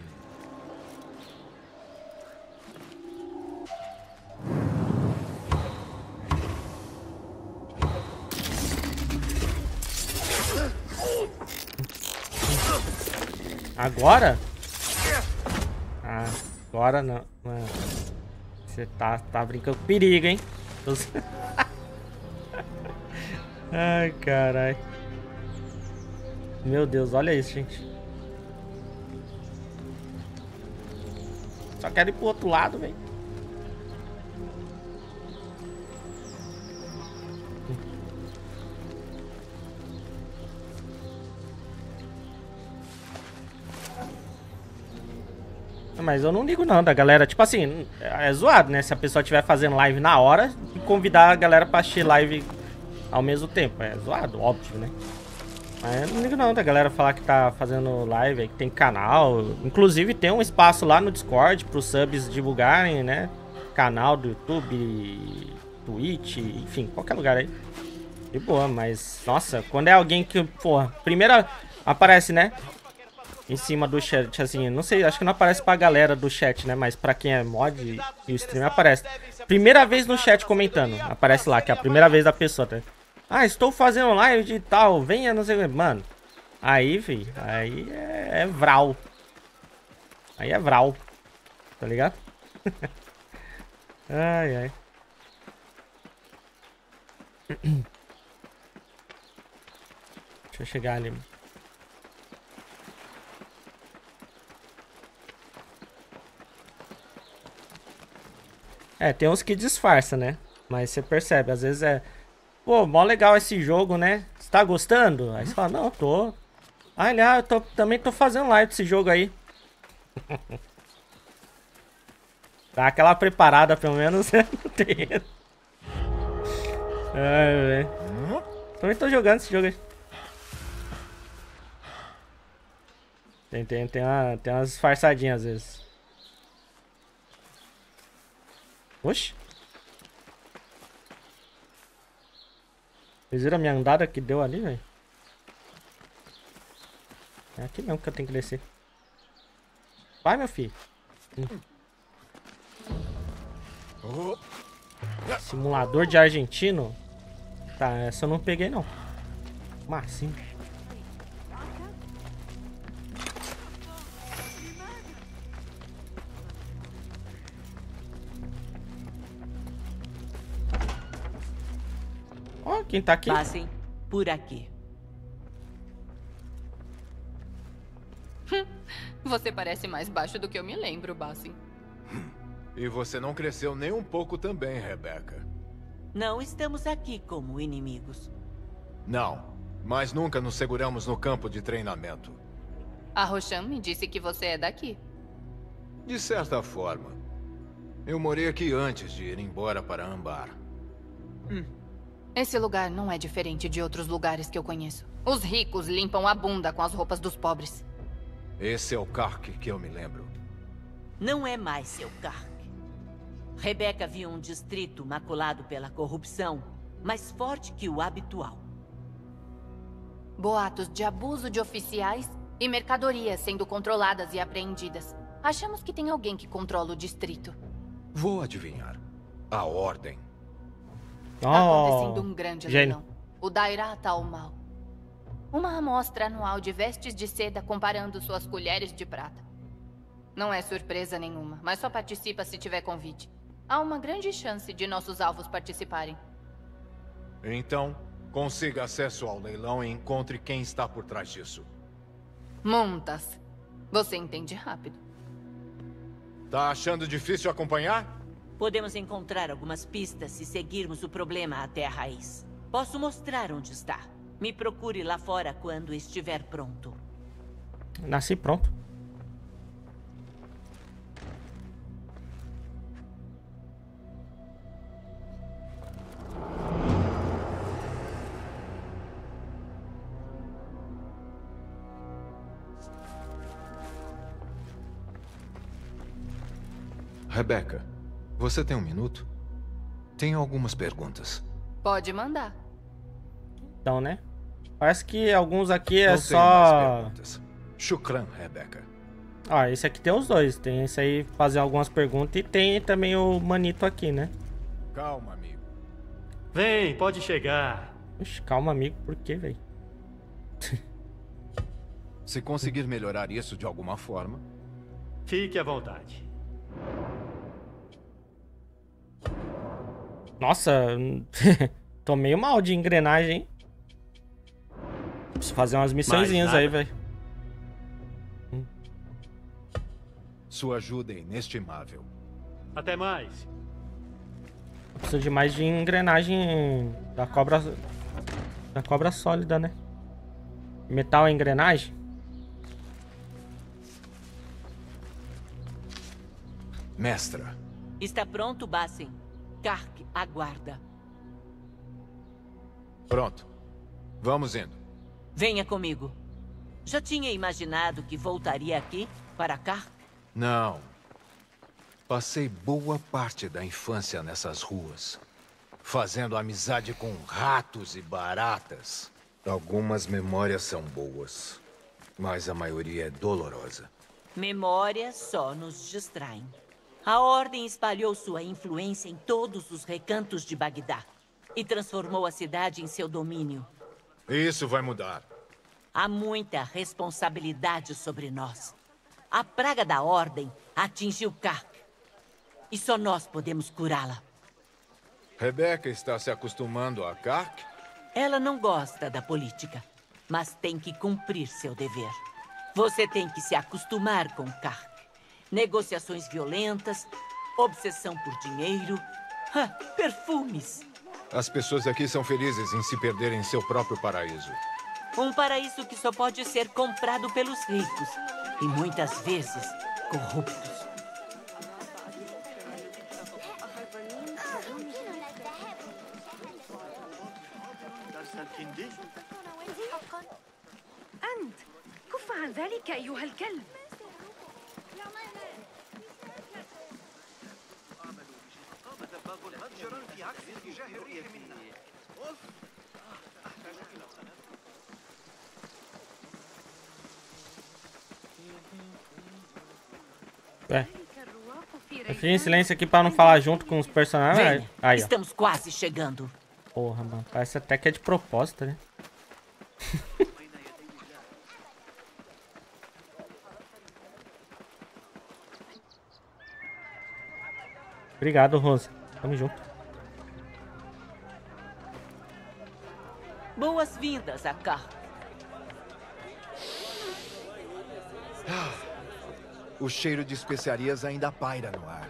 Agora? Ah, agora não. Você tá, tá brincando com perigo, hein? Ai, caralho. Meu Deus, olha isso, gente. Só quero ir pro outro lado, velho. Mas eu não ligo não da galera. Tipo assim, é zoado, né? Se a pessoa estiver fazendo live na hora e convidar a galera pra assistir live ao mesmo tempo. É zoado, óbvio, né? Mas eu não ligo não da galera falar que tá fazendo live, que tem canal. Inclusive tem um espaço lá no Discord pros subs divulgarem, né? Canal do YouTube, Twitch, enfim, qualquer lugar aí. De boa, mas, nossa, quando é alguém que, porra, primeira, Aparece, né? Em cima do chat, assim, não sei, acho que não aparece pra galera do chat, né? Mas pra quem é mod e o stream aparece. Primeira vez no chat comentando. Aparece lá, que é a primeira vez da pessoa, tá? Ah, estou fazendo live e tal, venha, não sei o que. Mano, aí, fi, aí é, é vral. Aí é vral. Tá ligado? ai, ai. Deixa eu chegar ali. É, tem uns que disfarça, né? Mas você percebe, às vezes é... Pô, mó legal esse jogo, né? Você tá gostando? Aí você fala, não, tô. Ah, ele, ah, eu tô, também tô fazendo live desse jogo aí. Dá aquela preparada, pelo menos, né? no terreno. Ai, velho. Também tô jogando esse jogo aí. Tem, tem, tem, uma, tem umas disfarçadinhas às vezes. Oxi. Vocês viram a minha andada que deu ali, velho? É aqui mesmo que eu tenho que descer. Vai, meu filho. Hum. Simulador de argentino? Tá, essa eu não peguei não. Massinho. Quem tá aqui? Passem por aqui. Você parece mais baixo do que eu me lembro, Bassin. E você não cresceu nem um pouco também, Rebecca. Não estamos aqui como inimigos. Não, mas nunca nos seguramos no campo de treinamento. A Roshan me disse que você é daqui. De certa forma. Eu morei aqui antes de ir embora para Ambar. Hum. Esse lugar não é diferente de outros lugares que eu conheço. Os ricos limpam a bunda com as roupas dos pobres. Esse é o Kark que eu me lembro. Não é mais seu Kark. Rebecca viu um distrito maculado pela corrupção, mais forte que o habitual. Boatos de abuso de oficiais e mercadorias sendo controladas e apreendidas. Achamos que tem alguém que controla o distrito. Vou adivinhar. A Ordem. Oh, Acontecendo um grande leilão. O Dairat al Mal. Uma amostra anual de vestes de seda comparando suas colheres de prata. Não é surpresa nenhuma, mas só participa se tiver convite. Há uma grande chance de nossos alvos participarem. Então, consiga acesso ao leilão e encontre quem está por trás disso. Montas. Você entende rápido. Tá achando difícil acompanhar? Podemos encontrar algumas pistas se seguirmos o problema até a raiz. Posso mostrar onde está. Me procure lá fora quando estiver pronto. Nasci pronto. Rebecca, você tem um minuto? Tenho algumas perguntas. Pode mandar. Então, né? Parece que alguns aqui é Não só... Shukran, Rebecca. Ah, esse aqui tem os dois. Tem esse aí fazer algumas perguntas e tem também o Manito aqui, né? Calma, amigo. Vem, pode chegar. Ixi, calma, amigo. Por quê, velho? Se conseguir melhorar isso de alguma forma... Fique à vontade. Nossa, tô meio mal de engrenagem, hein? Preciso fazer umas missõezinhas aí, velho. Sua ajuda é inestimável. Até mais. Preciso de mais de engrenagem da cobra da cobra sólida, né? Metal é engrenagem? Mestra. Está pronto, Bassen. Kark aguarda. Pronto. Vamos indo. Venha comigo. Já tinha imaginado que voltaria aqui, para Kark? Não. Passei boa parte da infância nessas ruas. Fazendo amizade com ratos e baratas. Algumas memórias são boas. Mas a maioria é dolorosa. Memórias só nos distraem. A Ordem espalhou sua influência em todos os recantos de Bagdá e transformou a cidade em seu domínio. Isso vai mudar. Há muita responsabilidade sobre nós. A praga da Ordem atingiu Kark. E só nós podemos curá-la. Rebecca está se acostumando a Kark? Ela não gosta da política, mas tem que cumprir seu dever. Você tem que se acostumar com Kark Negociações violentas, obsessão por dinheiro, ah, perfumes. As pessoas aqui são felizes em se perderem em seu próprio paraíso. Um paraíso que só pode ser comprado pelos ricos e muitas vezes corruptos. أنت كف عن ذلك أيها الكلب متجرا في عكس اتجاه الريح منا أوف Ué. Eu fiquei em silêncio aqui pra não falar junto com os personagens. Venha, Aí, ó. estamos quase chegando. Porra, mano. Parece até que é de propósito, né? Obrigado, Rosa. Tamo junto. Boas-vindas a Kark. O cheiro de especiarias ainda paira no ar.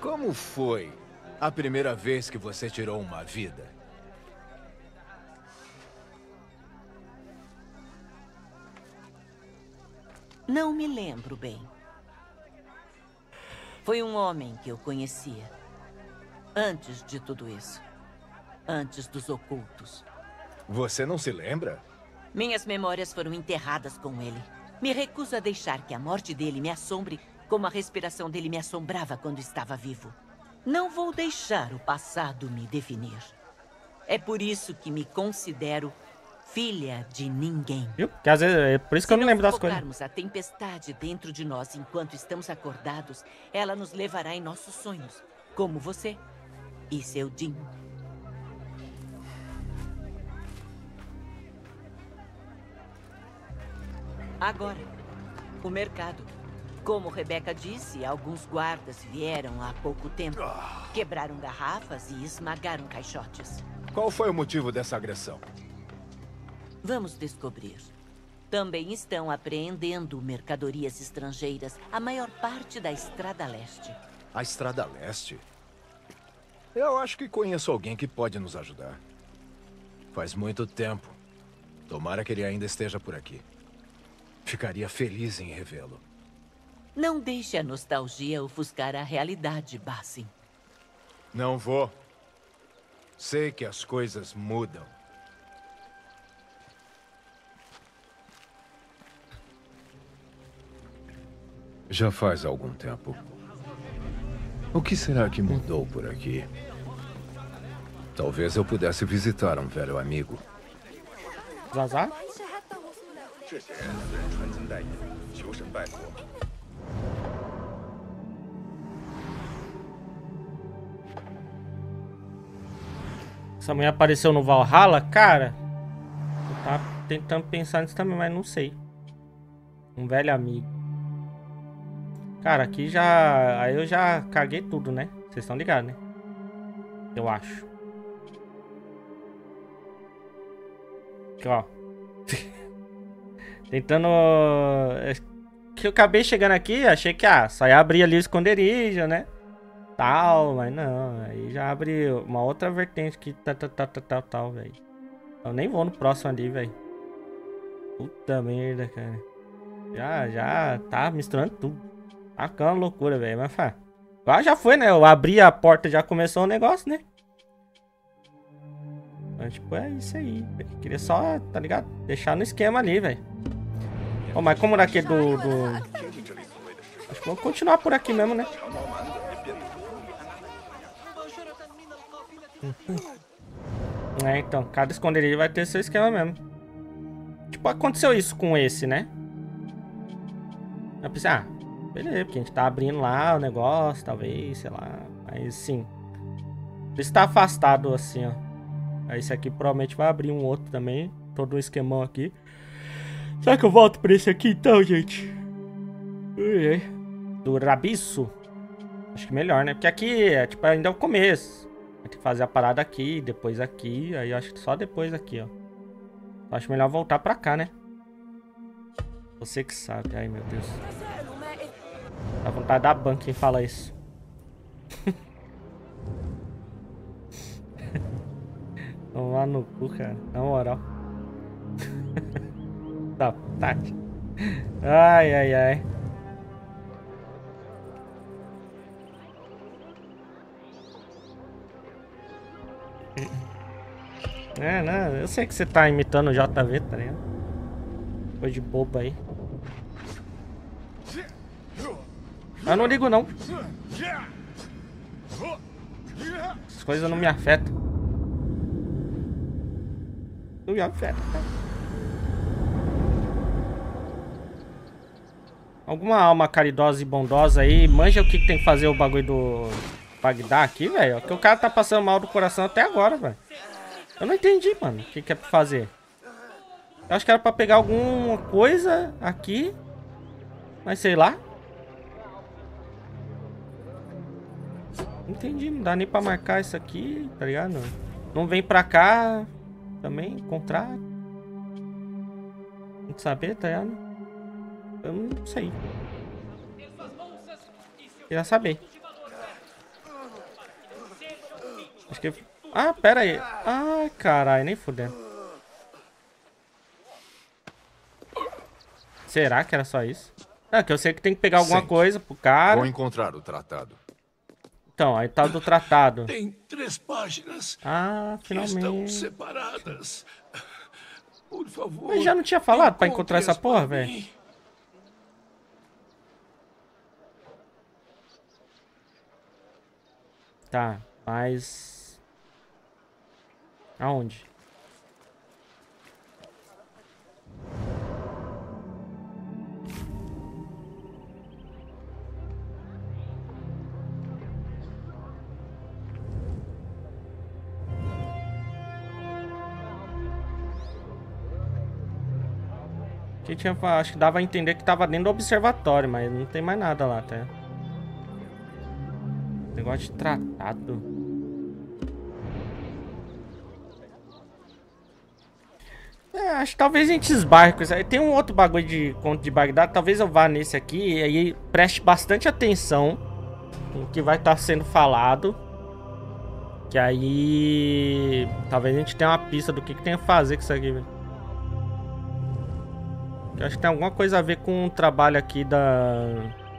Como foi a primeira vez que você tirou uma vida? Não me lembro bem. Foi um homem que eu conhecia. Antes de tudo isso. Antes dos ocultos. Você não se lembra? Minhas memórias foram enterradas com ele. Me recuso a deixar que a morte dele me assombre como a respiração dele me assombrava quando estava vivo. Não vou deixar o passado me definir. É por isso que me considero filha de ninguém. Viu? Que às vezes é por isso que eu não lembro das coisas. Se a tempestade dentro de nós enquanto estamos acordados, ela nos levará em nossos sonhos, como você e seu Jim. Agora, o mercado. Como Rebecca disse, alguns guardas vieram há pouco tempo. Quebraram garrafas e esmagaram caixotes. Qual foi o motivo dessa agressão? Vamos descobrir. Também estão apreendendo mercadorias estrangeiras, a maior parte da Estrada Leste. A Estrada Leste? Eu acho que conheço alguém que pode nos ajudar. Faz muito tempo. Tomara que ele ainda esteja por aqui. Ficaria feliz em revê-lo. Não deixe a nostalgia ofuscar a realidade, Bassin. Não vou. Sei que as coisas mudam. Já faz algum tempo. O que será que mudou por aqui? Talvez eu pudesse visitar um velho amigo. Zazar? Essa mulher apareceu no Valhalla? Cara, eu tava tentando pensar nisso também, mas não sei. Um velho amigo. Cara, aqui já... Aí eu já caguei tudo, né? Vocês estão ligados, né? Eu acho. Aqui, ó. Tentando... é Que eu acabei chegando aqui, achei que, ah, só ia abrir ali o esconderijo, né? Tal, mas não. Aí já abre uma outra vertente que tal, tal, tal, tal, tal, velho. Eu nem vou no próximo ali, velho. Puta merda, cara. Já, já tá misturando tudo. Tá ficando uma loucura, velho. Mas, fá. Agora já foi, né? Eu abri a porta já começou o negócio, né? Mas, tipo, é isso aí. Queria só, tá ligado? Deixar no esquema ali, velho. Ô, mas como daquele do, do... Acho que vamos continuar por aqui mesmo, né? É, então, cada esconderijo vai ter seu esquema mesmo. Tipo, aconteceu isso com esse, né? Eu pensei, ah, beleza, porque a gente tá abrindo lá o negócio, talvez, sei lá. Mas sim. Esse tá afastado assim, ó. Aí esse aqui provavelmente vai abrir um outro também. Todo um esquemão aqui. Será que eu volto pra esse aqui então, gente? Do Rabiço. Acho que melhor, né? Porque aqui é tipo ainda é o começo. Ter que fazer a parada aqui, depois aqui. Aí acho que só depois aqui, ó. Acho melhor voltar pra cá, né? Você que sabe. Ai, meu Deus. Dá vontade da banca quem fala isso. Vamos lá no cu, cara. Na moral. tá, Tati. Ai, ai, ai. É, não, eu sei que você tá imitando o JV, tá ligado? Coisa de bobo aí. Eu não ligo não. As coisas não me afetam. Não me afetam. Alguma alma caridosa e bondosa aí, manja o que tem que fazer o bagulho do Bagdá aqui, velho. Que o cara tá passando mal do coração até agora, velho. Eu não entendi, mano, o que, que é pra fazer. Eu acho que era pra pegar alguma coisa aqui. Mas sei lá. Entendi, não dá nem pra marcar isso aqui, tá ligado? Não vem pra cá também, encontrar. Tem que saber, tá ligado? Eu não sei. Queria saber. Acho que... Ah, pera aí. Ai, caralho, nem fudendo. Será que era só isso? É, que eu sei que tem que pegar alguma Sente. coisa pro cara. Vou encontrar o tratado. Então, aí tá do tratado. Tem três páginas. Ah, finalmente. Estão separadas. Por favor. Eu já não tinha falado pra encontrar essa porra, velho. Tá, mas... Aonde? Tinha, acho que dava a entender que tava dentro do observatório, mas não tem mais nada lá até. Negócio de tratado. É, acho que talvez a gente esbarre com isso aí. Tem um outro bagulho de conto de Bagdá. Talvez eu vá nesse aqui e aí preste bastante atenção no que vai estar tá sendo falado. Que aí... Talvez a gente tenha uma pista do que, que tem a fazer com isso aqui, velho. Acho que tem alguma coisa a ver com o trabalho aqui da...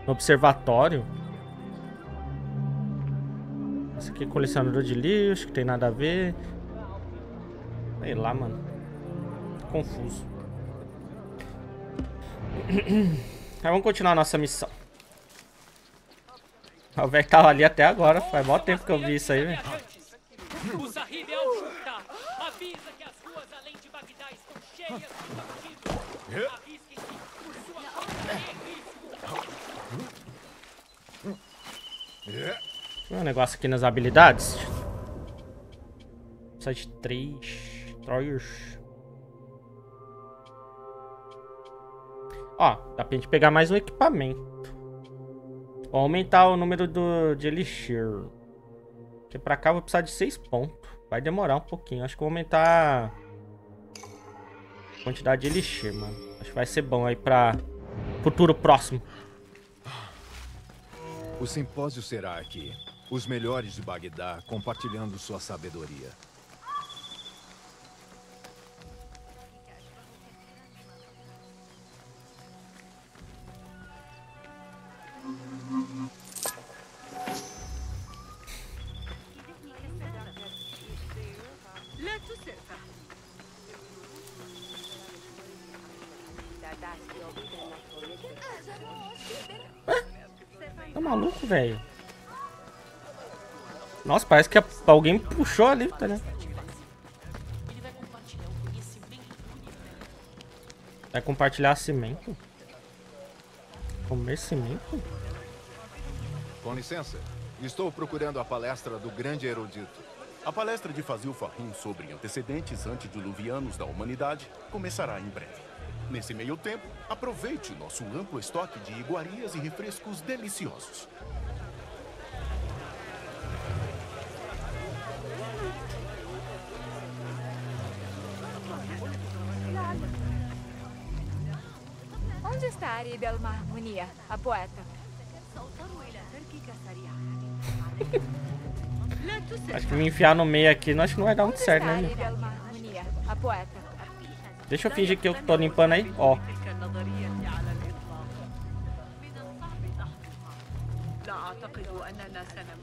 observatório. Esse aqui é colecionador de lixo, que tem nada a ver. Sei lá, mano. Confuso. Vamos continuar nossa missão. O velho tava ali até agora. Faz mó tempo que eu vi isso aí, velho. É avisa que as ruas além de Bagdá estão cheias de bandidos. Um negócio aqui nas habilidades. Site 3. Troyers. Ó, dá pra gente pegar mais um equipamento. Vou aumentar o número do, de Elixir. Porque pra cá eu vou precisar de 6 pontos. Vai demorar um pouquinho. Acho que vou aumentar a quantidade de Elixir, mano. Acho que vai ser bom aí pra futuro próximo. O simpósio será aqui. Os melhores de Bagdá compartilhando sua sabedoria. Tá maluco, velho? Nossa, parece que alguém puxou ali, tá ligado? Vai compartilhar cimento? Comer cimento? Com licença, estou procurando a palestra do grande erudito. A palestra de Fazil Farrim sobre antecedentes antediluvianos da humanidade começará em breve. Nesse meio tempo, aproveite nosso amplo estoque de iguarias e refrescos deliciosos. Onde está Arib Al-Mahmunia, a poeta? Acho que me enfiar no meio aqui, não acho que não vai dar muito certo, né? Arib Al-Mahmunia, a poeta. Deixa eu fingir que eu tô limpando aí, ó.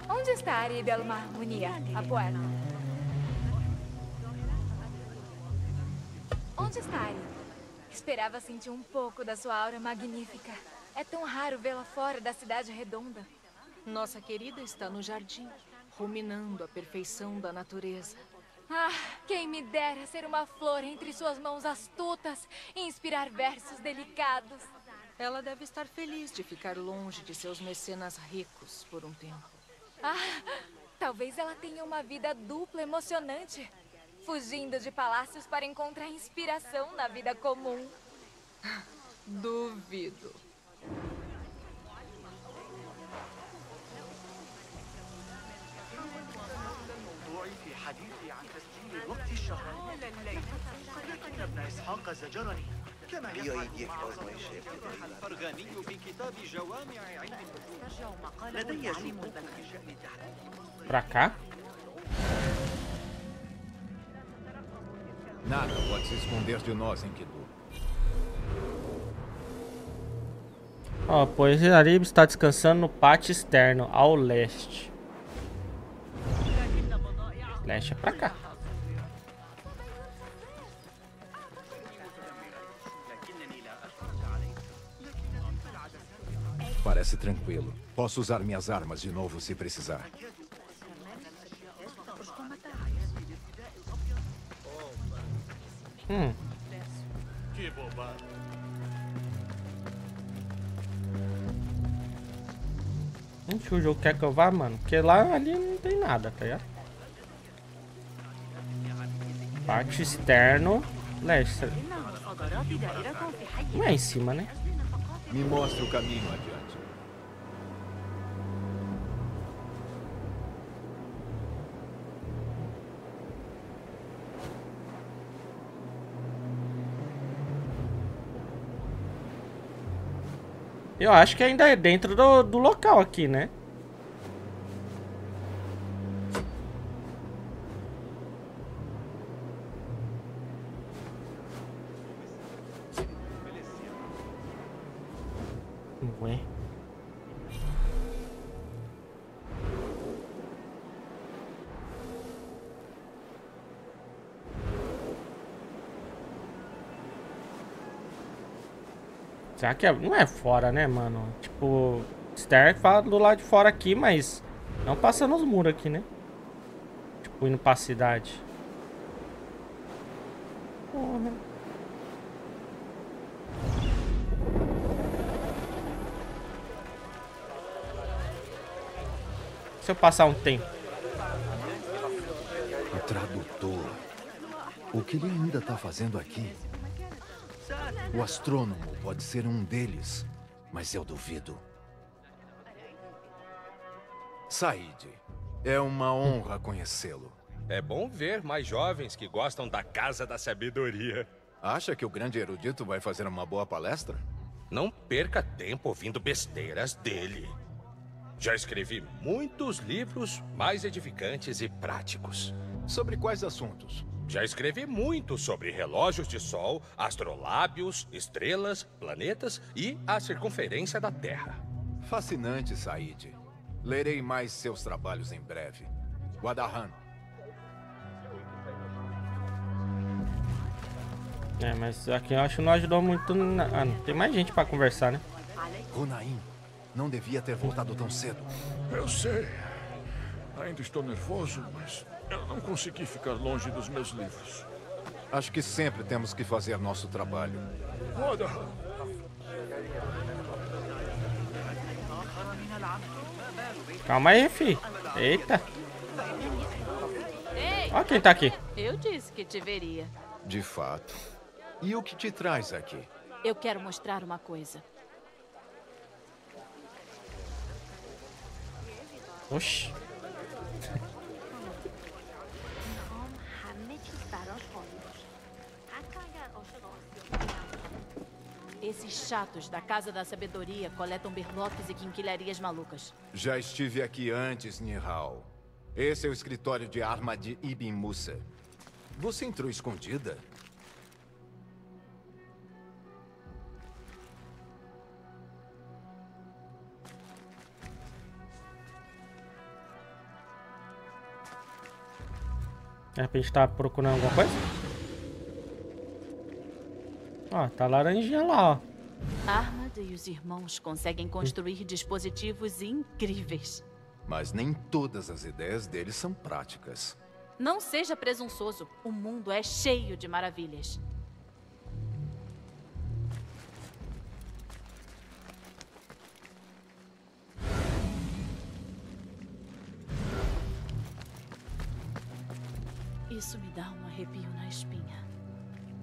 Onde está Arib Al-Mahmunia, a poeta? Onde está Arib? Esperava sentir um pouco da sua aura magnífica. É tão raro vê-la fora da cidade redonda. Nossa querida está no jardim, ruminando a perfeição da natureza. Ah, quem me dera ser uma flor entre suas mãos astutas e inspirar versos delicados. Ela deve estar feliz de ficar longe de seus mecenas ricos por um tempo. Ah, talvez ela tenha uma vida dupla emocionante. Fugindo de palácios para encontrar inspiração na vida comum. Duvido. لكن ابن إسحاق زجرني كما يفعل بعض الفرغاني في كتاب جوامع علم النجوم لدي سوء في شأن Pra cá? Nada pode se esconder de nós, Enkidu. Ó, pois Arib está descansando no pátio externo, ao leste. Leste é pra cá. Parece tranquilo. Posso usar minhas armas de novo se precisar. Hum. Que bobagem. Gente, o jogo quer que eu vá, mano. Porque lá ali não tem nada, tá ligado? Pátio externo. Leste. Não é em cima, né? Me mostre o caminho adiante. Eu acho que ainda é dentro do, do local aqui, né? Será que é... não é fora, né, mano? Tipo, Stair fala do lado de fora aqui, mas não passando os muros aqui, né? Tipo, indo pra cidade. Porra. Se eu passar um tempo. O tradutor. O que ele ainda está fazendo aqui? O astrônomo pode ser um deles, mas eu duvido. Said, é uma honra conhecê-lo. É bom ver mais jovens que gostam da Casa da Sabedoria. Acha que o grande erudito vai fazer uma boa palestra? Não perca tempo ouvindo besteiras dele. Já escrevi muitos livros mais edificantes e práticos. Sobre quais assuntos? Já escrevi muito sobre relógios de sol, astrolábios, estrelas, planetas e a circunferência da Terra. Fascinante, Said. Lerei mais seus trabalhos em breve. Guadahan. É, mas aqui eu acho que não ajudou muito. Na... Ah, não. Tem mais gente pra conversar, né? Hunain, não devia ter voltado tão cedo. Eu sei. Ainda estou nervoso, mas eu não consegui ficar longe dos meus livros. Acho que sempre temos que fazer nosso trabalho. Roda. Calma aí, fi. Eita. Ei, Ó quem tá aqui. Eu disse que te veria. De fato. E o que te traz aqui? Eu quero mostrar uma coisa. Oxi. Esses chatos da Casa da Sabedoria coletam berloques e quinquilharias malucas. Já estive aqui antes, Nihal. Esse é o escritório de arma de Ibn Musa. Você entrou escondida? De repente tá procurando alguma coisa? Ó, tá laranjinha lá, ó. Armad e os irmãos conseguem construir dispositivos incríveis. Mas nem todas as ideias deles são práticas. Não seja presunçoso. O mundo é cheio de maravilhas. Isso me dá um arrepio na espinha.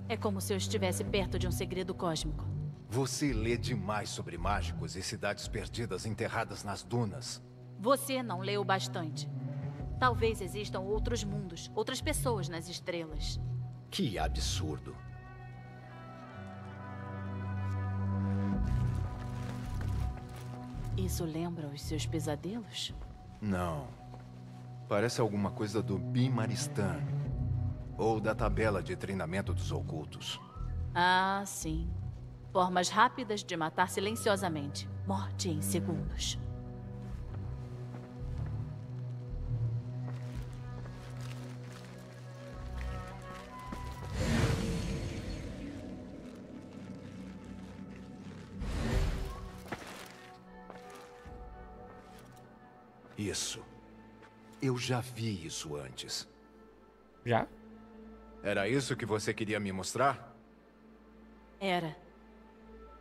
É como se eu estivesse perto de um segredo cósmico. Você lê demais sobre mágicos e cidades perdidas enterradas nas dunas. Você não leu bastante. Talvez existam outros mundos, outras pessoas nas estrelas. Que absurdo. Isso lembra os seus pesadelos? Não. Parece alguma coisa do Bimaristan. Ou da tabela de treinamento dos ocultos. Ah, sim. Formas rápidas de matar silenciosamente. Morte em segundos. Isso. Eu já vi isso antes. Já? Era isso que você queria me mostrar? Era.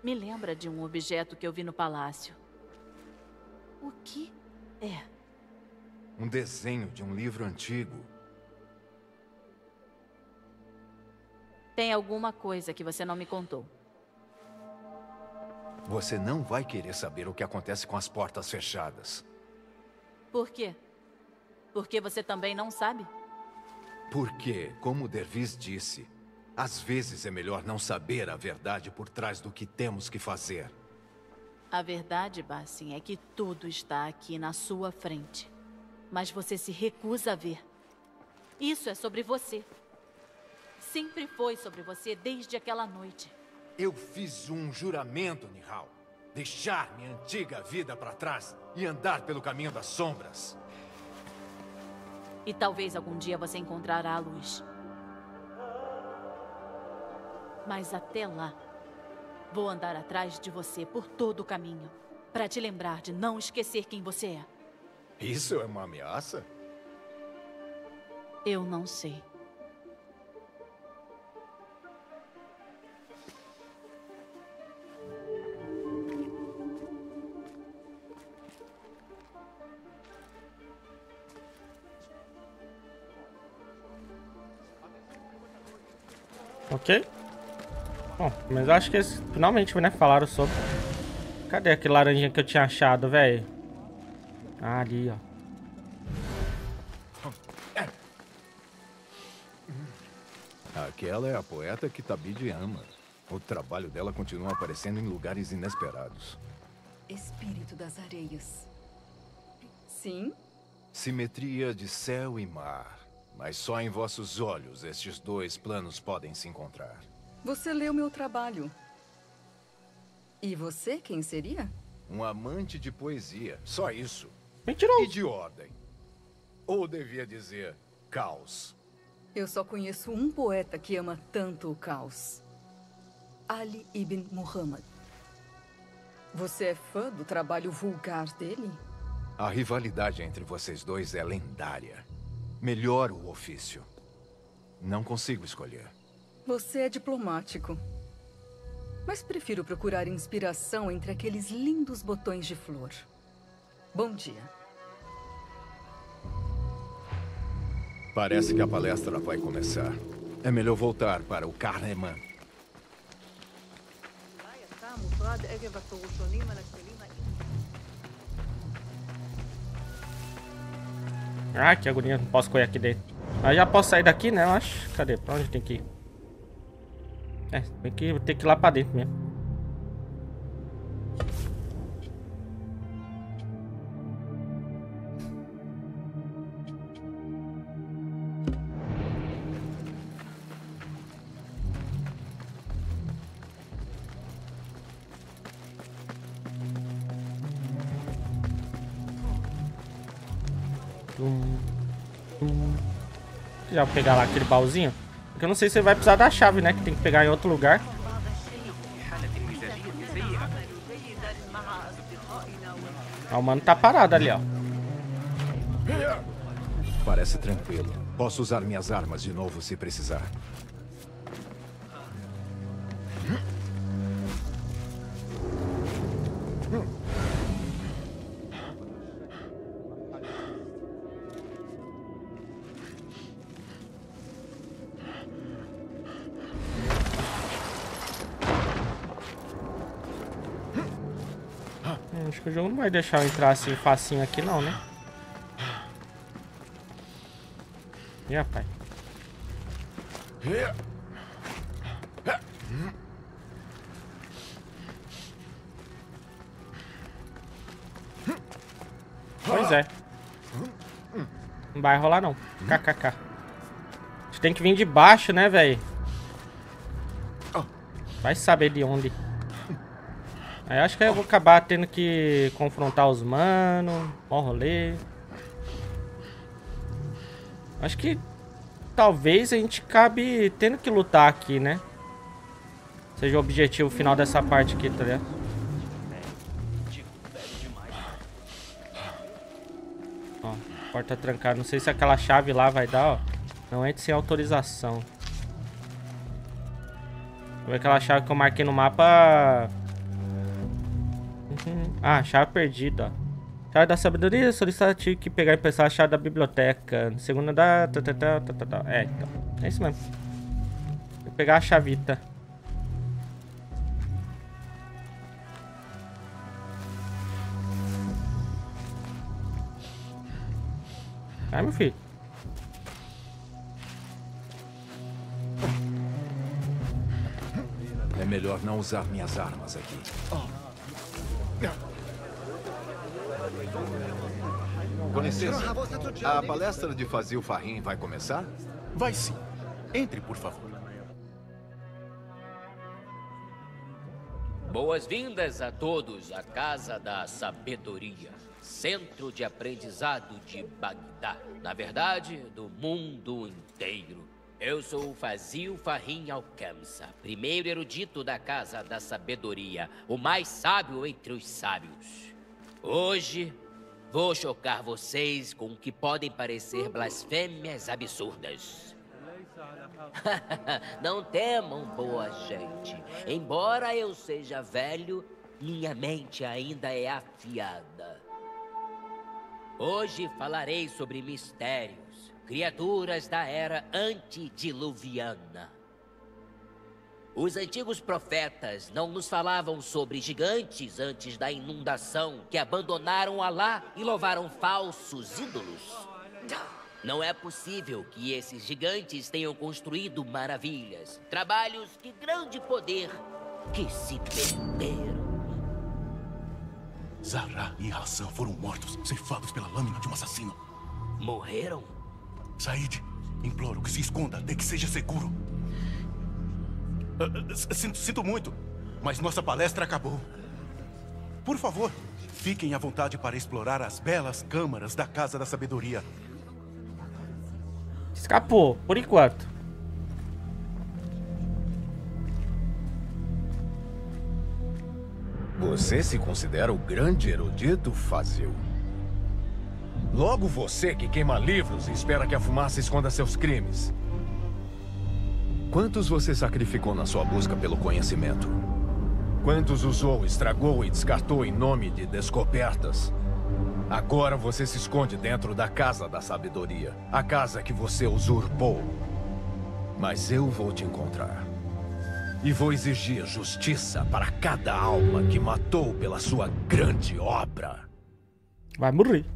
Me lembra de um objeto que eu vi no palácio. O que é? Um desenho de um livro antigo. Tem alguma coisa que você não me contou. Você não vai querer saber o que acontece com as portas fechadas. Por quê? Porque você também não sabe? Porque, como o Dervis disse, às vezes é melhor não saber a verdade por trás do que temos que fazer. A verdade, Bassin, é que tudo está aqui na sua frente. Mas você se recusa a ver. Isso é sobre você. Sempre foi sobre você desde aquela noite. Eu fiz um juramento, Nihal. Deixar minha antiga vida para trás e andar pelo caminho das sombras. E talvez algum dia você encontrará a luz. Mas até lá, vou andar atrás de você por todo o caminho. Para te lembrar de não esquecer quem você é. Isso é uma ameaça? Eu não sei. Ok. Bom, mas eu acho que eles finalmente, né, falaram sobre. Cadê aquele laranjinha que eu tinha achado, velho? Ah, ali, ó. Aquela é a poeta que Tabide ama. O trabalho dela continua aparecendo em lugares inesperados. Espírito das areias. Sim? Simetria de céu e mar. Mas só em vossos olhos estes dois planos podem se encontrar. Você leu meu trabalho. E você quem seria? Um amante de poesia. Só isso. Mentiroso. E de ordem. Ou devia dizer, caos. Eu só conheço um poeta que ama tanto o caos. Ali ibn Muhammad. Você é fã do trabalho vulgar dele? A rivalidade entre vocês dois é lendária. Melhor o ofício. Não consigo escolher. Você é diplomático. Mas prefiro procurar inspiração entre aqueles lindos botões de flor. Bom dia. Parece que a palestra vai começar. É melhor voltar para o Kahneman. Ah, que agonia, não posso correr aqui dentro. Aí já posso sair daqui, né? Eu acho. Cadê? Pra onde tem que ir? É, tem que ter que ir lá pra dentro mesmo. Já pegar lá aquele baúzinho. Porque eu não sei se você vai precisar da chave, né? Que tem que pegar em outro lugar. Ah, o mano tá parado ali, ó. Parece tranquilo. Posso usar minhas armas de novo se precisar. Vai deixar eu entrar assim facinho aqui não, né? E rapaz. Pois é. Não vai rolar não. KKK. A gente tem que vir de baixo, né, velho? Vai saber de onde. Aí acho que eu vou acabar tendo que confrontar os mano, bom rolê. Acho que talvez a gente cabe tendo que lutar aqui, né? Seja o objetivo final dessa parte aqui, tá ligado? Ó, porta trancada. Não sei se aquela chave lá vai dar, ó. Não entre sem autorização. Aquela chave que eu marquei no mapa ah, chave perdida. Chave da sabedoria, solicita tive que pegar e emprestar a chave da biblioteca. Segunda da... Tá, tá, tá, tá, tá, tá. É, então. É isso mesmo. Vou pegar a chavita. Ai, meu filho. É melhor não usar minhas armas aqui. Oh. Com licença, a palestra de Fazil Fahim vai começar? Vai sim. Entre, por favor. Boas-vindas a todos à Casa da Sabedoria, centro de aprendizado de Bagdá. Na verdade, do mundo inteiro. Eu sou o Fazil Fahim Alcamsa, primeiro erudito da Casa da Sabedoria, o mais sábio entre os sábios. Hoje, vou chocar vocês com o que podem parecer blasfêmias absurdas. Não temam, boa gente. Embora eu seja velho, minha mente ainda é afiada. Hoje falarei sobre mistérios criaturas da era antediluviana. Os antigos profetas não nos falavam sobre gigantes antes da inundação que abandonaram Alá e louvaram falsos ídolos. Não é possível que esses gigantes tenham construído maravilhas, trabalhos de grande poder que se perderam. Zara e Hassan foram mortos, ceifados pela lâmina de um assassino. Morreram? Said, imploro que se esconda até que seja seguro. Uh, sinto, sinto muito, mas nossa palestra acabou. Por favor, fiquem à vontade para explorar as belas câmaras da Casa da Sabedoria. Escapou, por enquanto. Você se considera o grande erudito, Fazil? Logo você que queima livros e espera que a fumaça esconda seus crimes. Quantos você sacrificou na sua busca pelo conhecimento? Quantos usou, estragou e descartou em nome de descobertas? Agora você se esconde dentro da Casa da Sabedoria. A casa que você usurpou. Mas eu vou te encontrar. E vou exigir justiça para cada alma que matou pela sua grande obra. Vai morrer.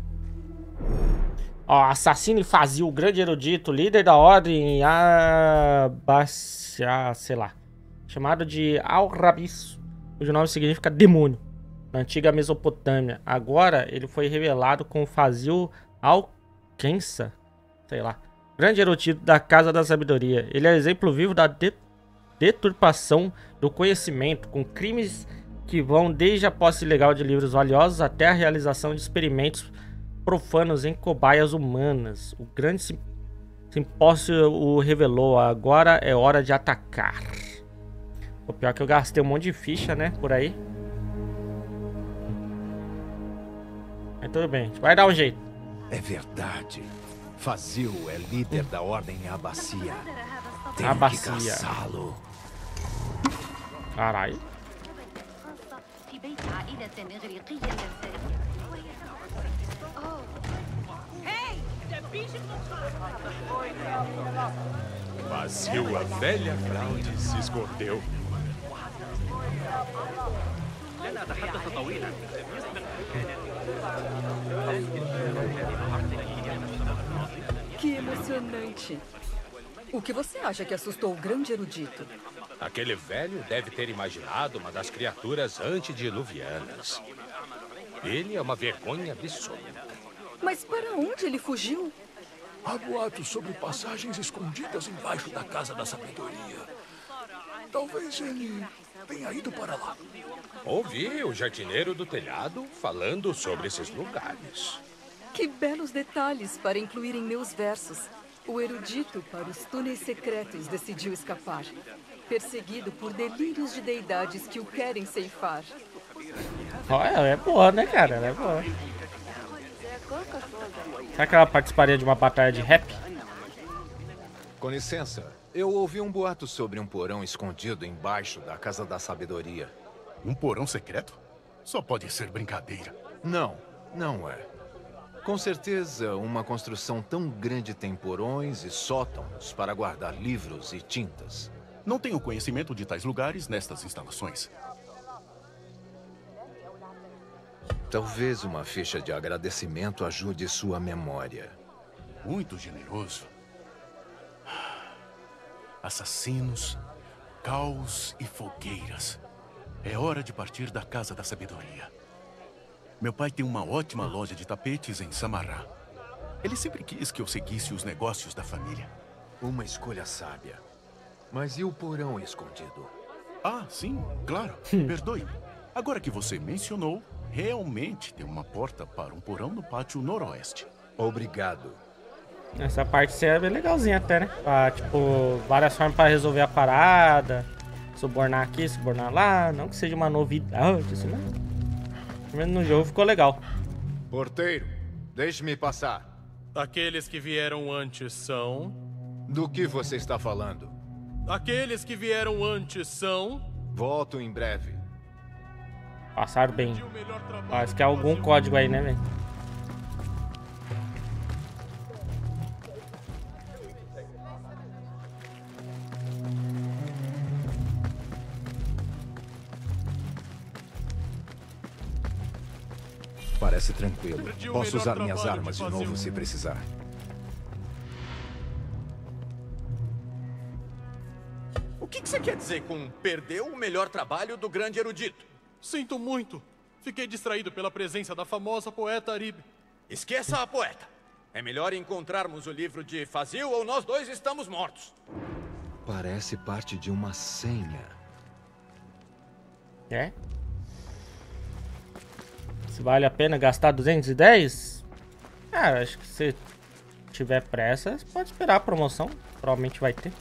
Ó, assassino e fazia o grande erudito, líder da ordem Abacia, sei lá. Chamado de Al-Rabis, cujo nome significa demônio na antiga Mesopotâmia. Agora ele foi revelado com Fazil Alkensa, sei lá, grande erudito da Casa da Sabedoria. Ele é exemplo vivo da de deturpação do conhecimento, com crimes que vão desde a posse ilegal de livros valiosos até a realização de experimentos profanos em cobaias humanas. O grande simpósio o revelou. Agora é hora de atacar. O pior é que eu gastei um monte de ficha, né, por aí. Mas tudo bem, a gente vai dar um jeito. É verdade. Fazil é líder da Ordem Abacia. Tenho Abacia. que caçá-lo. Caralho. Vazio, a velha fraude se escondeu. لن أتحدث طويلا لم يسبق Que emocionante. O que você acha que assustou o grande erudito? Aquele velho deve ter imaginado uma das criaturas antediluvianas. Ele é uma vergonha absoluta. Mas para onde ele fugiu? Há boatos sobre passagens escondidas embaixo da Casa da Sabedoria. Talvez ele tenha ido para lá. Ouvi o jardineiro do telhado falando sobre esses lugares. Que belos detalhes para incluir em meus versos. O erudito para os túneis secretos decidiu escapar, perseguido por delírios de deidades que o querem ceifar. Ó, ela é boa, né, cara? Ela é boa. Será que ela participaria de uma batalha de rap? Com licença, eu ouvi um boato sobre um porão escondido embaixo da Casa da Sabedoria. Um porão secreto? Só pode ser brincadeira. Não, não é. Com certeza, uma construção tão grande tem porões e sótãos para guardar livros e tintas. Não tenho conhecimento de tais lugares nestas instalações. Talvez uma ficha de agradecimento ajude sua memória. Muito generoso. Assassinos, caos e fogueiras. É hora de partir da Casa da Sabedoria. Meu pai tem uma ótima loja de tapetes em Samará. Ele sempre quis que eu seguisse os negócios da família. Uma escolha sábia. Mas e o porão escondido? Ah, sim, claro. Perdoe. Agora que você mencionou, realmente tem uma porta para um porão no pátio noroeste. Obrigado. Essa parte é bem legalzinha até, né? Pra, tipo, várias formas pra resolver a parada. Subornar aqui, subornar lá. Não que seja uma novidade, assim, né? Pelo menos no jogo ficou legal. Porteiro, deixe-me passar. Aqueles que vieram antes são. Do que você está falando? Aqueles que vieram antes são. Volto em breve. Passaram bem. Parece que é algum código aí, né, velho? Parece tranquilo. Posso usar minhas armas de novo se precisar. O que, que você quer dizer com perdeu o melhor trabalho do grande erudito? Sinto muito. Fiquei distraído pela presença da famosa poeta Arib. Esqueça a poeta. É melhor encontrarmos o livro de Fazil ou nós dois estamos mortos. Parece parte de uma senha. É? Se vale a pena gastar 210? Cara, acho que se tiver pressa, você pode esperar a promoção. Provavelmente vai ter.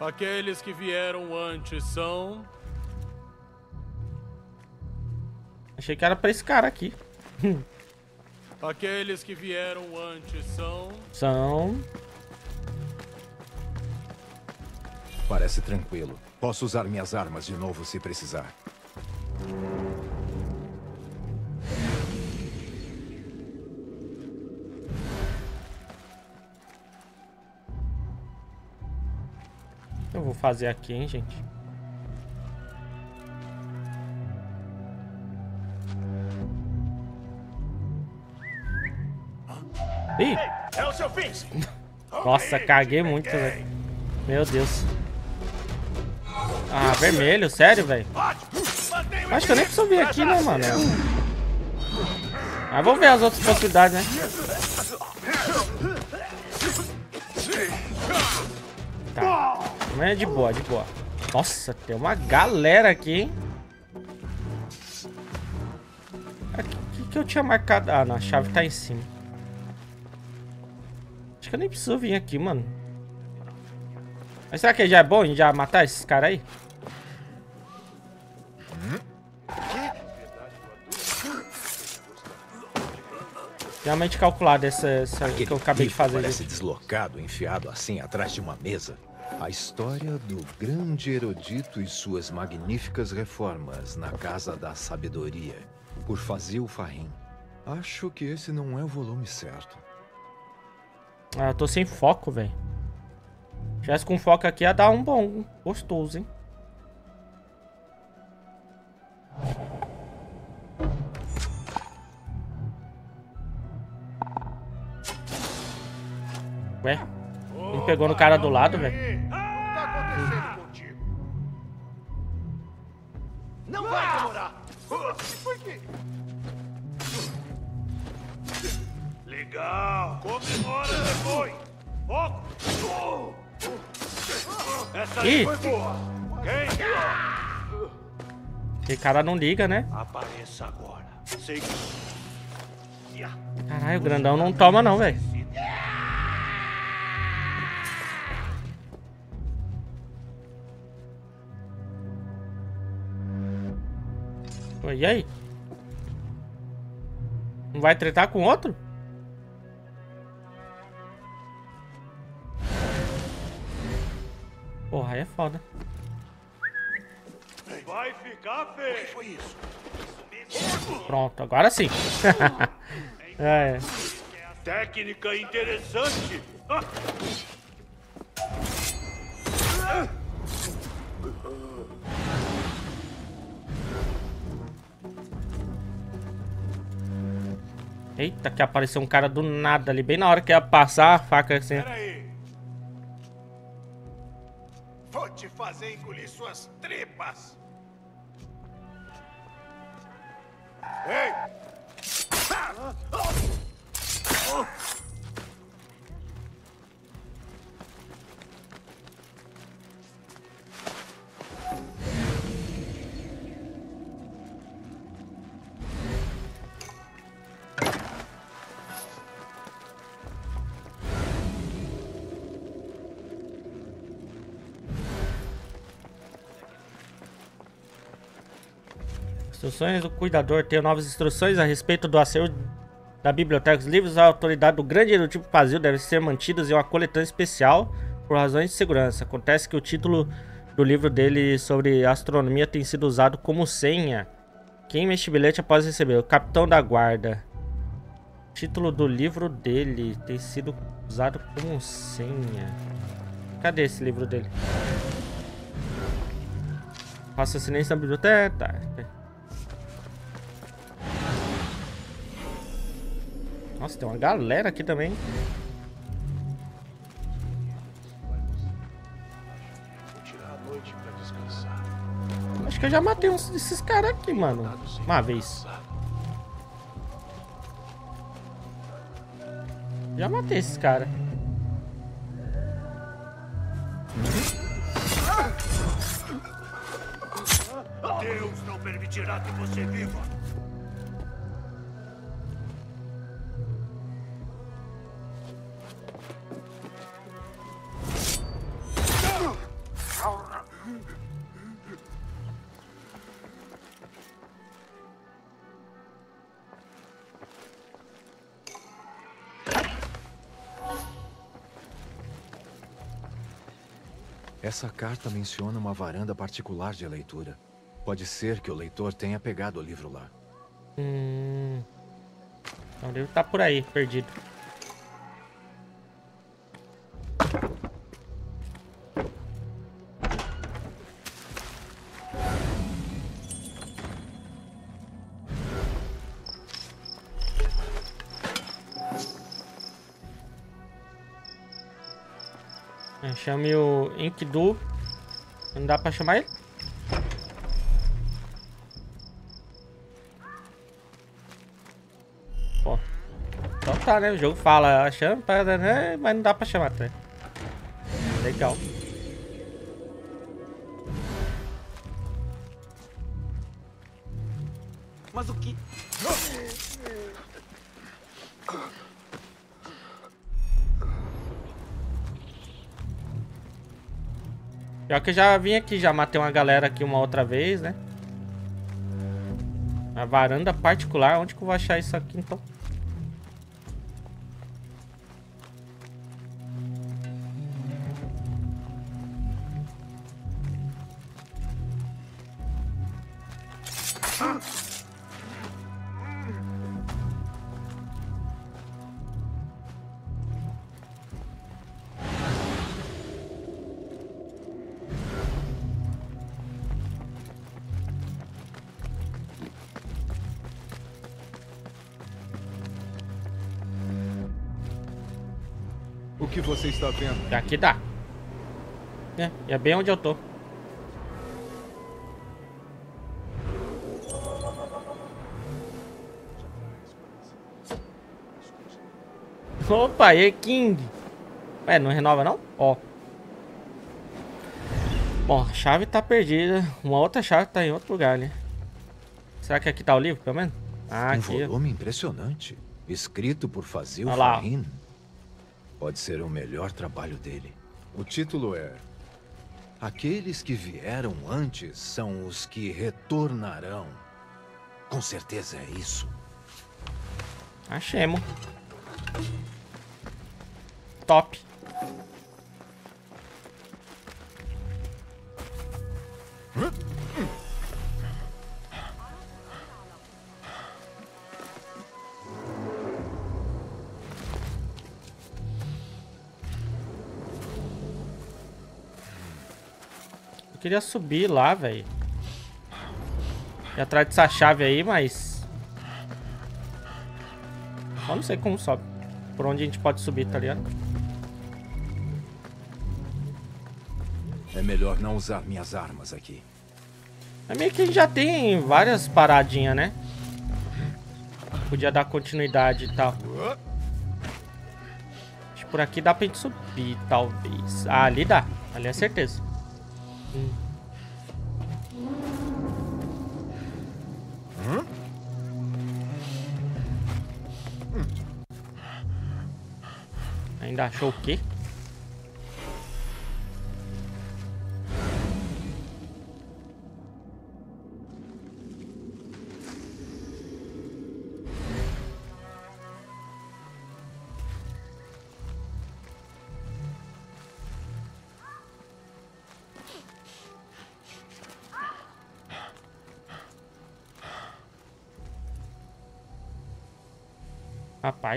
Aqueles que vieram antes são. Achei que era pra esse cara aqui. Aqueles que vieram antes são. São. Parece tranquilo. Posso usar minhas armas de novo se precisar. Eu vou fazer aqui, hein, gente. Ih! É o seu fim! Nossa, caguei muito, velho. Meu Deus. Ah, vermelho, sério, velho? Acho que eu nem preciso vir aqui, né, mano? Mas vamos ver as outras possibilidades, né? Tá. Mas é de boa, de boa. Nossa, tem uma galera aqui, hein? O que, que eu tinha marcado? Ah, não, a chave tá em cima. Acho que eu nem preciso vir aqui, mano. Mas será que já é bom a gente já matar esses caras aí? Realmente calculado essa, essa que eu acabei de fazer. Parece deslocado, enfiado assim atrás de uma mesa. A história do grande erudito e suas magníficas reformas na Casa da Sabedoria, por Fazil Fahim. Acho que esse não é o volume certo. Ah, eu tô sem foco, velho. Se tivesse com foco aqui, ia dar um bom, gostoso, hein? Ué? Me pegou no cara do lado, velho. Não vai demorar! Foi que... Legal! Comemora depois! Foco! Essa aí Ih. foi boa! Quem? Aquele cara não liga, né? Apareça agora. Sei. Caralho, o grandão não toma não, velho. E aí? Não vai tretar com outro? Porra, aí é foda. Vai ficar feio! Foi isso? Pronto, agora sim. é. Técnica interessante! Eita, que apareceu um cara do nada ali, bem na hora que ia passar a faca assim. Peraí! Vou te fazer engolir suas tripas! Ei! Instruções do cuidador. Tenho novas instruções a respeito do acervo da biblioteca. Os livros da autoridade do grande erudito Fazil devem ser mantidos em uma coletânea especial por razões de segurança. Acontece que o título do livro dele sobre astronomia tem sido usado como senha. Quem mexe bilhete após receber? O capitão da guarda. O título do livro dele tem sido usado como senha. Cadê esse livro dele? Raciocínio na biblioteca. Tá. Nossa, tem uma galera aqui também. Vou tirar a noite pra descansar. Acho que eu já matei uns desses caras aqui, mano. Uma vez. Já matei esses caras. Deus não permitirá que você viva! Essa carta menciona uma varanda particular de leitura. Pode ser que o leitor tenha pegado o livro lá. Hum... Então, o livro tá por aí, perdido. Chame o Enkidu. Não dá pra chamar ele? Pô. Então tá, né? O jogo fala, chama, né? mas não dá pra chamar até. Tá? Legal. Mas o que... Pior que eu já vim aqui, já matei uma galera aqui uma outra vez, né? A varanda particular, onde que eu vou achar isso aqui então? Você está vendo? Aqui dá. É, é bem onde eu tô. Opa, e King. Ué, não renova não? Ó. Bom, a chave tá perdida. Uma outra chave tá em outro lugar, né? Será que aqui tá o livro, pelo menos? Ah, um aqui. volume impressionante. Escrito por Fazil. Pode ser o melhor trabalho dele. O título é... Aqueles que vieram antes são os que retornarão. Com certeza é isso. Achemos. Top. Queria subir lá, velho. Ir atrás dessa chave aí, mas... Eu não sei como sobe. Por onde a gente pode subir, tá ligado? É melhor não usar minhas armas aqui. É meio que a gente já tem várias paradinhas, né? Podia dar continuidade e tal. Acho que por aqui dá pra gente subir, talvez. Ah, ali dá. Ali é certeza. Hum. Ainda achou o quê?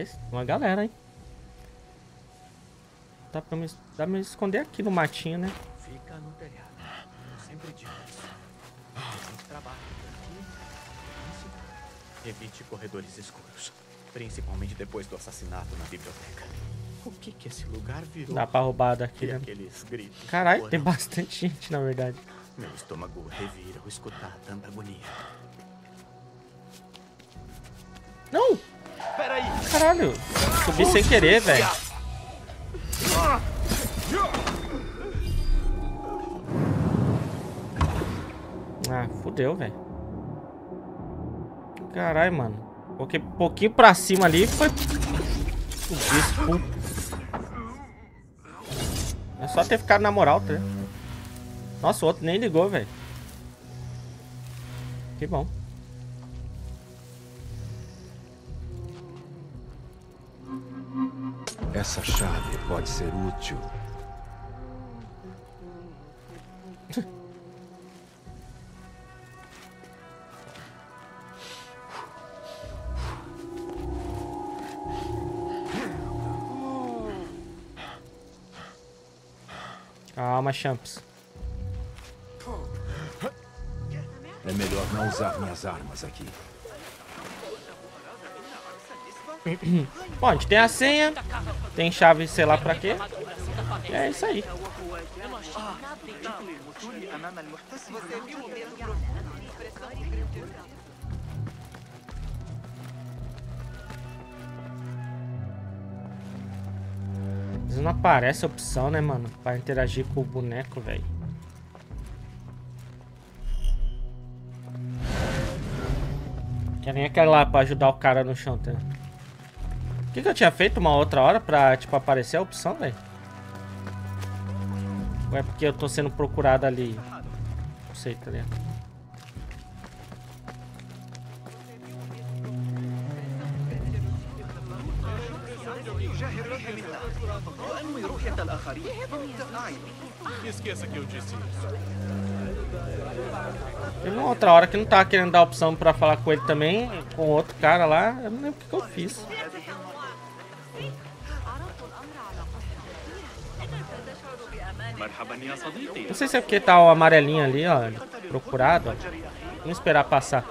Rapaz, uma galera, hein? Dá pra me, dá pra me esconder aqui no matinho, né? Fica no telhado. Eu sempre digo isso. Muito trabalho aqui. Evite corredores escuros. Principalmente depois do assassinato na biblioteca. O que que esse lugar virou? Dá pra roubar daqui, né? aqueles gritos. Caralho, tem bastante gente, na verdade. Meu estômago revira ao escutar tanta agonia. Caralho! Subi sem querer, velho. Ah, fudeu, velho. Caralho, mano. Porque pouquinho pra cima ali foi... É só ter ficado na moral, tá? Nossa, o outro nem ligou, velho. Que bom. Essa chave pode ser útil. Calma, Champs. É melhor não usar minhas armas aqui. Bom, a gente tem a senha tem chave, sei lá pra quê. E é isso aí. Não aparece a opção, né, mano? Pra interagir com o boneco, velho. Que nem aquela lá pra ajudar o cara no chão, tá? O que, que eu tinha feito uma outra hora pra, tipo, aparecer a opção, velho? Ou é porque eu tô sendo procurado ali? Não sei, tá ligado? Esqueça que eu disse. Teve uma outra hora que não tava querendo dar opção pra falar com ele também, com outro cara lá. Eu não lembro o que, que eu fiz. Não sei se é porque tá o amarelinho ali, ó, procurado. Vamos esperar passar.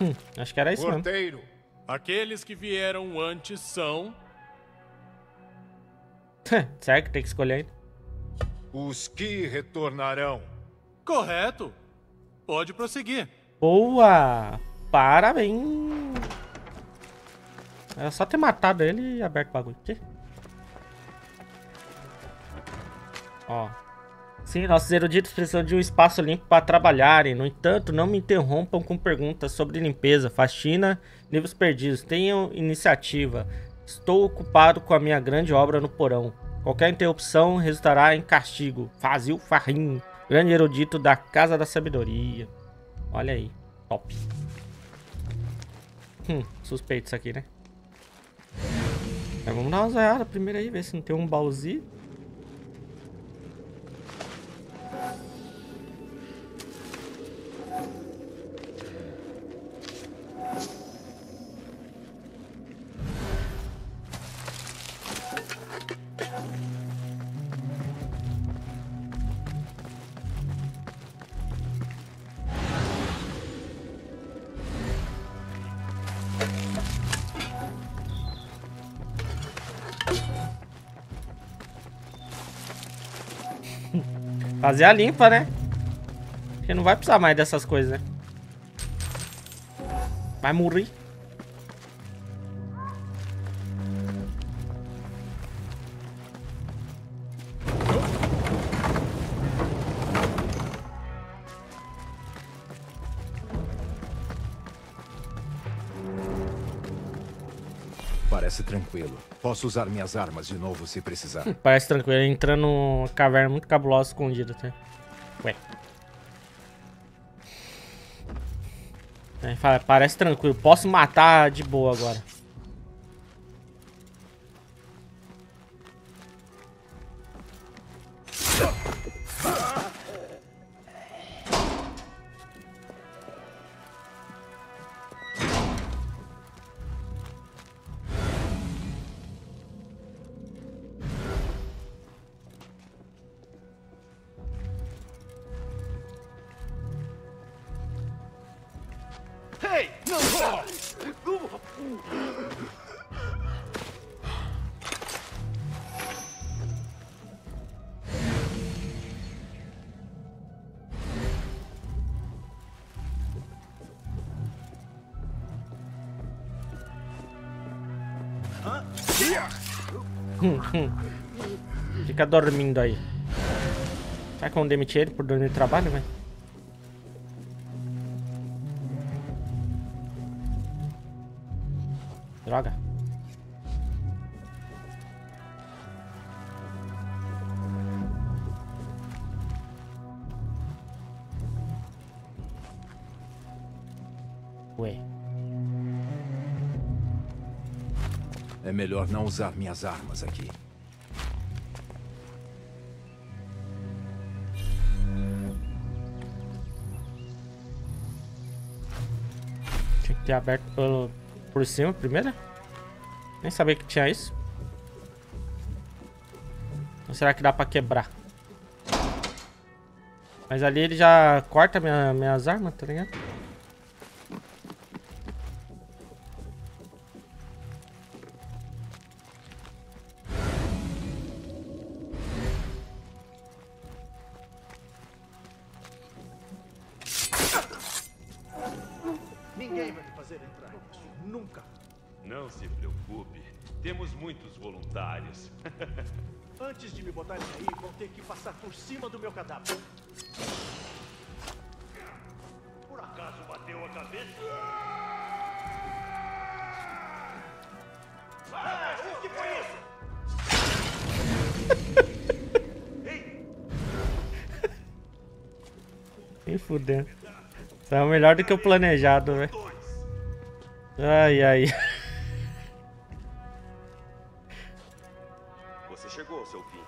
Hum, acho que era isso mesmo. Porteiro. Aqueles que vieram antes são... Será que tem que escolher ainda? Os que retornarão. Correto. Pode prosseguir. Boa! Parabéns! Era só ter matado ele e aberto o bagulho. Aqui. Ó. Sim, nossos eruditos precisam de um espaço limpo para trabalharem. No entanto, não me interrompam com perguntas sobre limpeza, faxina, livros perdidos. Tenham iniciativa. Estou ocupado com a minha grande obra no porão. Qualquer interrupção resultará em castigo. Fazil Farrim, grande erudito da Casa da Sabedoria. Olha aí, top. Hum, suspeito isso aqui, né? Mas vamos dar uma zoiada primeiro aí, ver se não tem um baúzinho. Fazer a limpa, né? Porque não vai precisar mais dessas coisas, né? Vai morrer. Parece tranquilo. Posso usar minhas armas de novo se precisar. Parece tranquilo. Entrando numa caverna muito cabulosa escondida, tá? Ué. Aí fala, parece tranquilo. Posso matar de boa agora. Hum, hum. Fica dormindo aí. Será que vão demitir ele por dormir no trabalho, velho? Droga. melhor não usar minhas armas aqui. Tinha que ter aberto pelo, por cima primeiro. Nem sabia que tinha isso. Ou será que dá pra quebrar? Mas ali ele já corta minha, minhas armas, tá ligado? Melhor do que o planejado, velho. Ai, ai. Você chegou ao seu fim.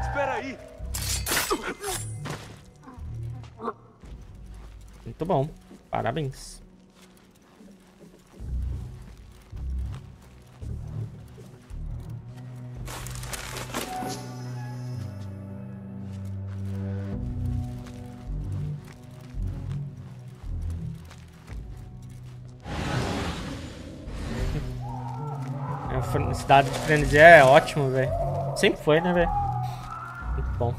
Espera aí! Muito bom. Parabéns. Cidade de frenesi é ótimo, velho. Sempre foi, né, velho? Muito bom.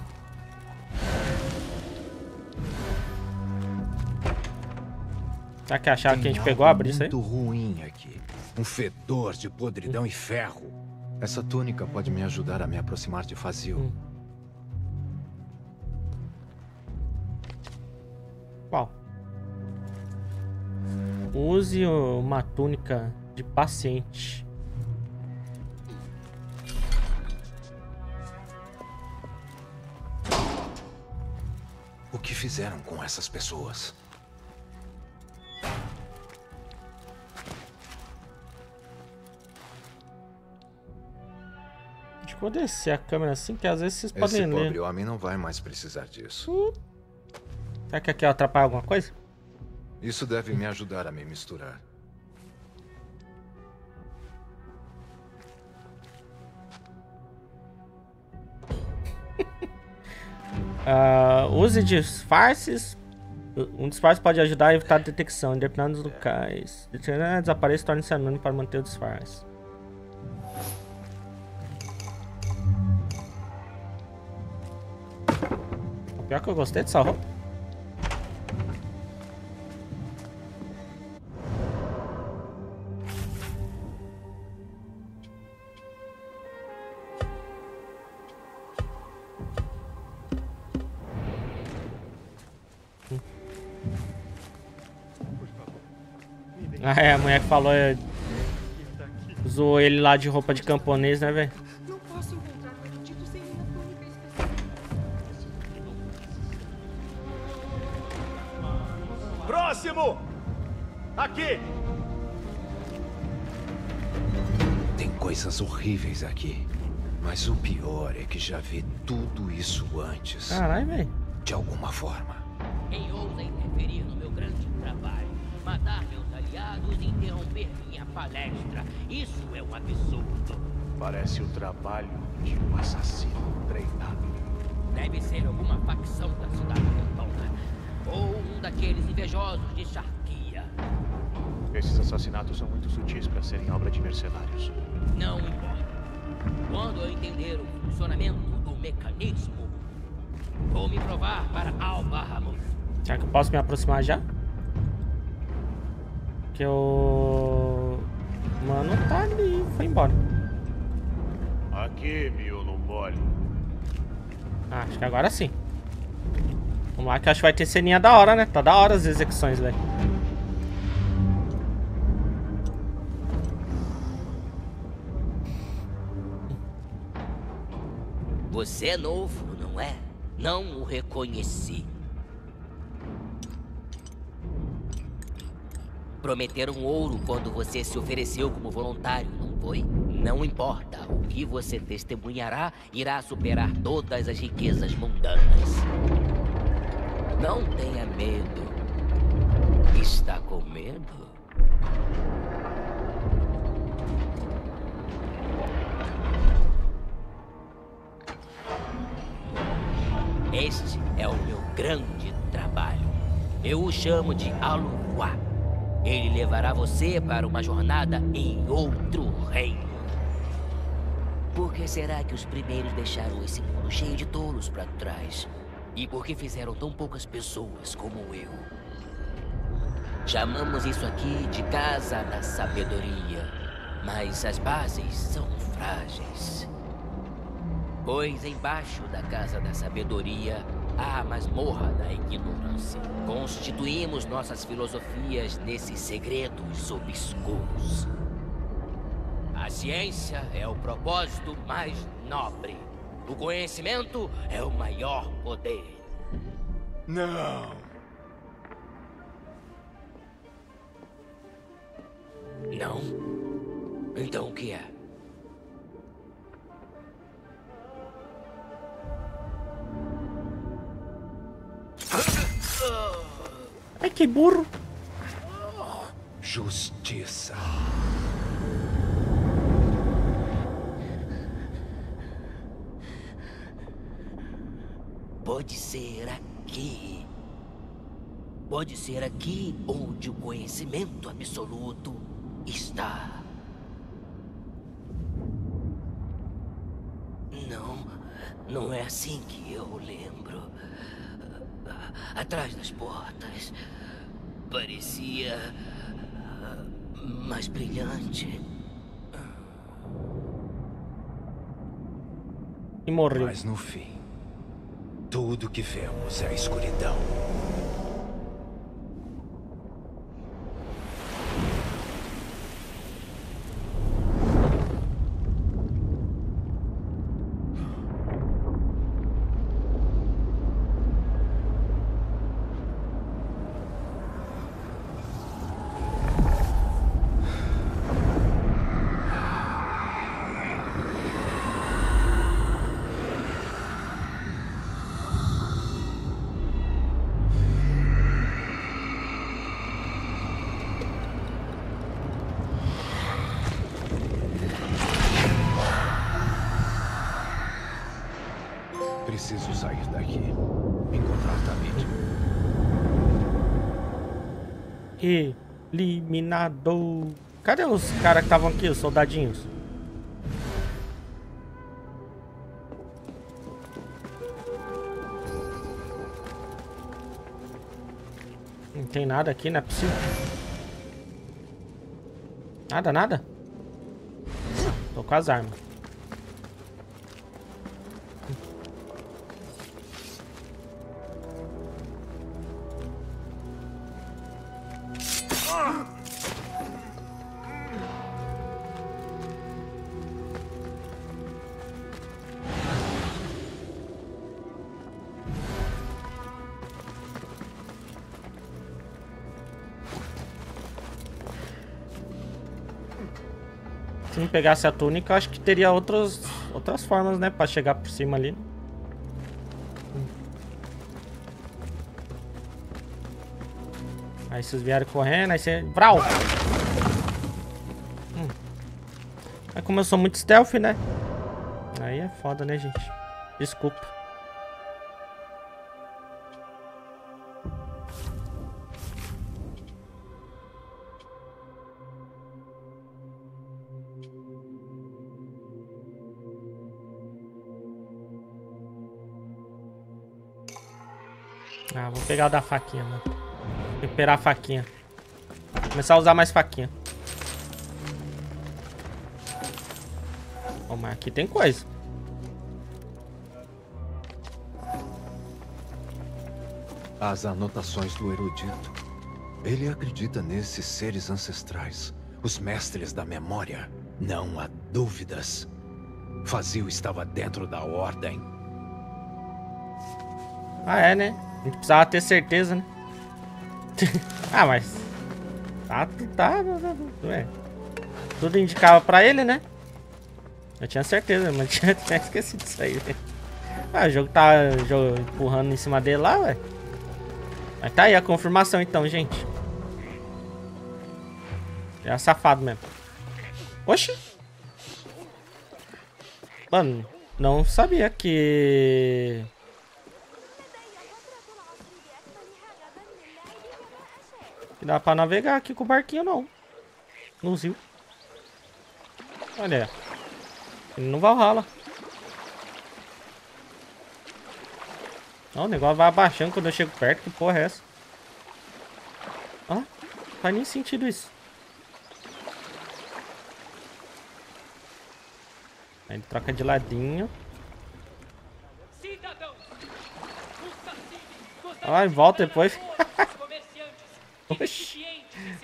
Será que acharam que a gente pegou a abrir isso aí? muito ruim aqui. Um fedor de podridão e ferro. Essa túnica pode me ajudar a me aproximar de Fazil. Qual? Use uma túnica de paciente. Fizeram com essas pessoas? Vou descer a câmera assim, que às vezes vocês Esse podem ler. pobre homem não vai mais precisar disso. Uh. Será que aqui atrapalha alguma coisa? Isso deve me ajudar a me misturar. Ah, use disfarces. Um disfarce pode ajudar a evitar a detecção, independente dos locais. Determinar desapareça torna-se anônimo para manter o disfarce. O pior que eu gostei dessa roupa. é, a mulher que falou. é, Usou ele lá de roupa de camponês, né, velho? Não posso encontrar o Benedito sem minha túnica especial. Próximo! Aqui! Tem coisas horríveis aqui. Mas o pior é que já vi tudo isso antes. Caralho, velho. De alguma forma. Quem ousa interferir no meu grande trabalho, matar meus aliados e interromper minha palestra, isso é um absurdo. Parece o trabalho de um assassino treinado. Deve ser alguma facção da cidade retona. Ou um daqueles invejosos de Sharkia. Esses assassinatos são muito sutis para serem obra de mercenários. Não importa. Quando eu entender o funcionamento do mecanismo, vou me provar para Alba Ramos. Será que eu posso me aproximar já? Que o. Mano, tá ali. Foi embora. Aqui, miolo mole. Ah, acho que agora sim. Vamos lá que eu acho que vai ter ceninha da hora, né? Tá da hora as execuções, velho. Você é novo, não é? Não o reconheci. Prometeram ouro quando você se ofereceu como voluntário, não foi? Não importa, o que você testemunhará irá superar todas as riquezas mundanas. Não tenha medo. Está com medo? Este é o meu grande trabalho. Eu o chamo de Aluwa. Ele levará você para uma jornada em outro reino. Por que será que os primeiros deixaram esse mundo cheio de tolos para trás? E por que fizeram tão poucas pessoas como eu? Chamamos isso aqui de Casa da Sabedoria. Mas as bases são frágeis. Pois embaixo da Casa da Sabedoria a masmorra da ignorância. Constituímos nossas filosofias nesses segredos obscuros. A ciência é o propósito mais nobre. O conhecimento é o maior poder. Não. Não? Então o que é? Ai, que burro. Justiça. Pode ser aqui. Pode ser aqui onde o conhecimento absoluto está. Não, não é assim que eu lembro. Atrás das portas. Parecia. mais brilhante. E morreu. Mas no fim, tudo que vemos é a escuridão. Preciso sair daqui. Encontrar Tamid. Eliminado. Cadê os caras que estavam aqui, os soldadinhos? Não tem nada aqui, não é possível. Nada, nada? Tô com as armas. Pegasse a túnica, acho que teria outros, outras formas, né? Pra chegar por cima ali. Aí vocês vieram correndo, aí você... Vral! Hum. Mas como eu sou muito stealth, né? Aí é foda, né, gente? Desculpa. Pegar o da faquinha, mano. Recuperar a faquinha. Começar a usar mais faquinha. Ó, mas aqui tem coisa. As anotações do erudito. Ele acredita nesses seres ancestrais, os mestres da memória. Não há dúvidas. Fazil estava dentro da ordem. Ah, é, né? A gente precisava ter certeza, né? ah, mas... Tá, tá, é. Tudo indicava pra ele, né? Eu tinha certeza, mas tinha, tinha esquecido disso aí. Ah, o jogo tá jogo, empurrando em cima dele lá, velho. Mas tá aí a confirmação então, gente. É safado mesmo. Oxi. Mano, não sabia que... Que dá pra navegar aqui com o barquinho, não. No rio. Olha. Ele não Valhalla. Não, o negócio vai abaixando quando eu chego perto. Que porra é essa? Ó, ah, faz nem sentido isso. Aí ele troca de ladinho. Ai, volta depois.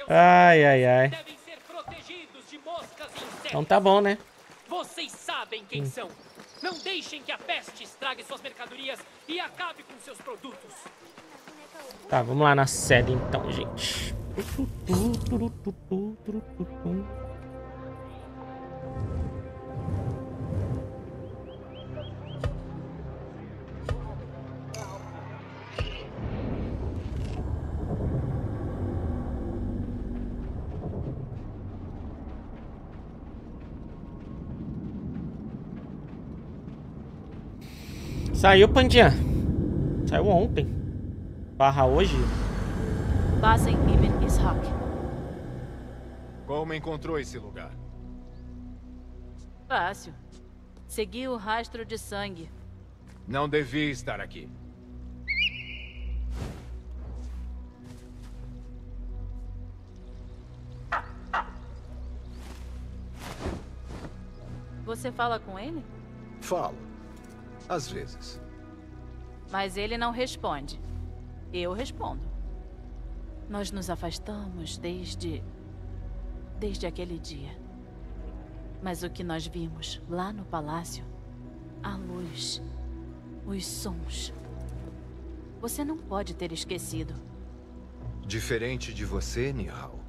Ai, ai, ai. Então tá bom, né? Vocês sabem quem hum. são. Não deixem que a peste estrague suas mercadorias e acabe com seus produtos. Tá, vamos lá na sede então, gente. Saiu, Pandinha. Saiu ontem. Barra hoje. Basen Ibn Ishaq. Como encontrou esse lugar? Fácil. Segui o rastro de sangue. Não devia estar aqui. Você fala com ele? Falo. Às vezes. Mas ele não responde. Eu respondo. Nós nos afastamos desde. desde aquele dia. Mas o que nós vimos lá no palácio a luz, os sons. Você não pode ter esquecido. Diferente de você, Nihal,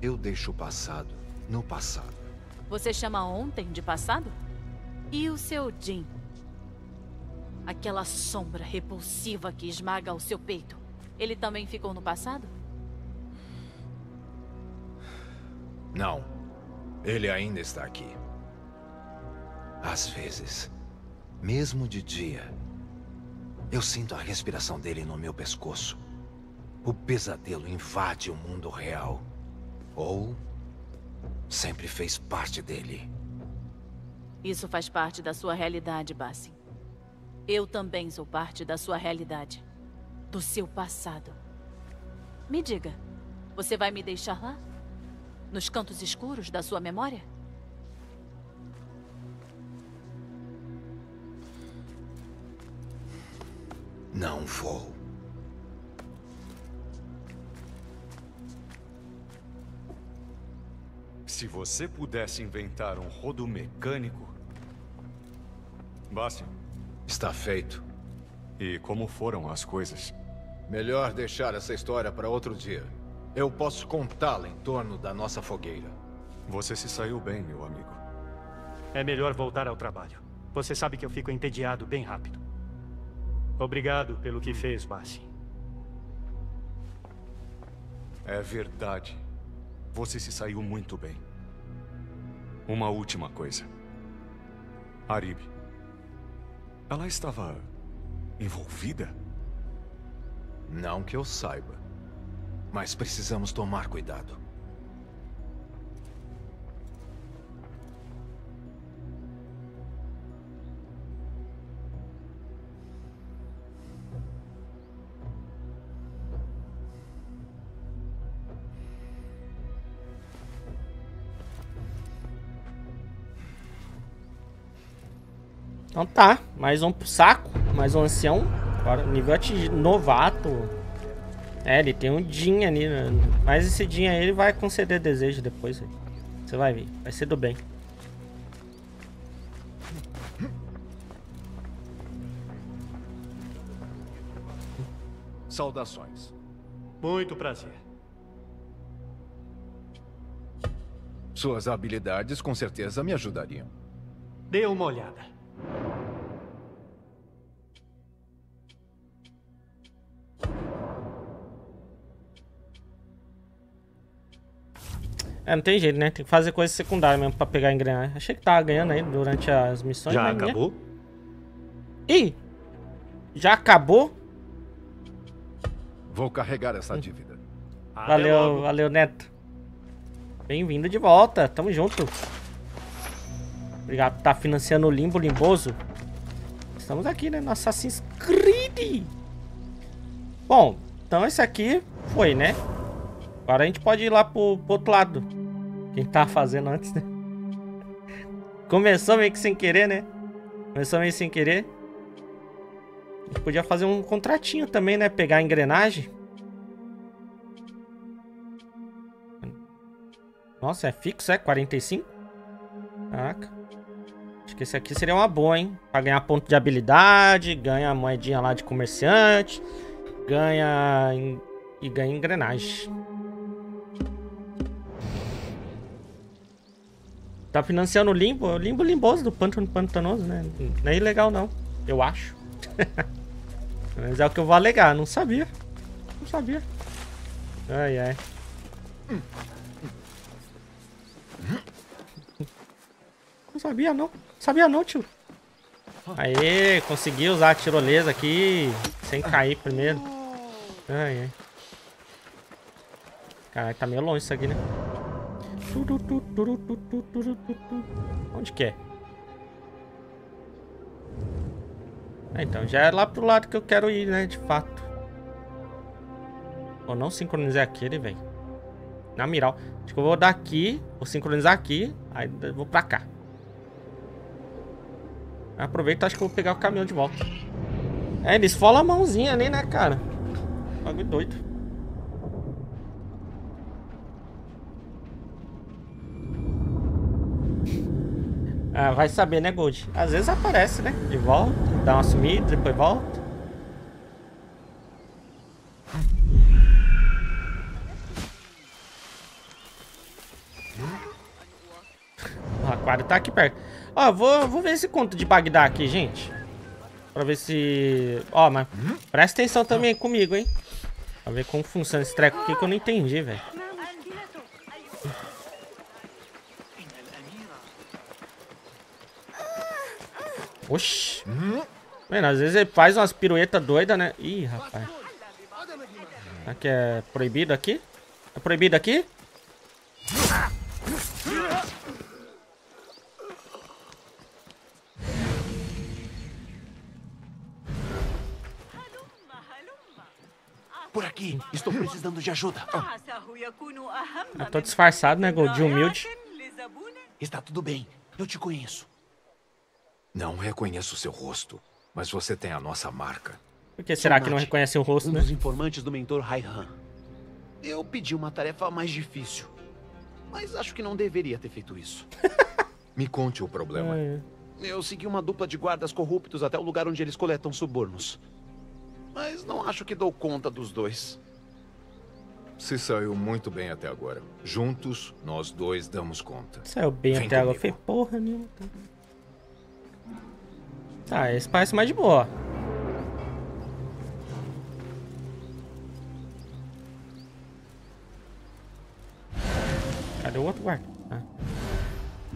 eu deixo o passado no passado. Você chama ontem de passado? E o seu Jin? Aquela sombra repulsiva que esmaga o seu peito. Ele também ficou no passado? Não. Ele ainda está aqui. Às vezes, mesmo de dia, eu sinto a respiração dele no meu pescoço. O pesadelo invade o mundo real. Ou sempre fez parte dele. Isso faz parte da sua realidade, Bassi. Eu também sou parte da sua realidade. Do seu passado. Me diga, você vai me deixar lá? Nos cantos escuros da sua memória? Não vou. Se você pudesse inventar um rodo mecânico... Bastian, Está feito. E como foram as coisas? Melhor deixar essa história para outro dia. Eu posso contá-la em torno da nossa fogueira. Você se saiu bem, meu amigo. É melhor voltar ao trabalho. Você sabe que eu fico entediado bem rápido. Obrigado pelo que fez, Bassi. É verdade. Você se saiu muito bem. Uma última coisa. Arib, ela estava envolvida? Não que eu saiba. Mas precisamos tomar cuidado. Então tá, mais um pro saco, mais um ancião. Agora, nível atingido, novato. É, ele tem um Din ali, né? mas esse Din aí ele vai conceder desejo depois. Você vai ver, vai ser do bem. Saudações. Muito prazer. Suas habilidades com certeza me ajudariam. Dê uma olhada. É, não tem jeito, né? Tem que fazer coisa secundária mesmo pra pegar engrenagem. Achei que tava ganhando aí durante as missões. Já né? acabou? Né? Ih! Já acabou? Vou carregar essa dívida. Até valeu, valeu, Neto. Bem-vindo de volta. Tamo junto. Obrigado por estar tá financiando o Limbo Limboso. Estamos aqui, né? No Assassin's Creed. Bom, então esse aqui foi, né? Agora a gente pode ir lá pro, pro outro lado. Quem tá fazendo antes, né? Começou meio que sem querer, né? Começou meio sem querer. A gente podia fazer um contratinho também, né? Pegar a engrenagem. Nossa, é fixo, é? 45? Caraca. Acho que esse aqui seria uma boa, hein? Pra ganhar ponto de habilidade, ganha moedinha lá de comerciante, ganha... e ganha engrenagem. Tá financiando o limbo, o limbo limboso do pântano pantanoso, né? Não é ilegal não, eu acho. Mas é o que eu vou alegar, não sabia. Não sabia. Ai, ai. Não sabia não. Sabia não, tio. Aê, consegui usar a tirolesa aqui sem cair primeiro. Ai, ai. Caralho, tá meio longe isso aqui, né? Onde que é? Ah, então já é lá pro lado que eu quero ir, né? De fato. Vou não sincronizar aquele, velho. Na miral. Acho que eu vou daqui, vou sincronizar aqui, aí vou pra cá. Aproveita, acho que eu vou pegar o caminhão de volta. É, eles falam a mãozinha ali, né, cara? Bagulho doido. Ah, vai saber, né, Gold? Às vezes aparece, né? De volta, dá uma sumida, depois volta. O aquário tá aqui perto. Ó, vou, vou ver esse conto de Bagdá aqui, gente. Pra ver se... Ó, mas presta atenção também comigo, hein? Pra ver como funciona esse treco aqui que eu não entendi, velho. Oxi. Mano, às vezes ele faz umas piruetas doidas, né? Ih, rapaz. Aqui é proibido aqui? É proibido aqui? Por aqui, estou precisando de ajuda. Eu tô disfarçado, né, Gold? De humilde. Está tudo bem, eu te conheço. Não reconheço seu rosto, mas você tem a nossa marca. Por que será que não reconhece o rosto, um né? Um dos informantes do mentor Raihan. Eu pedi uma tarefa mais difícil, mas acho que não deveria ter feito isso. Me conte o problema. É. Eu segui uma dupla de guardas corruptos até o lugar onde eles coletam subornos. Mas não acho que dou conta dos dois. Se saiu muito bem até agora. Juntos, nós dois damos conta. Saiu bem Vem até agora. Foi porra nenhuma. Tá, esse parece mais de boa. Cadê o outro guarda? Ah.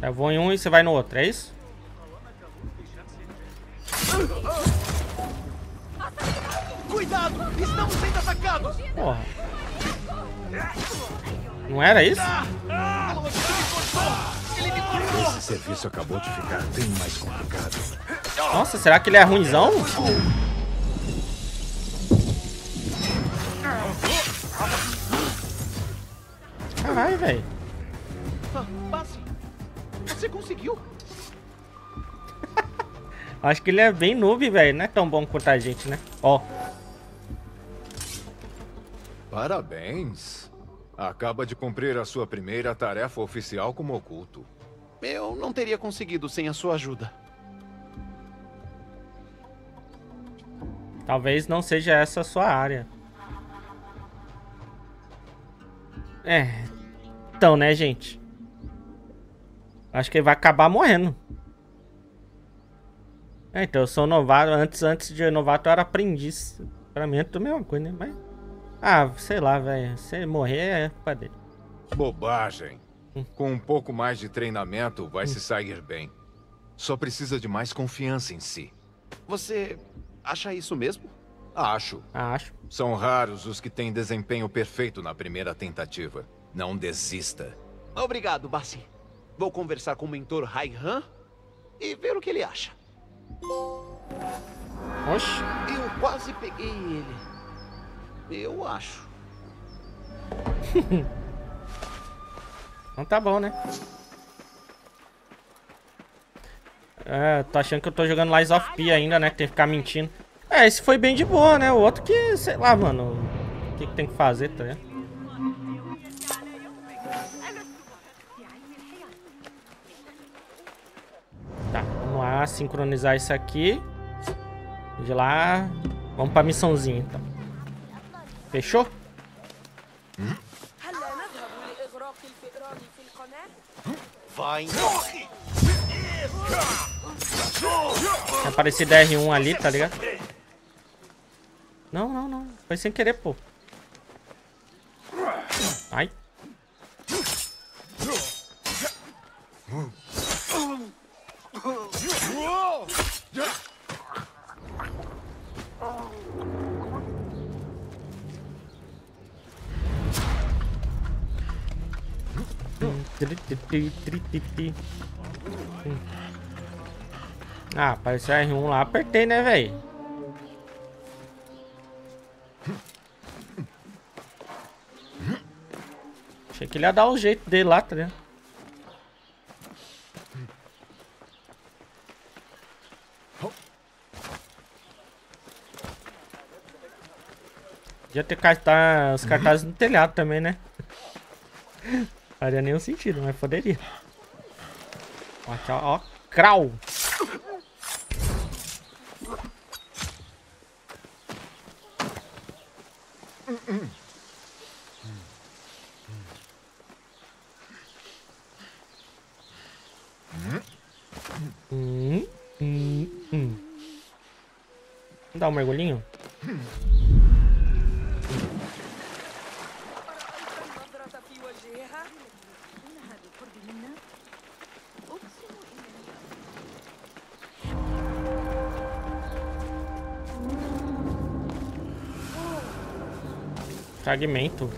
Eu vou em um e você vai no outro, é isso? Cuidado! Estamos sendo atacados! Porra. Não era isso? Esse serviço acabou de ficar bem mais complicado. Nossa, será que ele é ruimzão? Caralho, velho. Você conseguiu? Acho que ele é bem noob, velho. Não é tão bom quanto a gente, né? Ó. Parabéns. Acaba de cumprir a sua primeira tarefa oficial como oculto. Eu não teria conseguido sem a sua ajuda. Talvez não seja essa a sua área. É. Então, né, gente? Acho que ele vai acabar morrendo. É, então eu sou novato. Antes, antes de novato eu era aprendiz. Pra mim é tudo a mesma coisa, né? Mas. Ah, sei lá, velho. Se morrer é culpa dele. Bobagem. Hum. Com um pouco mais de treinamento, vai hum. se sair bem. Só precisa de mais confiança em si. Você Acha isso mesmo? Acho. Acho. São raros os que têm desempenho perfeito na primeira tentativa. Não desista. Obrigado, Bassi. Vou conversar com o mentor Raihan e ver o que ele acha. Oxe. Eu quase peguei ele. Eu acho. então tá bom, né? É, tô achando que eu tô jogando Lies of P ainda, né? Tem que ficar mentindo. É, esse foi bem de boa, né? O outro que, sei lá, mano. O que, que tem que fazer, tá vendo? Tá, vamos lá, sincronizar isso aqui. De lá, vamos pra missãozinha, então. Fechou? Vai, Tem aparecido R1 ali, tá ligado? Não, não, não. Foi sem querer, pô. Ai. Ah, apareceu R1 lá, apertei, né, velho? Achei que ele ia dar o jeito dele lá, tá ligado? Podia ter os cartazes no telhado também, né? Faria nenhum sentido, mas poderia. Ó, aqui, ó, ó. Krau! Hum, hum, hum. Dar um mergulhinho? Fragmento.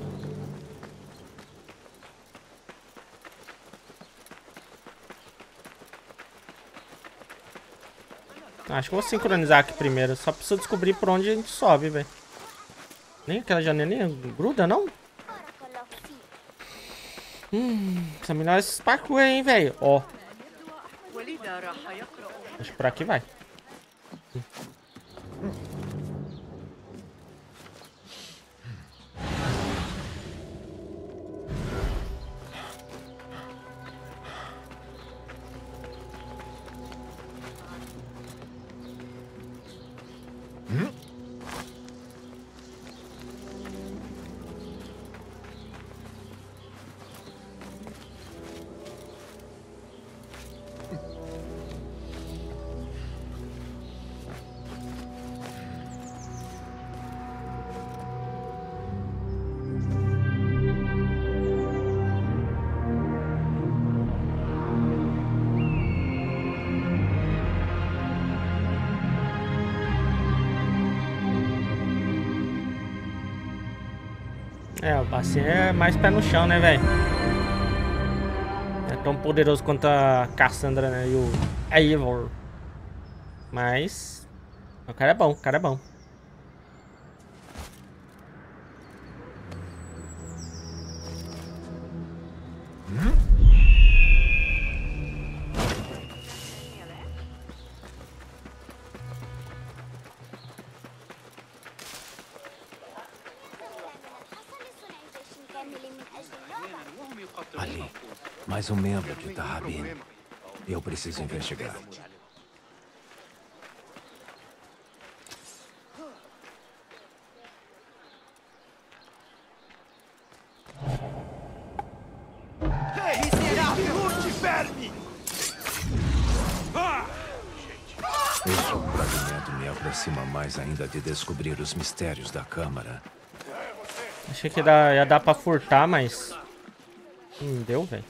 Acho que vou sincronizar aqui primeiro. Só preciso descobrir por onde a gente sobe, velho. Nem aquela janelinha gruda, não? Hum, precisa melhorar esse parkour aí, hein, velho. Ó. Acho que por aqui vai. É, o Bassin é mais pé no chão, né, velho? É tão poderoso quanto a Cassandra, né? E o Eivor. Mas... O cara é bom, o cara é bom. Membro de Tahabin. Eu preciso investigar. Esse fragmento me aproxima mais ainda de descobrir os mistérios da Câmara. Achei que ia dar pra furtar, mas... Não deu, velho.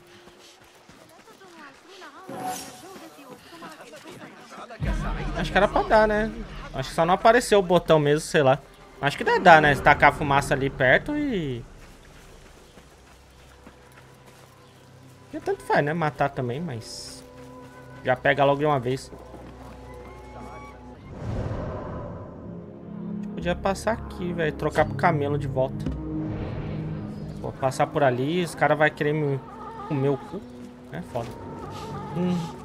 Acho que era pra dar, né? Acho que só não apareceu o botão mesmo, sei lá. Acho que deve dar, né? Tacar a fumaça ali perto e... E tanto faz, né? Matar também, mas... Já pega logo de uma vez. Podia passar aqui, velho. Trocar pro camelo de volta. Vou passar por ali, os caras vão querer me comer o cu. É foda. Hum.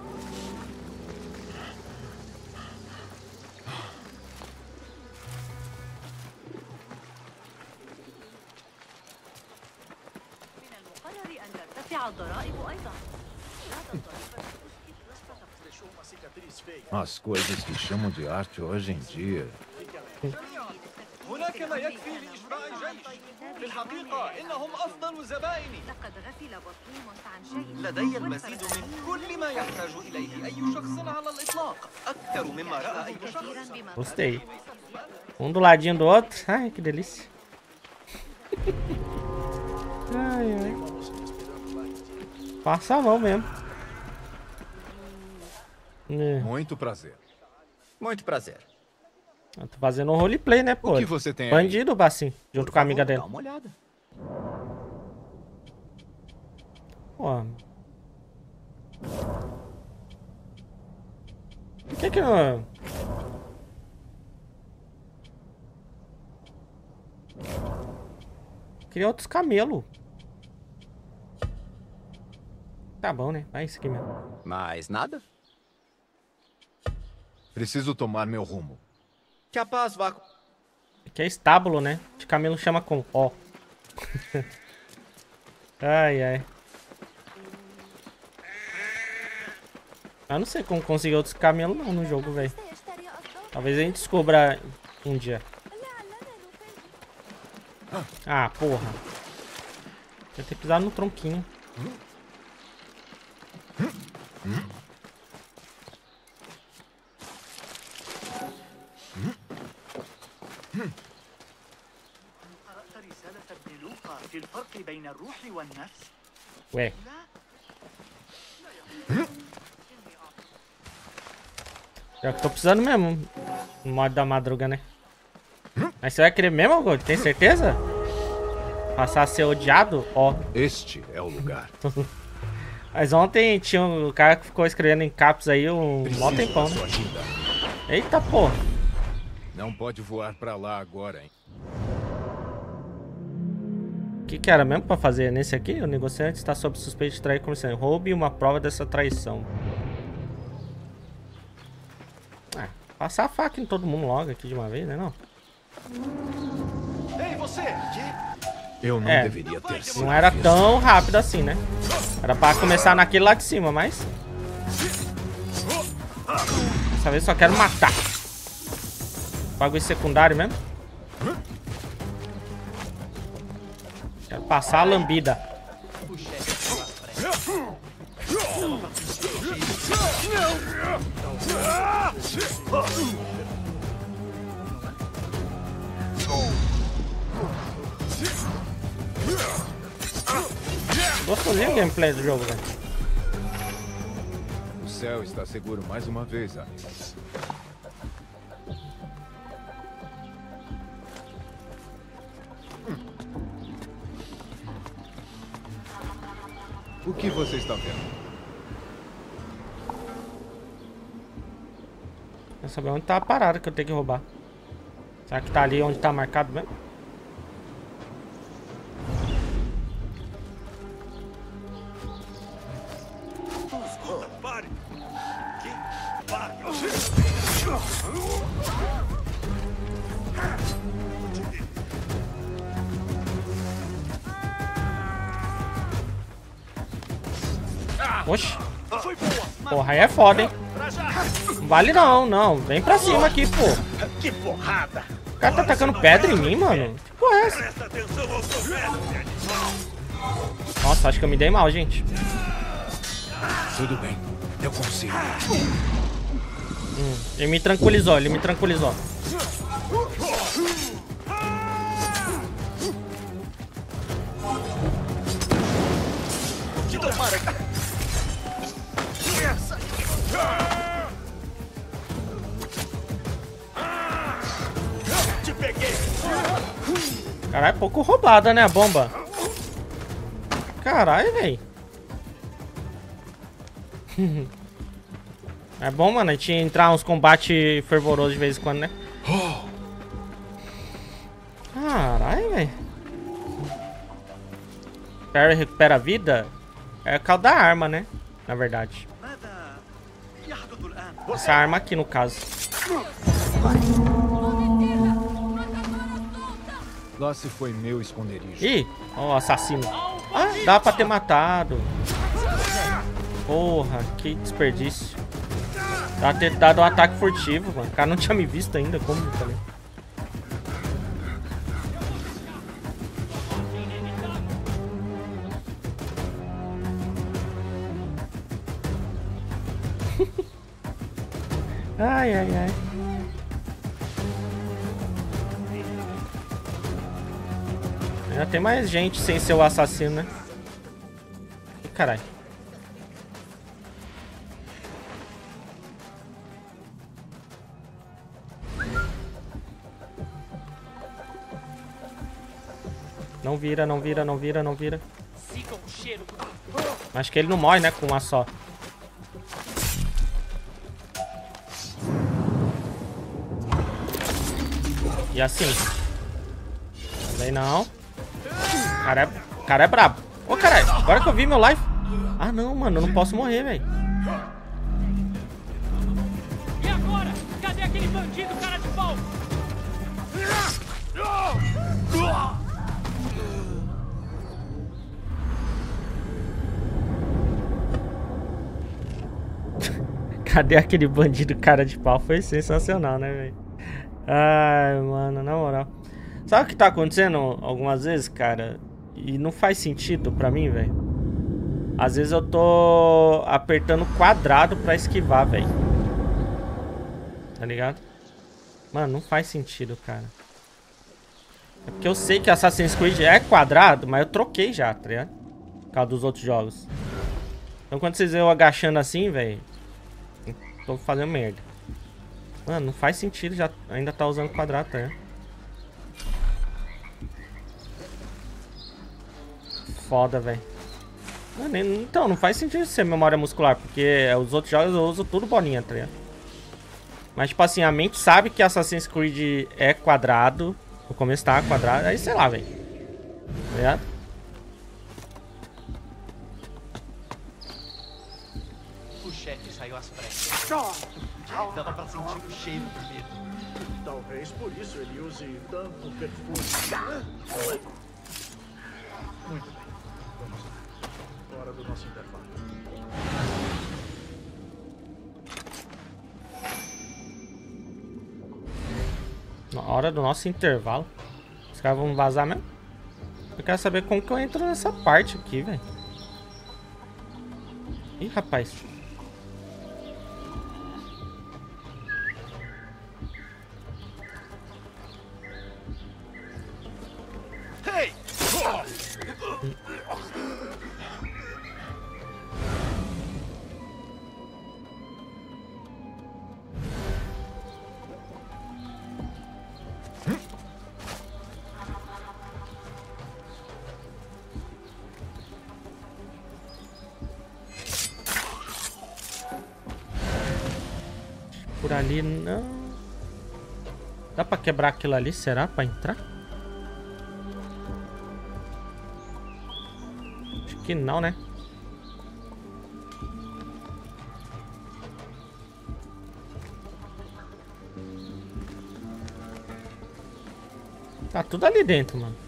As coisas que chamam de arte hoje em dia. هناك ما يكفي لإجراء جيش في الحقيقة إنهم أفضل زبائني لقد غفل بطليموس عن شيء لدي المزيد من كل ما يحتاج إليه أي شخص على الإطلاق أكثر مما رأى أي شخص Gostei. Um do ladinho do outro. Ai, que delícia. ai, ai. Passa a mão mesmo. É. Muito prazer. Muito prazer. Eu tô fazendo um roleplay, né, pô? O que você tem Bandido, Bassim, junto com a amiga dele. Dá uma olhada. Pô. Por que que não... Queria outros camelos. Tá bom, né? Vai isso aqui mesmo. Mais nada? Preciso tomar meu rumo. Que a paz vá... Aqui é estábulo, né? De camelo chama com ó. ai, ai. Eu não sei como conseguir outros camelos não no jogo, velho. Talvez a gente descubra um dia. Ah, porra. Eu ter pisado no tronquinho. قرأت رسالة ابن لوقا في الفرق بين الروح والنفس Ué. Já que tô precisando mesmo. No modo da madruga, né? Mas você vai querer mesmo, Gold? Tem certeza? Passar a ser odiado? Ó. Este é o lugar. Mas ontem tinha um cara que ficou escrevendo em caps aí um mó tempão, né? Eita, pô. Não pode voar pra lá agora, hein? O que, que era mesmo pra fazer nesse aqui? O negociante está sob suspeita de trair comerciante. Roube uma prova dessa traição. Ah, passar a faca em todo mundo logo aqui de uma vez, né não? Ei, você! Eu não É, deveria ter sido. Não era tão rápido assim, né? Era pra começar naquele lá de cima, mas... Dessa vez eu só quero matar. Bagulho secundário mesmo. Quero passar a lambida. Gostosinho o gameplay do jogo, velho. O céu está seguro mais uma vez, Alex. O que você está vendo? Quero saber onde tá a parada que eu tenho que roubar. Será que tá ali onde tá marcado mesmo? Pare! Que pare! Oxi. Porra, aí é foda, hein? Não vale não, não. Vem pra cima aqui, pô. Que porrada! O cara tá atacando pedra em mim, mano. Que porra é essa? Nossa, acho que eu me dei mal, gente. Tudo bem, eu consigo. Hum, ele me tranquilizou, ele me tranquilizou. Que tomara! Caralho, pouco roubada, né, a bomba? Caralho, velho. é bom, mano, a gente entrar uns combates fervorosos de vez em quando, né? Caralho, velho. Perry recupera a vida? É o da arma, né? Na verdade. Essa arma aqui, no caso. Se foi meu esconderijo. Ih, ó, o assassino. Ah, dá pra ter matado. Porra, que desperdício. Dá pra ter dado um ataque furtivo, mano. O cara não tinha me visto ainda, como eu falei. Ai, ai, ai. Já tem mais gente sem ser o assassino, né? Ih, caralho. Não vira, não vira, não vira, não vira. Acho que ele não morre, né? Com uma só. E assim. Também não. Cara é, cara é brabo. Ô, caralho, agora que eu vi meu life. Ah, não, mano, eu não posso morrer, velho. E agora? Cadê aquele bandido cara de pau? Cadê aquele bandido cara de pau? Foi sensacional, né, velho? Ai, mano, na moral. Sabe o que tá acontecendo algumas vezes, cara? E não faz sentido pra mim, velho. Às vezes eu tô apertando quadrado pra esquivar, velho. Tá ligado? Mano, não faz sentido, cara. É porque eu sei que Assassin's Creed é quadrado, mas eu troquei já, tá ligado? Por causa dos outros jogos. Então quando vocês veem eu agachando assim, velho... Tô fazendo merda. Mano, não faz sentido já ainda tá usando quadrado, ligado? Foda, velho. Então, não faz sentido ser memória muscular, porque os outros jogos eu uso tudo bolinha, tá ligado? Mas, tipo assim, a mente sabe que Assassin's Creed é quadrado. No começo tá quadrado, aí sei lá, velho. Tá ligado? Dava pra sentir o cheiro do medo. Talvez por isso ele use tanto perfume. Muito bem. Vamos lá. Hora do nosso intervalo. Na hora do nosso intervalo. Os caras vão vazar mesmo? Eu quero saber como que eu entro nessa parte aqui, velho. Ih, rapaz. Não. Dá pra quebrar aquilo ali, será? Pra entrar? Acho que não, né? Tá tudo ali dentro, mano.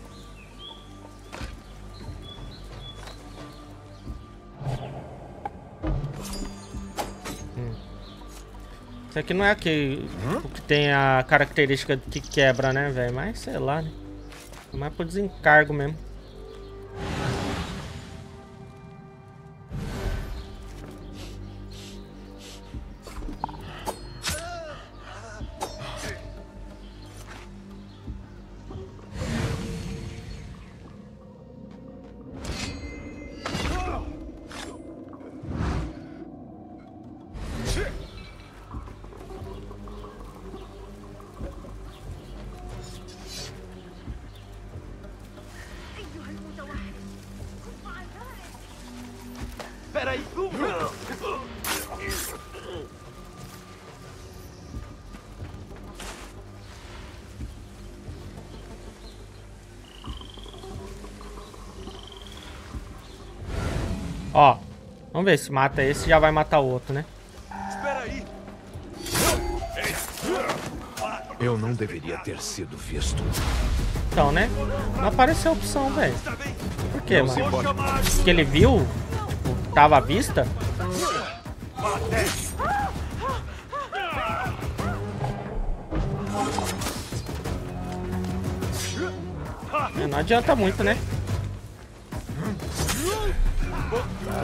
Isso aqui não é aquele o que tem a característica que quebra, né, velho? Mas sei lá, né? É por desencargo mesmo. Ver se mata esse já vai matar o outro, né? Espera aí. Eu não deveria ter sido visto. Então, né? Não apareceu a opção, velho. Por quê, Não mano? Porque ele viu? Tipo, tava à vista? Não adianta muito, né?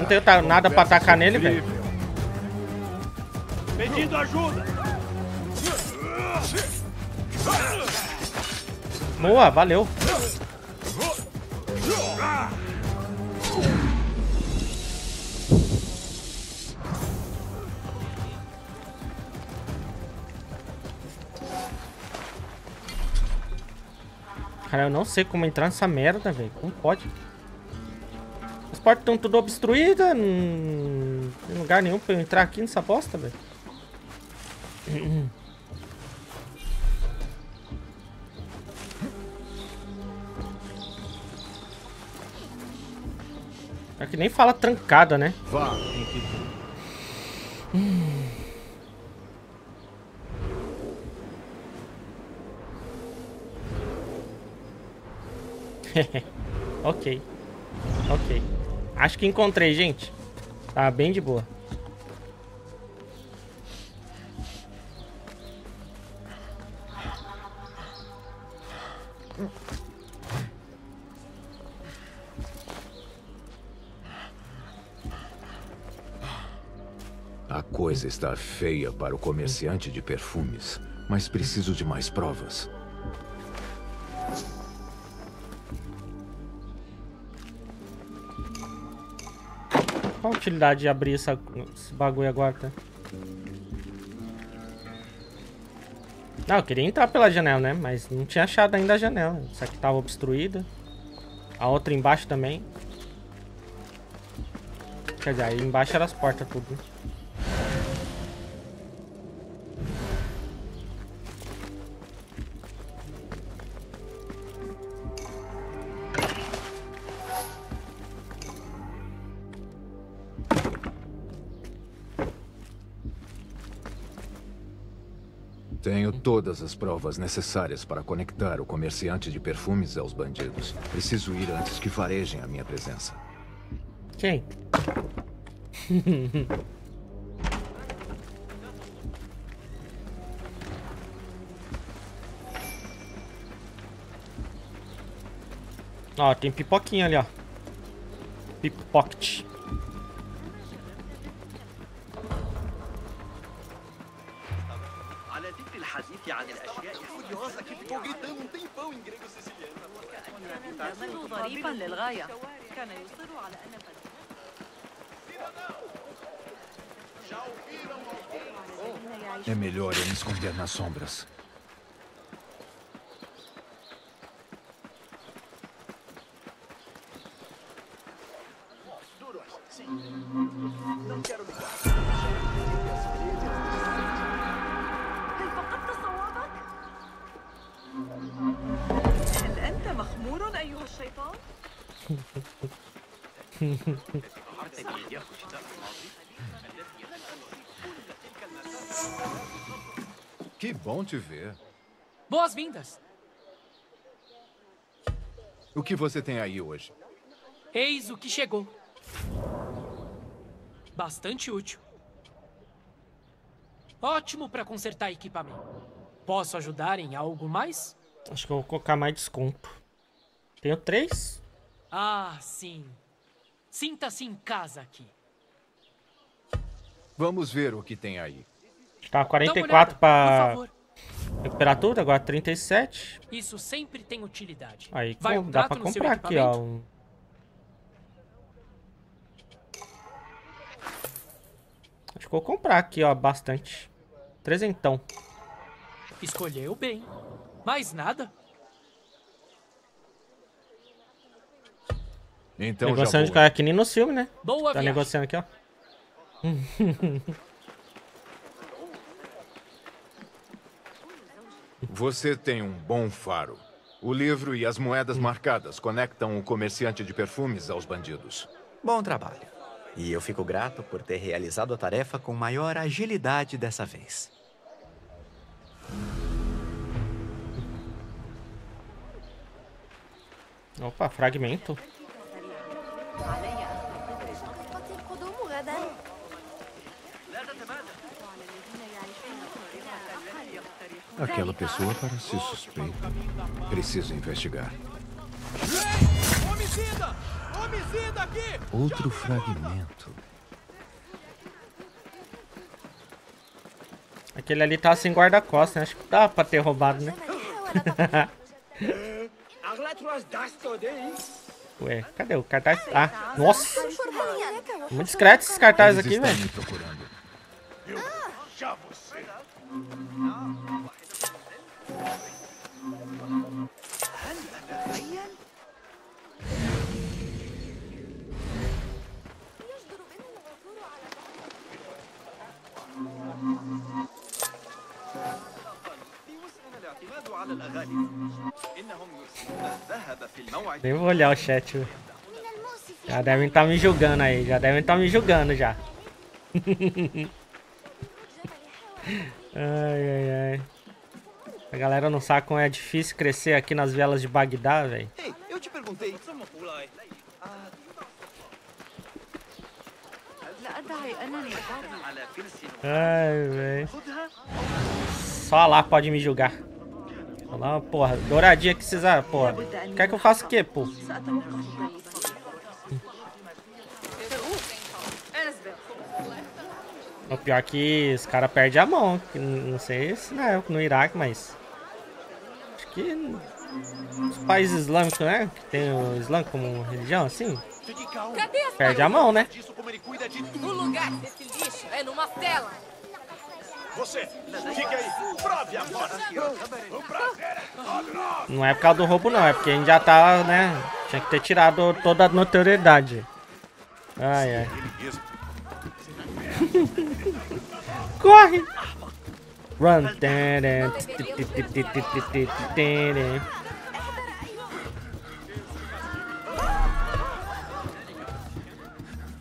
Não outra- nada pra atacar nele, velho. Pedindo ajuda. Boa, valeu. Cara, eu não sei como entrar nessa merda, velho. Como pode? As portas estão tudo obstruídas. Não tem lugar nenhum pra eu entrar aqui nessa bosta, velho. É que nem fala trancada, né? Vá, ok. Ok. Acho que encontrei, gente. Tá bem de boa. A coisa está feia para o comerciante de perfumes, mas preciso de mais provas. Qual a utilidade de abrir essa, esse bagulho agora, tá? Não, eu queria entrar pela janela, né? Mas não tinha achado ainda a janela. Essa aqui tava obstruída. A outra embaixo também. Quer dizer, aí embaixo eram as portas tudo. Todas as provas necessárias para conectar o comerciante de perfumes aos bandidos. Preciso ir antes que farejem a minha presença. Quem? ó, tem pipoquinha ali, ó. Pickpocket. Nas sombras. Boas-vindas. O que você tem aí hoje? Eis o que chegou. Bastante útil. Ótimo para consertar equipamento. Posso ajudar em algo mais? Acho que eu vou colocar mais desconto. Tenho três. Ah, sim. Sinta-se em casa aqui. Vamos ver o que tem aí. Tá Dá uma 44 olhada, por pra favor. Recuperar tudo, agora 37. Isso sempre tem utilidade. Aí Vai um dá pra comprar aqui, ó. um- Acho que vou comprar aqui, ó, bastante. Trezentão. Escolheu bem. Mais nada? Então já negociando vou. de cara que nem no filme, né? Boa tá viagem. negociando aqui, ó. Você tem um bom faro. O livro e as moedas marcadas conectam o comerciante de perfumes aos bandidos. Bom trabalho. E eu fico grato por ter realizado a tarefa com maior agilidade dessa vez. Opa, fragmento. Aquela pessoa parece suspeita. Preciso investigar. Homicida! Homicida aqui! Outro fragmento. Aquele ali tá sem guarda-costas, né? Acho que dá pra ter roubado, né? Ué, cadê o cartaz? Ah, nossa! Muito discreto esses cartazes aqui, velho. Eu já você. Deve olhar o chat. Já devem estar tá me julgando aí. Já devem estar tá me julgando já. ai, ai, ai. A galera não sabe como é difícil crescer aqui nas vielas de Bagdá, velho. Ei, eu te perguntei. Ai, velho. Só lá pode me julgar. Falar, porra, douradinha que vocês. ah, Porra. Quer que eu faça o quê, pô? O pior que os caras perdem a mão. que Não sei se na época no Iraque, mas. Acho que. Os países islâmicos, né? Que tem o Islã como religião, assim. Perde a mão, né? O lugar desse lixo é numa cela. Você, fique aí. Prove agora. O prazer é todo nosso. Não é por causa do roubo, não. É porque a gente já tá, né? Tinha que ter tirado toda a notoriedade. Ai, ai. Corre! Run.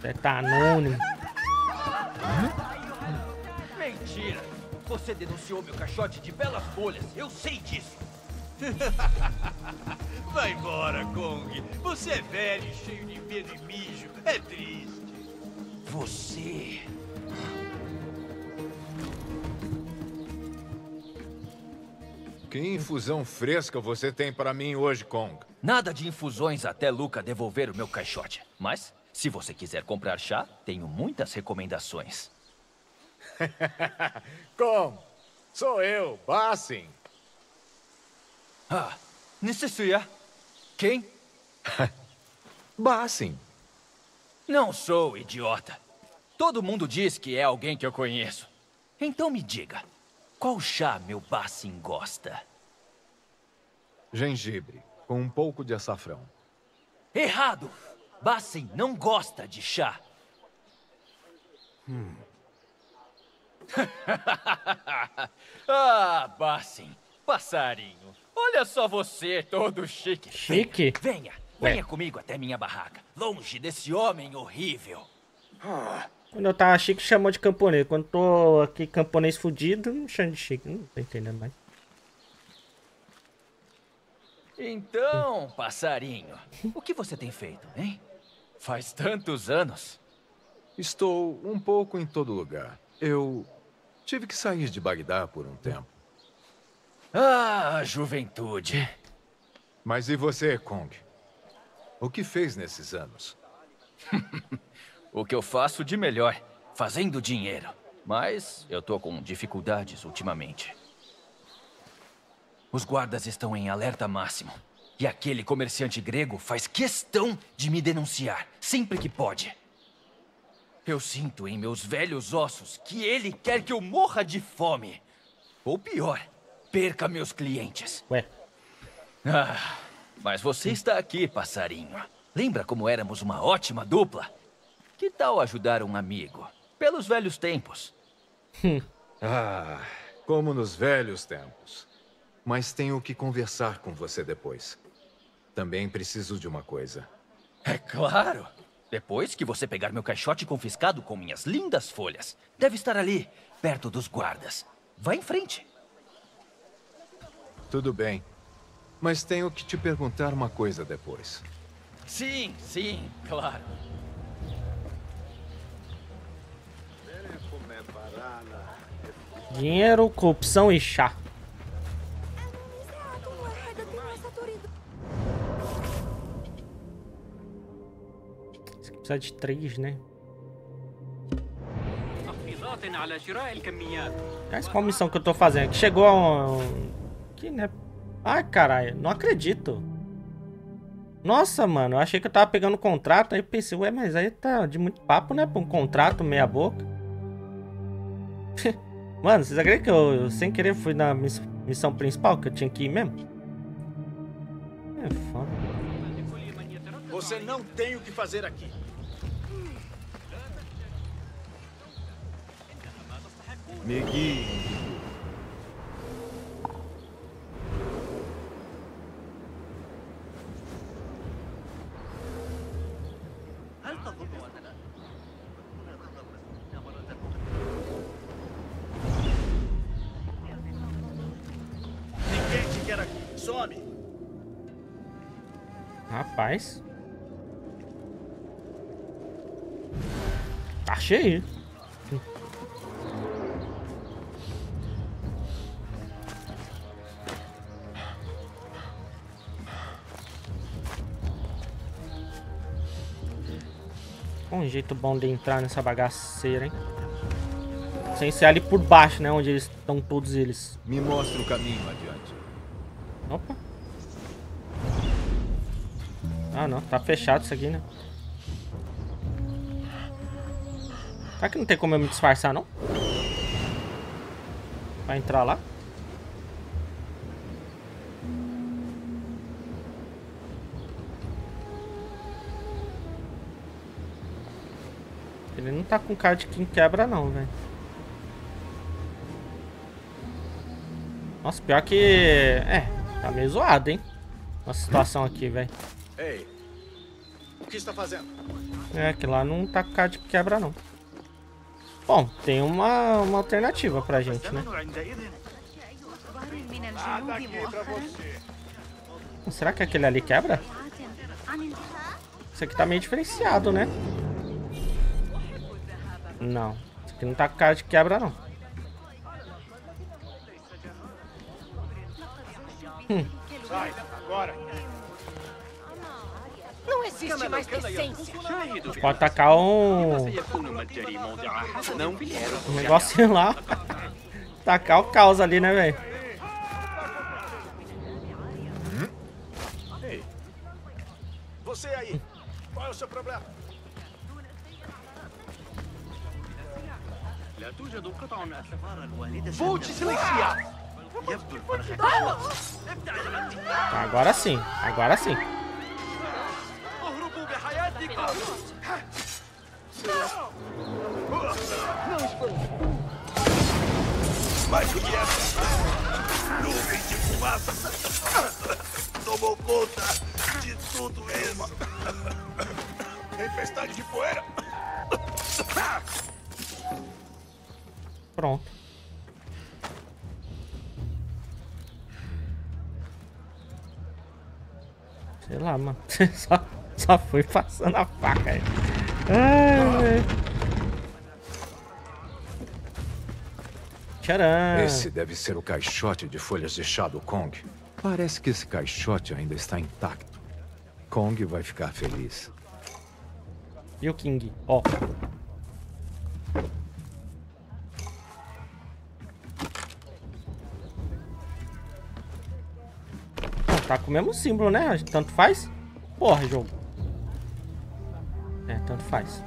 Você tá anônimo. Você denunciou meu caixote de belas folhas. Eu sei disso. Vai embora, Kong. Você é velho e cheio de medo e mijo. É triste. Você. Que infusão fresca você tem para mim hoje, Kong? Nada de infusões até Luca devolver o meu caixote. Mas, se você quiser comprar chá, tenho muitas recomendações. Kong, sou eu, Bassin. Ah, Nissuya. Quem? Bassin. Não sou idiota. Todo mundo diz que é alguém que eu conheço. Então me diga, qual chá meu Bassin gosta? Gengibre, com um pouco de açafrão. Errado! Bassin não gosta de chá. Hum. ah, Bassin, passarinho. Olha só você, todo chique. Chique? Venha, venha comigo até minha barraca, longe desse homem horrível. Quando eu tava chique, chamou de camponês. Quando tô aqui camponês fudido, me chama de chique. Não tô entendendo mais. Então, passarinho, o que você tem feito, hein? Faz tantos anos. Estou um pouco em todo lugar. Eu tive que sair de Bagdá por um tempo. Ah, juventude. Mas e você, Kong? O que fez nesses anos? O que eu faço de melhor, fazendo dinheiro. Mas eu tô com dificuldades ultimamente. Os guardas estão em alerta máximo. E aquele comerciante grego faz questão de me denunciar, sempre que pode. Eu sinto em meus velhos ossos que ele quer que eu morra de fome. Ou pior, perca meus clientes. Ué. Ah, mas você está aqui, passarinho. Lembra como éramos uma ótima dupla? Que tal ajudar um amigo? Pelos velhos tempos. Ah, como nos velhos tempos. Mas tenho que conversar com você depois. Também preciso de uma coisa. É claro. Depois que você pegar meu caixote confiscado com minhas lindas folhas, deve estar ali, perto dos guardas. Vá em frente. Tudo bem. Mas tenho que te perguntar uma coisa depois. Sim, sim, claro. Dinheiro, corrupção e chá. precisa de três, né? Essa qual missão que eu tô fazendo? Que chegou a um... Que, né? Ai, caralho. Não acredito. Nossa, mano. Eu achei que eu tava pegando o contrato. Aí pensei, ué, mas aí tá de muito papo, né? Pra um contrato meia boca. mano, vocês acreditam que eu, eu, sem querer fui na miss missão principal? Que eu tinha que ir mesmo? É foda. Você não tem o que fazer aqui. Me guie. Ninguém te quer aqui. Some. Rapaz. Tá cheio. Um jeito bom de entrar nessa bagaceira, hein? Sem ser ali por baixo, né? Onde eles estão todos eles. Me mostre o caminho adiante. Opa. Ah, não. Tá fechado isso aqui, né? Será que não tem como eu me disfarçar, não? Pra entrar lá? Ele não tá com cara de quem quebra, não, velho. Nossa, pior que... É, tá meio zoado, hein? Uma situação aqui, velho. Ei. O que está fazendo? É, que lá não tá com cara de quebra, não. Bom, tem uma, uma alternativa pra gente, né? Você. Será que aquele ali quebra? Isso aqui tá meio diferenciado, né? Não. Isso aqui não tá com cara de quebra, não. Hum. Sai, agora. Não existe mais decência. Pode tacar um, um negocinho lá. tacar o caos ali, né, velho? Ei. Você aí. Qual é o seu problema? لا توجد قطع من السفارة الوالدة Vou te silenciar. يبدو الفرخ ابتعد عني Tá, Agora sim. Agora sim. اهربوا بحياتكم. Mais do que essa. Nuvem de fumaça. Tomou conta de tudo mesmo. Tempestade de poeira. Pronto. Sei lá, mano. Só, só fui passando a faca aí. Tcharam! Esse deve ser o caixote de folhas de chá do Kong. Parece que esse caixote ainda está intacto. Kong vai ficar feliz. E o King? Ó. Ah, tá com o mesmo símbolo, né? Tanto faz. Porra, jogo. É, tanto faz.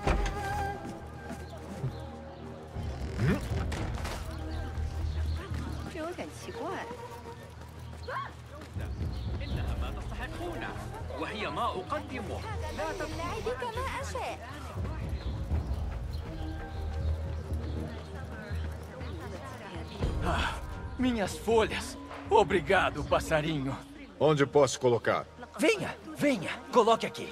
Ah, minhas folhas! Obrigado, passarinho! Onde posso colocar? Venha, venha. Coloque aqui.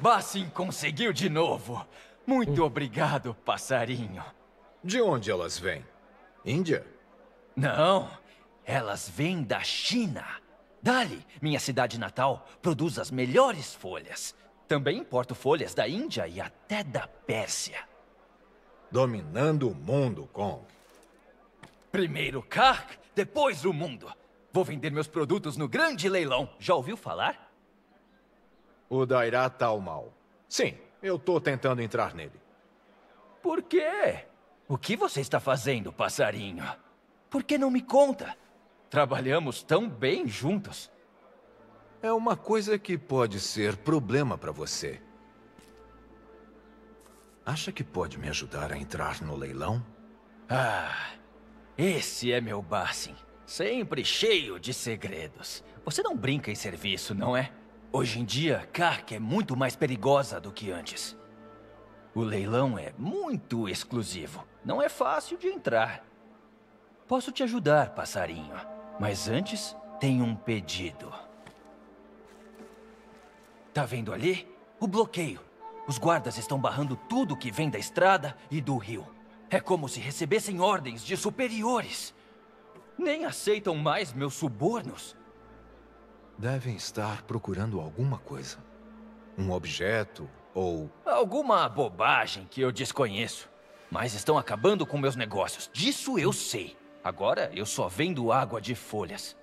Bassin conseguiu de novo. Muito obrigado, passarinho. De onde elas vêm? Índia? Não, elas vêm da China. Dali, minha cidade natal, produz as melhores folhas. Também importo folhas da Índia e até da Pérsia. Dominando o mundo, Kong. Primeiro Kark, depois o mundo. Vou vender meus produtos no grande leilão. Já ouviu falar? O Dairá Tal Mal. Sim, eu tô tentando entrar nele. Por quê? O que você está fazendo, passarinho? Por que não me conta? Trabalhamos tão bem juntos. É uma coisa que pode ser problema para você. Acha que pode me ajudar a entrar no leilão? Ah, esse é meu Bassin. Sempre cheio de segredos. Você não brinca em serviço, não é? Hoje em dia, Kark é muito mais perigosa do que antes. O leilão é muito exclusivo. Não é fácil de entrar. Posso te ajudar, passarinho. Mas antes, tenho um pedido. Tá vendo ali? O bloqueio. Os guardas estão barrando tudo que vem da estrada e do rio. É como se recebessem ordens de superiores. Nem aceitam mais meus subornos. Devem estar procurando alguma coisa. Um objeto ou. Alguma bobagem que eu desconheço. Mas estão acabando com meus negócios. Disso eu sei. Agora eu só vendo água de folhas.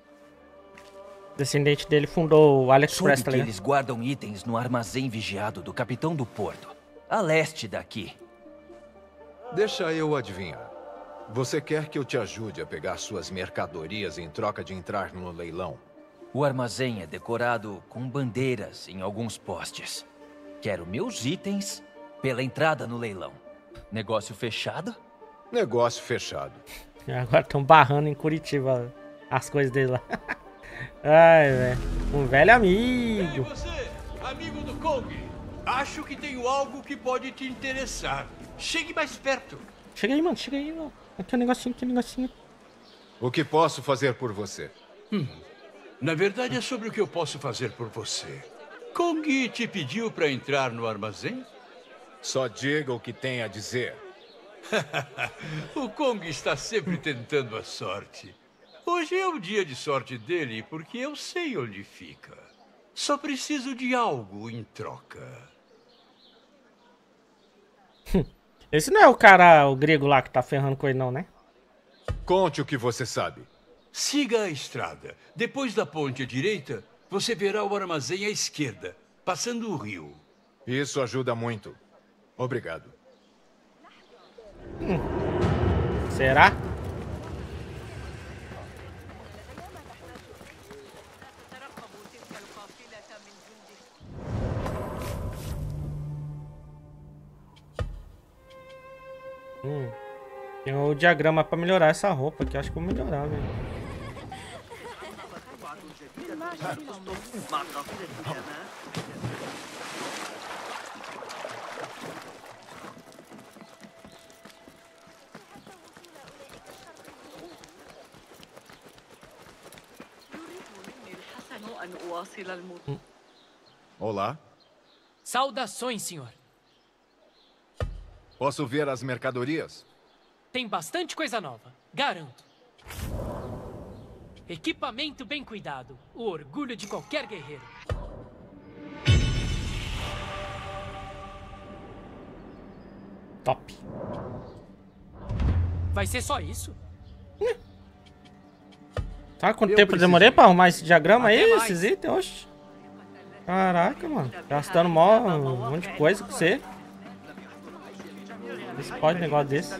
O descendente dele fundou o Alex Soube tá ligado? eles guardam itens no armazém vigiado do capitão do porto. A leste daqui. Deixa eu adivinhar. Você quer que eu te ajude a pegar suas mercadorias em troca de entrar no leilão? O armazém é decorado com bandeiras em alguns postes. Quero meus itens pela entrada no leilão. Negócio fechado? Negócio fechado. Agora estão barrando em Curitiba as coisas dele lá. Ai, velho. Um velho amigo. Você, amigo do Kong, acho que tenho algo que pode te interessar. Chegue mais perto. Chega aí, mano. Chega aí, mano. Aqui é um negocinho, aqui é um negocinho. O que posso fazer por você? Hum. Na verdade, é sobre o que eu posso fazer por você. Kong te pediu para entrar no armazém? Só diga o que tem a dizer. o Kong está sempre tentando a sorte. Hoje é o dia de sorte dele porque eu sei onde fica. Só preciso de algo em troca. Esse não é o cara, o grego lá que tá ferrando com ele, não, né? Conte o que você sabe. Siga a estrada. Depois da ponte à direita, você verá o armazém à esquerda, passando o rio. Isso ajuda muito. Obrigado. Hum. Será? Hum. Tem o diagrama pra melhorar essa roupa aqui. Acho que vou melhorar, velho. Hum. Olá. Saudações, senhor. Posso ver as mercadorias? Tem bastante coisa nova, garanto. Equipamento bem cuidado, o orgulho de qualquer guerreiro. Top. Vai ser só isso? Tá, quanto Eu tempo eu preciso demorei pra arrumar esse diagrama aí, Até mais. esses itens? Oxe. Caraca, mano. Gastando mó um monte de coisa com você. Você pode negócio desse.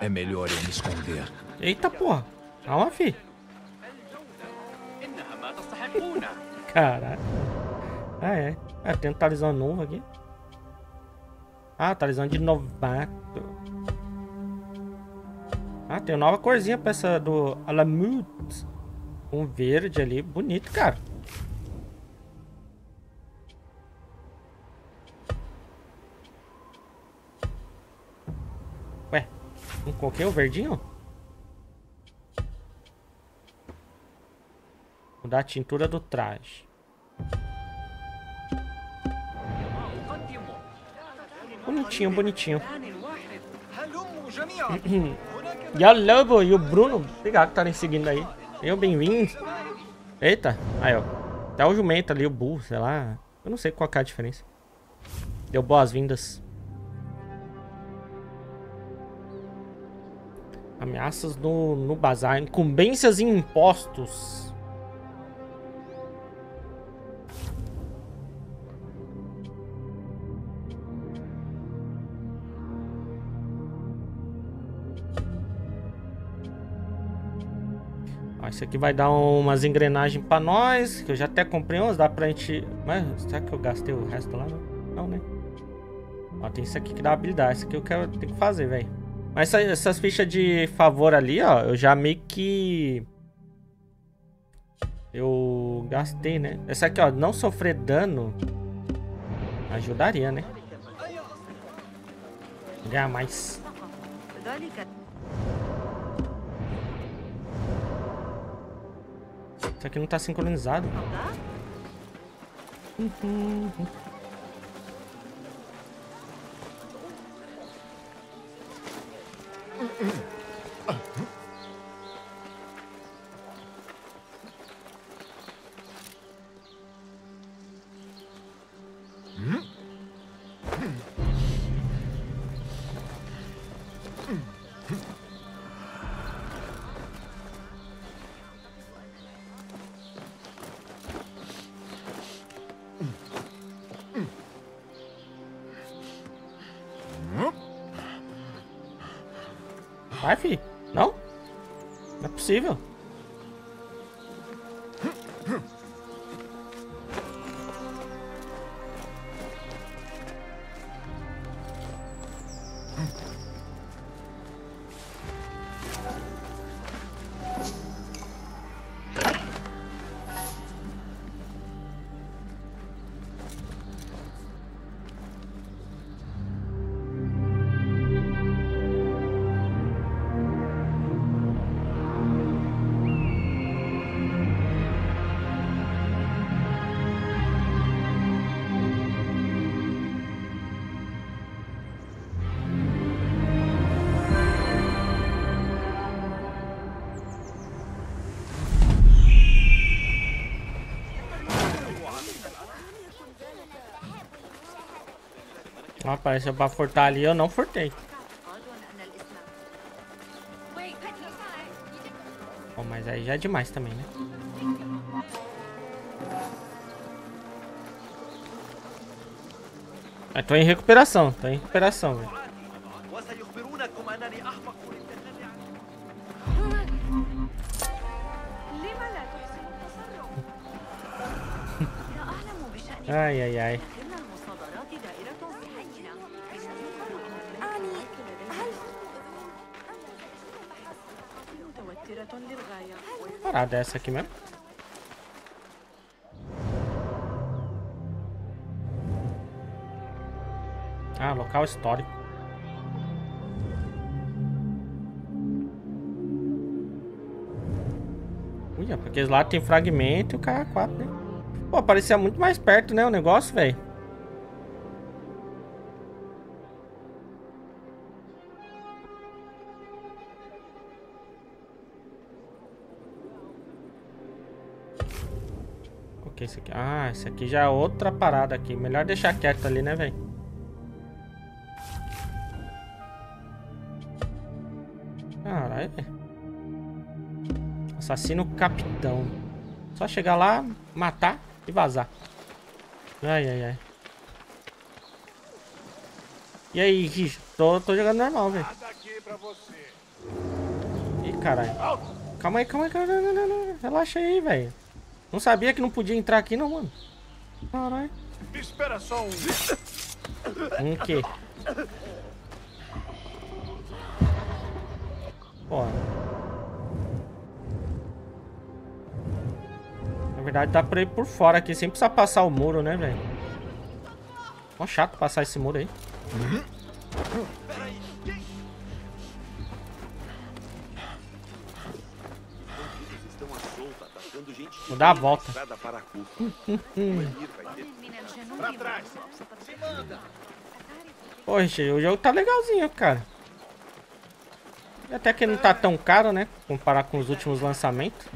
É melhor eu me esconder. Eita porra. Calma, fi. Caralho. Ah, é. É, tem um talismã novo aqui. Ah, talismã de novato. Ah, tem uma nova corzinha pra essa do Alamut. Um verde ali. Bonito, cara. Não coloquei o verdinho? Mudar a tintura do traje. Bonitinho, bonitinho. E a Lobo e o Bruno, obrigado por estarem seguindo aí. Eu, bem-vindo. Eita, aí ó. Até o jumento ali, o burro, sei lá. Eu não sei qual é a diferença. Deu boas-vindas. Ameaças no, no bazar. Incumbências e impostos. Isso aqui vai dar umas engrenagens pra nós. Que eu já até comprei umas. Dá pra gente... Mas será que eu gastei o resto lá? Não, né? Ó, tem isso aqui que dá habilidade. Isso aqui eu quero... Tem que fazer, velho. Mas essa, essas fichas de favor ali, ó. Eu já meio que... Eu gastei, né? Essa aqui, ó. Não sofrer dano... Ajudaria, né? Ganhar mais. Isso aqui não tá sincronizado. Uhum. Vai, fi. Não? Não é possível. Apareceu pra furtar ali, eu não furtei. Bom, mas aí já é demais também, né? Eu tô em recuperação, tô em recuperação, velho. Ai, ai, ai. Parada essa aqui mesmo. Ah, local histórico. Uia, porque lá tem fragmento e o KH4, né? Pô, parecia muito mais perto, né, o negócio, velho. Que é esse aqui? Ah, esse aqui já é outra parada aqui. Melhor deixar quieto ali, né, velho? Caralho, velho. Assassino capitão. Só chegar lá, matar e vazar. Ai, ai, ai. E aí, Richo? Tô, tô jogando normal, velho. Ih, caralho. Calma aí, calma aí, calma aí. Relaxa aí, velho. Não sabia que não podia entrar aqui, não, mano. Caralho. Espera só um. Um quê? Pô. Na verdade dá pra ir por fora aqui, sem precisar passar o muro, né, velho? Ó, chato passar esse muro aí. Vou dar a volta. Pra trás. Se manda. Poxa, o jogo tá legalzinho, cara. Até que não tá tão caro, né? Comparar com os últimos lançamentos.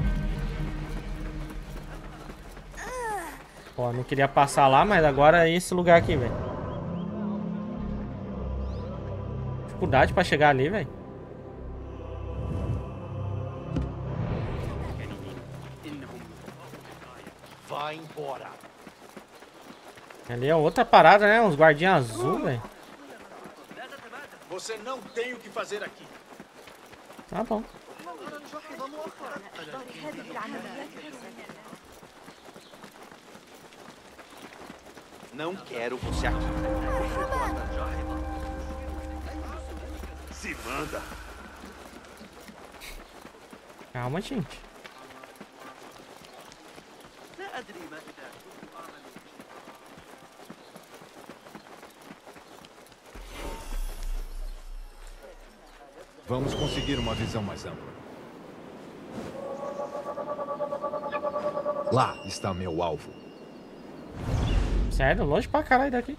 Pô, não queria passar lá, mas agora é esse lugar aqui, velho. Dificuldade pra chegar ali, velho. Vai embora. Ali é outra parada, né? Uns guardinhas azul, velho. Você não tem o que fazer aqui. Tá bom. Não quero você aqui. Se manda. Calma, gente. Vamos conseguir uma visão mais ampla. Lá está meu alvo. Sério, longe pra caralho daqui.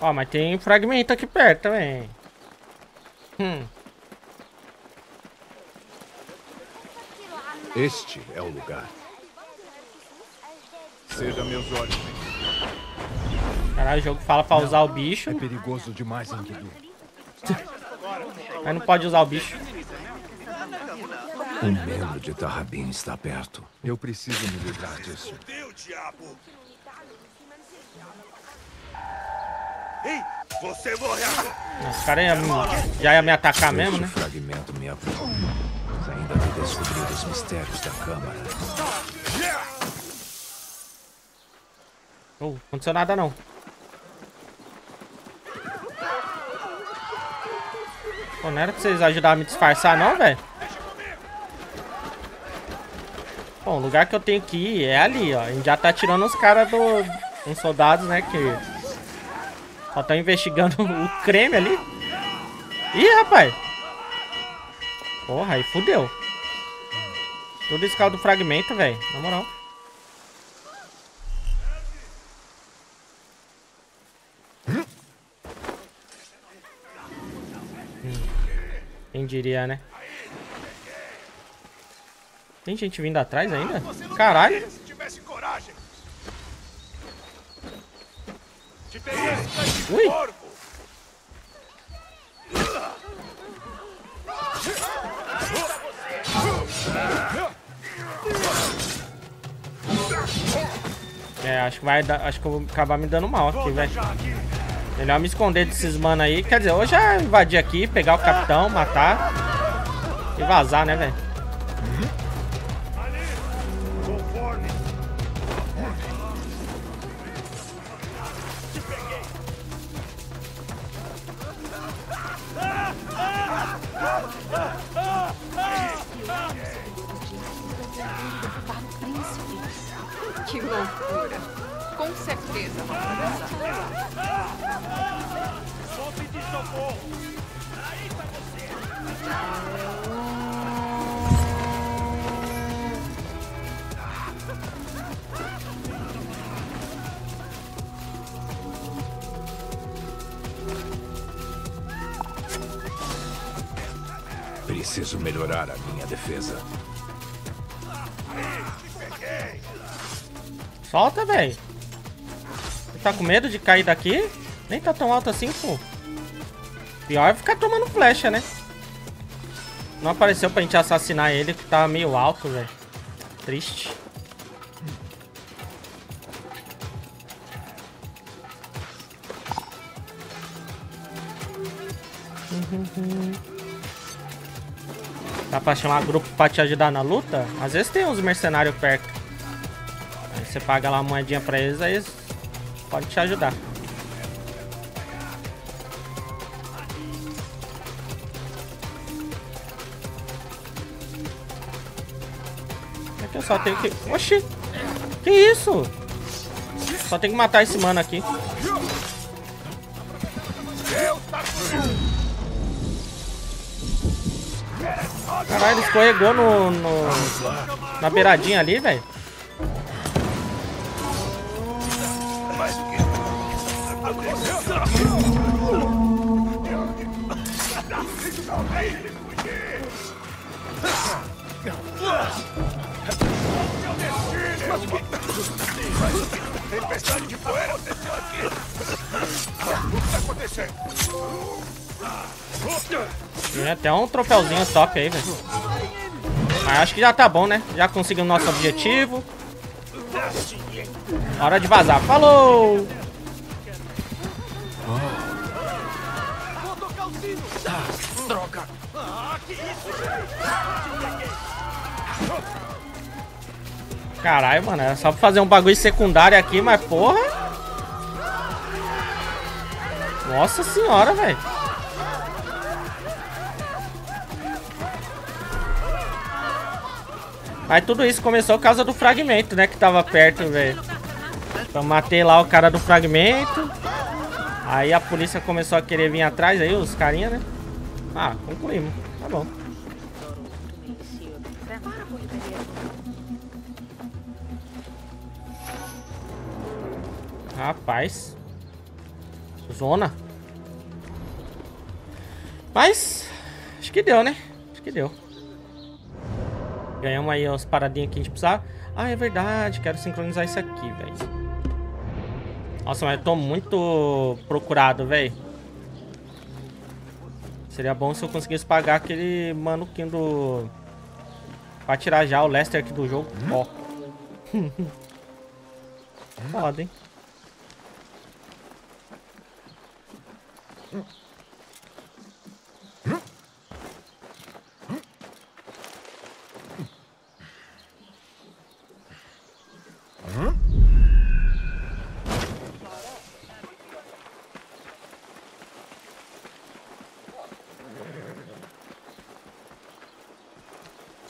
Ó, mas tem fragmento aqui perto também. Hum. Este é o lugar. Seja meus olhos. Caralho, o jogo fala pra usar o bicho. É perigoso demais, Enkidu. Mas não pode usar o bicho. Um membro de Tarrabin está perto. Eu preciso me livrar disso. Meu diabo! Ei, você morreu! Os caras já ia me atacar mesmo, né? fragmento me. Ainda me descobrir os mistérios da Câmara. Oh, aconteceu nada não. Pô, não era pra vocês ajudarem a me disfarçar não, velho? Bom, o lugar que eu tenho que ir é ali, ó. A gente já tá tirando os caras do... Uns soldados, né, que... Só estão investigando o creme ali. Ih, rapaz! Porra, aí fudeu. Tudo esse do fragmento, velho. Na moral. Quem diria, né? Tem gente vindo atrás ainda? Caralho! Ui. É, acho que vai dar, acho que eu vou acabar me dando mal aqui, velho. Melhor me esconder desses mano aí. Quer dizer, eu já invadir aqui, pegar o capitão, matar e vazar, né, velho? Preciso melhorar a minha defesa. Solta, velho. Tá com medo de cair daqui? Nem tá tão alto assim, pô. Pior é ficar tomando flecha, né? Não apareceu pra gente assassinar ele, que tá meio alto, velho. Triste. Dá pra chamar grupo pra te ajudar na luta? Às vezes tem uns mercenários perto. Aí você paga lá uma moedinha pra eles, aí eles podem te ajudar. É aqui eu só tenho que... Oxi! Que isso? Só tem que matar esse mano aqui. Tá Caralho, escorregou no, no... Na beiradinha ali, velho. Tempestade de poeira aconteceu aqui. O que está acontecendo? Tem até um troféuzinho top aí, velho. Mas acho que já tá bom, né? Já conseguimos nosso objetivo. Hora de vazar. Falou! Droga! Caralho, mano. É só pra fazer um bagulho secundário aqui, mas porra. Nossa senhora, velho. Mas tudo isso começou por causa do fragmento, né? Que tava perto, velho. Eu matei lá o cara do fragmento. Aí a polícia começou a querer vir atrás aí, os carinha, né? Ah, concluímos. Tá bom. Rapaz. Zona. Mas, acho que deu, né? Acho que deu. Ganhamos aí as paradinhas que a gente precisava. Ah, é verdade. Quero sincronizar isso aqui, velho. Nossa, mas eu tô muito procurado, velho. Seria bom se eu conseguisse pagar aquele manuquinho do... Pra tirar já o Lester aqui do jogo. Ó. Foda, hein?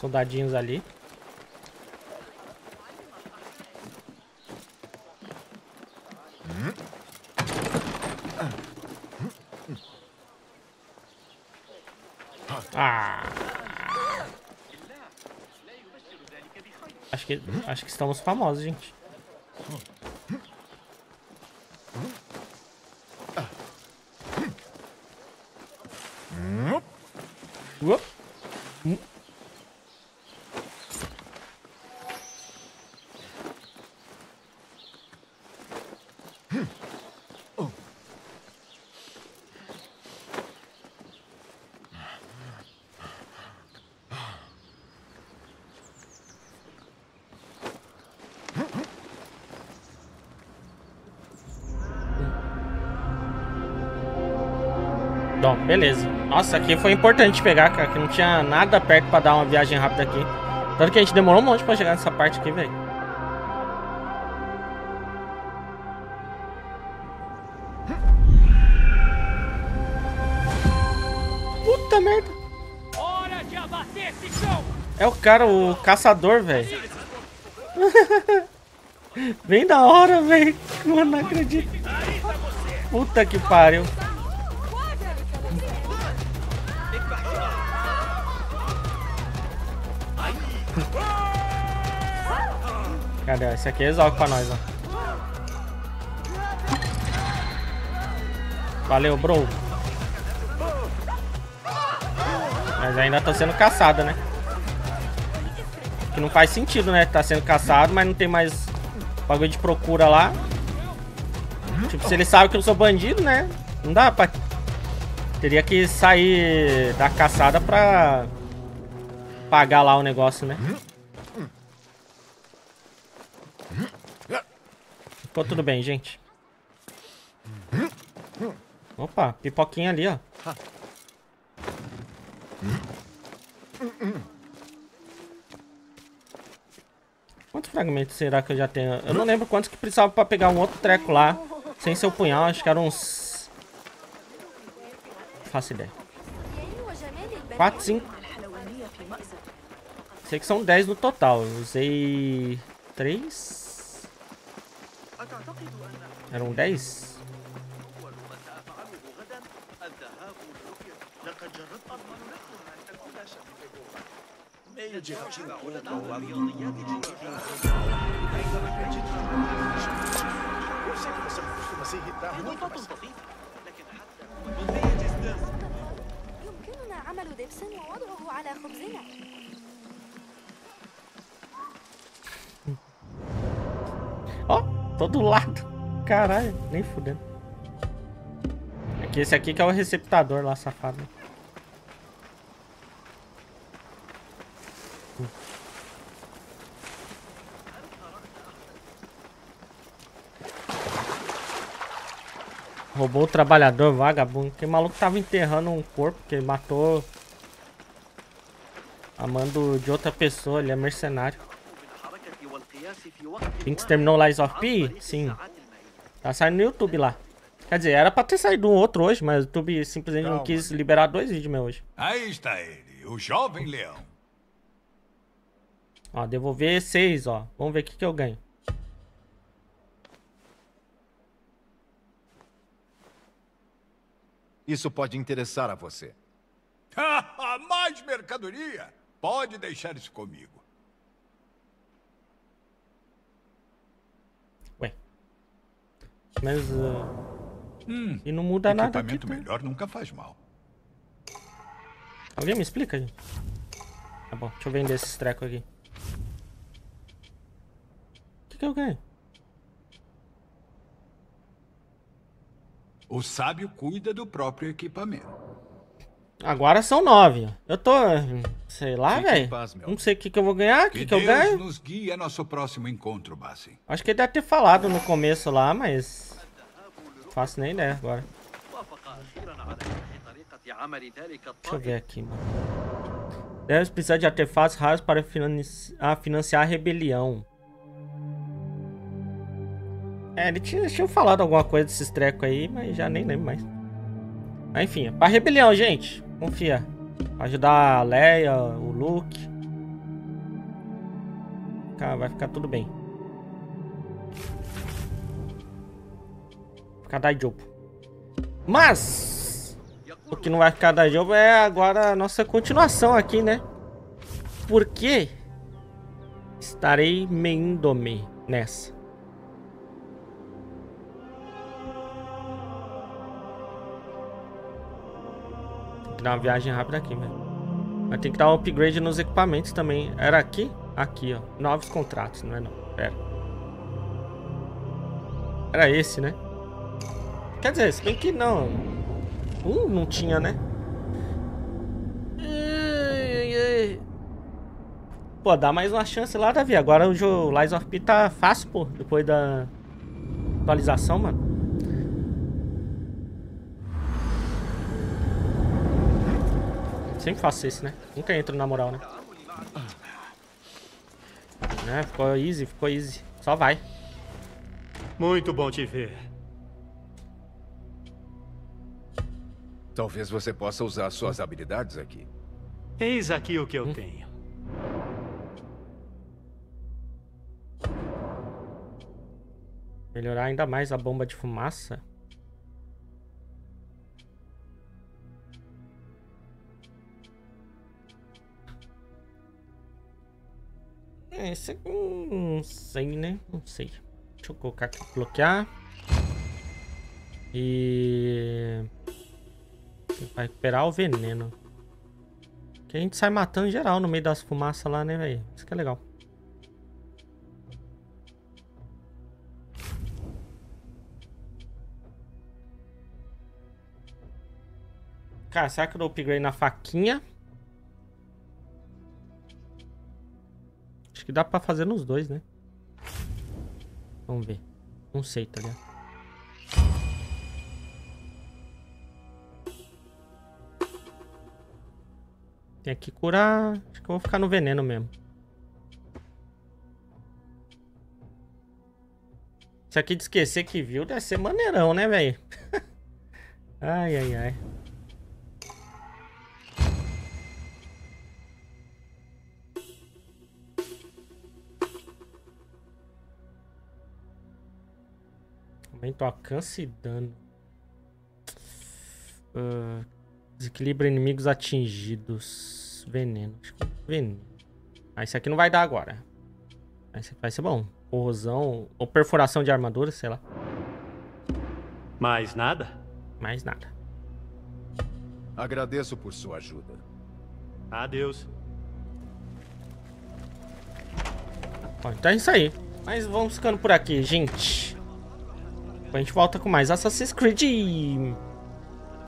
Soldadinhos ali. Ah. Acho que acho que estamos famosos, gente. Uop. Hum. Bom, beleza. Nossa, aqui foi importante pegar, cara, que não tinha nada perto pra dar uma viagem rápida aqui. Tanto que a gente demorou um monte pra chegar nessa parte aqui, velho. Puta merda. Hora de abater! É o cara, o caçador, velho. Bem da hora, velho. Mano, não acredito. Puta que pariu. Cadê? Esse aqui resolve pra nós, ó. Valeu, bro. Mas ainda tá sendo caçado, né? Que não faz sentido, né? Tá sendo caçado, mas não tem mais bagulho de procura lá. Tipo, se ele sabe que eu sou bandido, né? Não dá pra... Teria que sair da caçada pra pagar lá o negócio, né? Ficou tudo bem, gente. Opa, pipoquinha ali, ó. Quantos fragmentos será que eu já tenho? Eu não lembro quantos que precisava pra pegar um outro treco lá. Sem seu punhal, acho que eram uns... Faço ideia. 4, 5... Sei que são 10 no total. Usei 3. Eram 10? يجب تكون الرياضيات Eu sei que você costuma se irritar muito, mas... يمكننا عمل دبس ووضعه على خبزنا Ó, todo lado. Caralho, nem fudendo. Aqui, esse aqui que é o receptador lá, safado. Roubou o trabalhador vagabundo. Que maluco tava enterrando um corpo que ele matou a mando de outra pessoa, ele é mercenário. Pinks terminou Lies of P? Sim. Tá saindo no YouTube lá. Quer dizer, era pra ter saído um outro hoje, mas o YouTube simplesmente não quis liberar dois vídeos meus hoje. Aí está ele, o jovem leão. Ó, devolver seis, ó. Vamos ver o que, que eu ganho. Isso pode interessar a você. Mais mercadoria? Pode deixar isso comigo. Mas. Uh... Hum, e não muda nada. Aqui, Equipamento melhor nunca faz mal. Alguém me explica, gente? Tá bom, deixa eu vender esses trecos aqui. O que, que eu ganho? O sábio cuida do próprio equipamento. Agora são nove. Eu tô. Sei lá, velho. Não sei o que, que eu vou ganhar, o que, que, que eu ganho. nos guia nosso próximo encontro, Bassi. Acho que ele deve ter falado no começo lá, mas. Não faço nem ideia agora. Deixa eu ver aqui, mano. Deve precisar de artefatos raros para financiar a rebelião. É, ele tinha, tinha falado alguma coisa desses trecos aí, mas já nem lembro mais. Mas enfim, é pra rebelião, gente. Confia. Ajudar a Leia, o Luke. Vai ficar tudo bem. Ficar da jogo. Mas... O que não vai ficar da jogo é agora a nossa continuação aqui, né? Porque... Estarei mendome nessa. Dar uma viagem rápida aqui, velho. Mas tem que dar um upgrade nos equipamentos também. Era aqui? Aqui, ó. Novos contratos, não é não. Pera. Era esse, né? Quer dizer, se bem que não. Um não tinha, né? Pô, dá mais uma chance lá, Davi. Agora o Lies of P tá fácil, pô. Depois da atualização, mano. Sempre faço isso, né? Nunca entro na moral, né? É, ficou easy, ficou easy. Só vai. Muito bom te ver. Talvez você possa usar suas habilidades aqui. Eis aqui o que eu hum. tenho. Melhorar ainda mais a bomba de fumaça? É, esse aqui não sei, né? Não sei. Deixa eu colocar aqui, bloquear. E... Vai recuperar o veneno. Que a gente sai matando geral no meio das fumaças lá, né, velho? Isso que é legal. Cara, será que eu dou upgrade na faquinha? Acho que dá pra fazer nos dois, né? Vamos ver. Não sei, tá ligado? Tem que curar. Acho que eu vou ficar no veneno mesmo. Isso aqui de esquecer que viu deve ser maneirão, né, velho? ai, ai, ai. Aumenta o alcance e dano. Uh, desequilibra inimigos atingidos. Veneno. Acho que é veneno. Ah, esse aqui não vai dar agora. Esse aqui vai ser bom. Corrosão ou perfuração de armadura, sei lá. Mais nada? Mais nada. Agradeço por sua ajuda. Adeus. Bom, então é isso aí. Mas vamos ficando por aqui, gente. A gente volta com mais Assassin's Creed.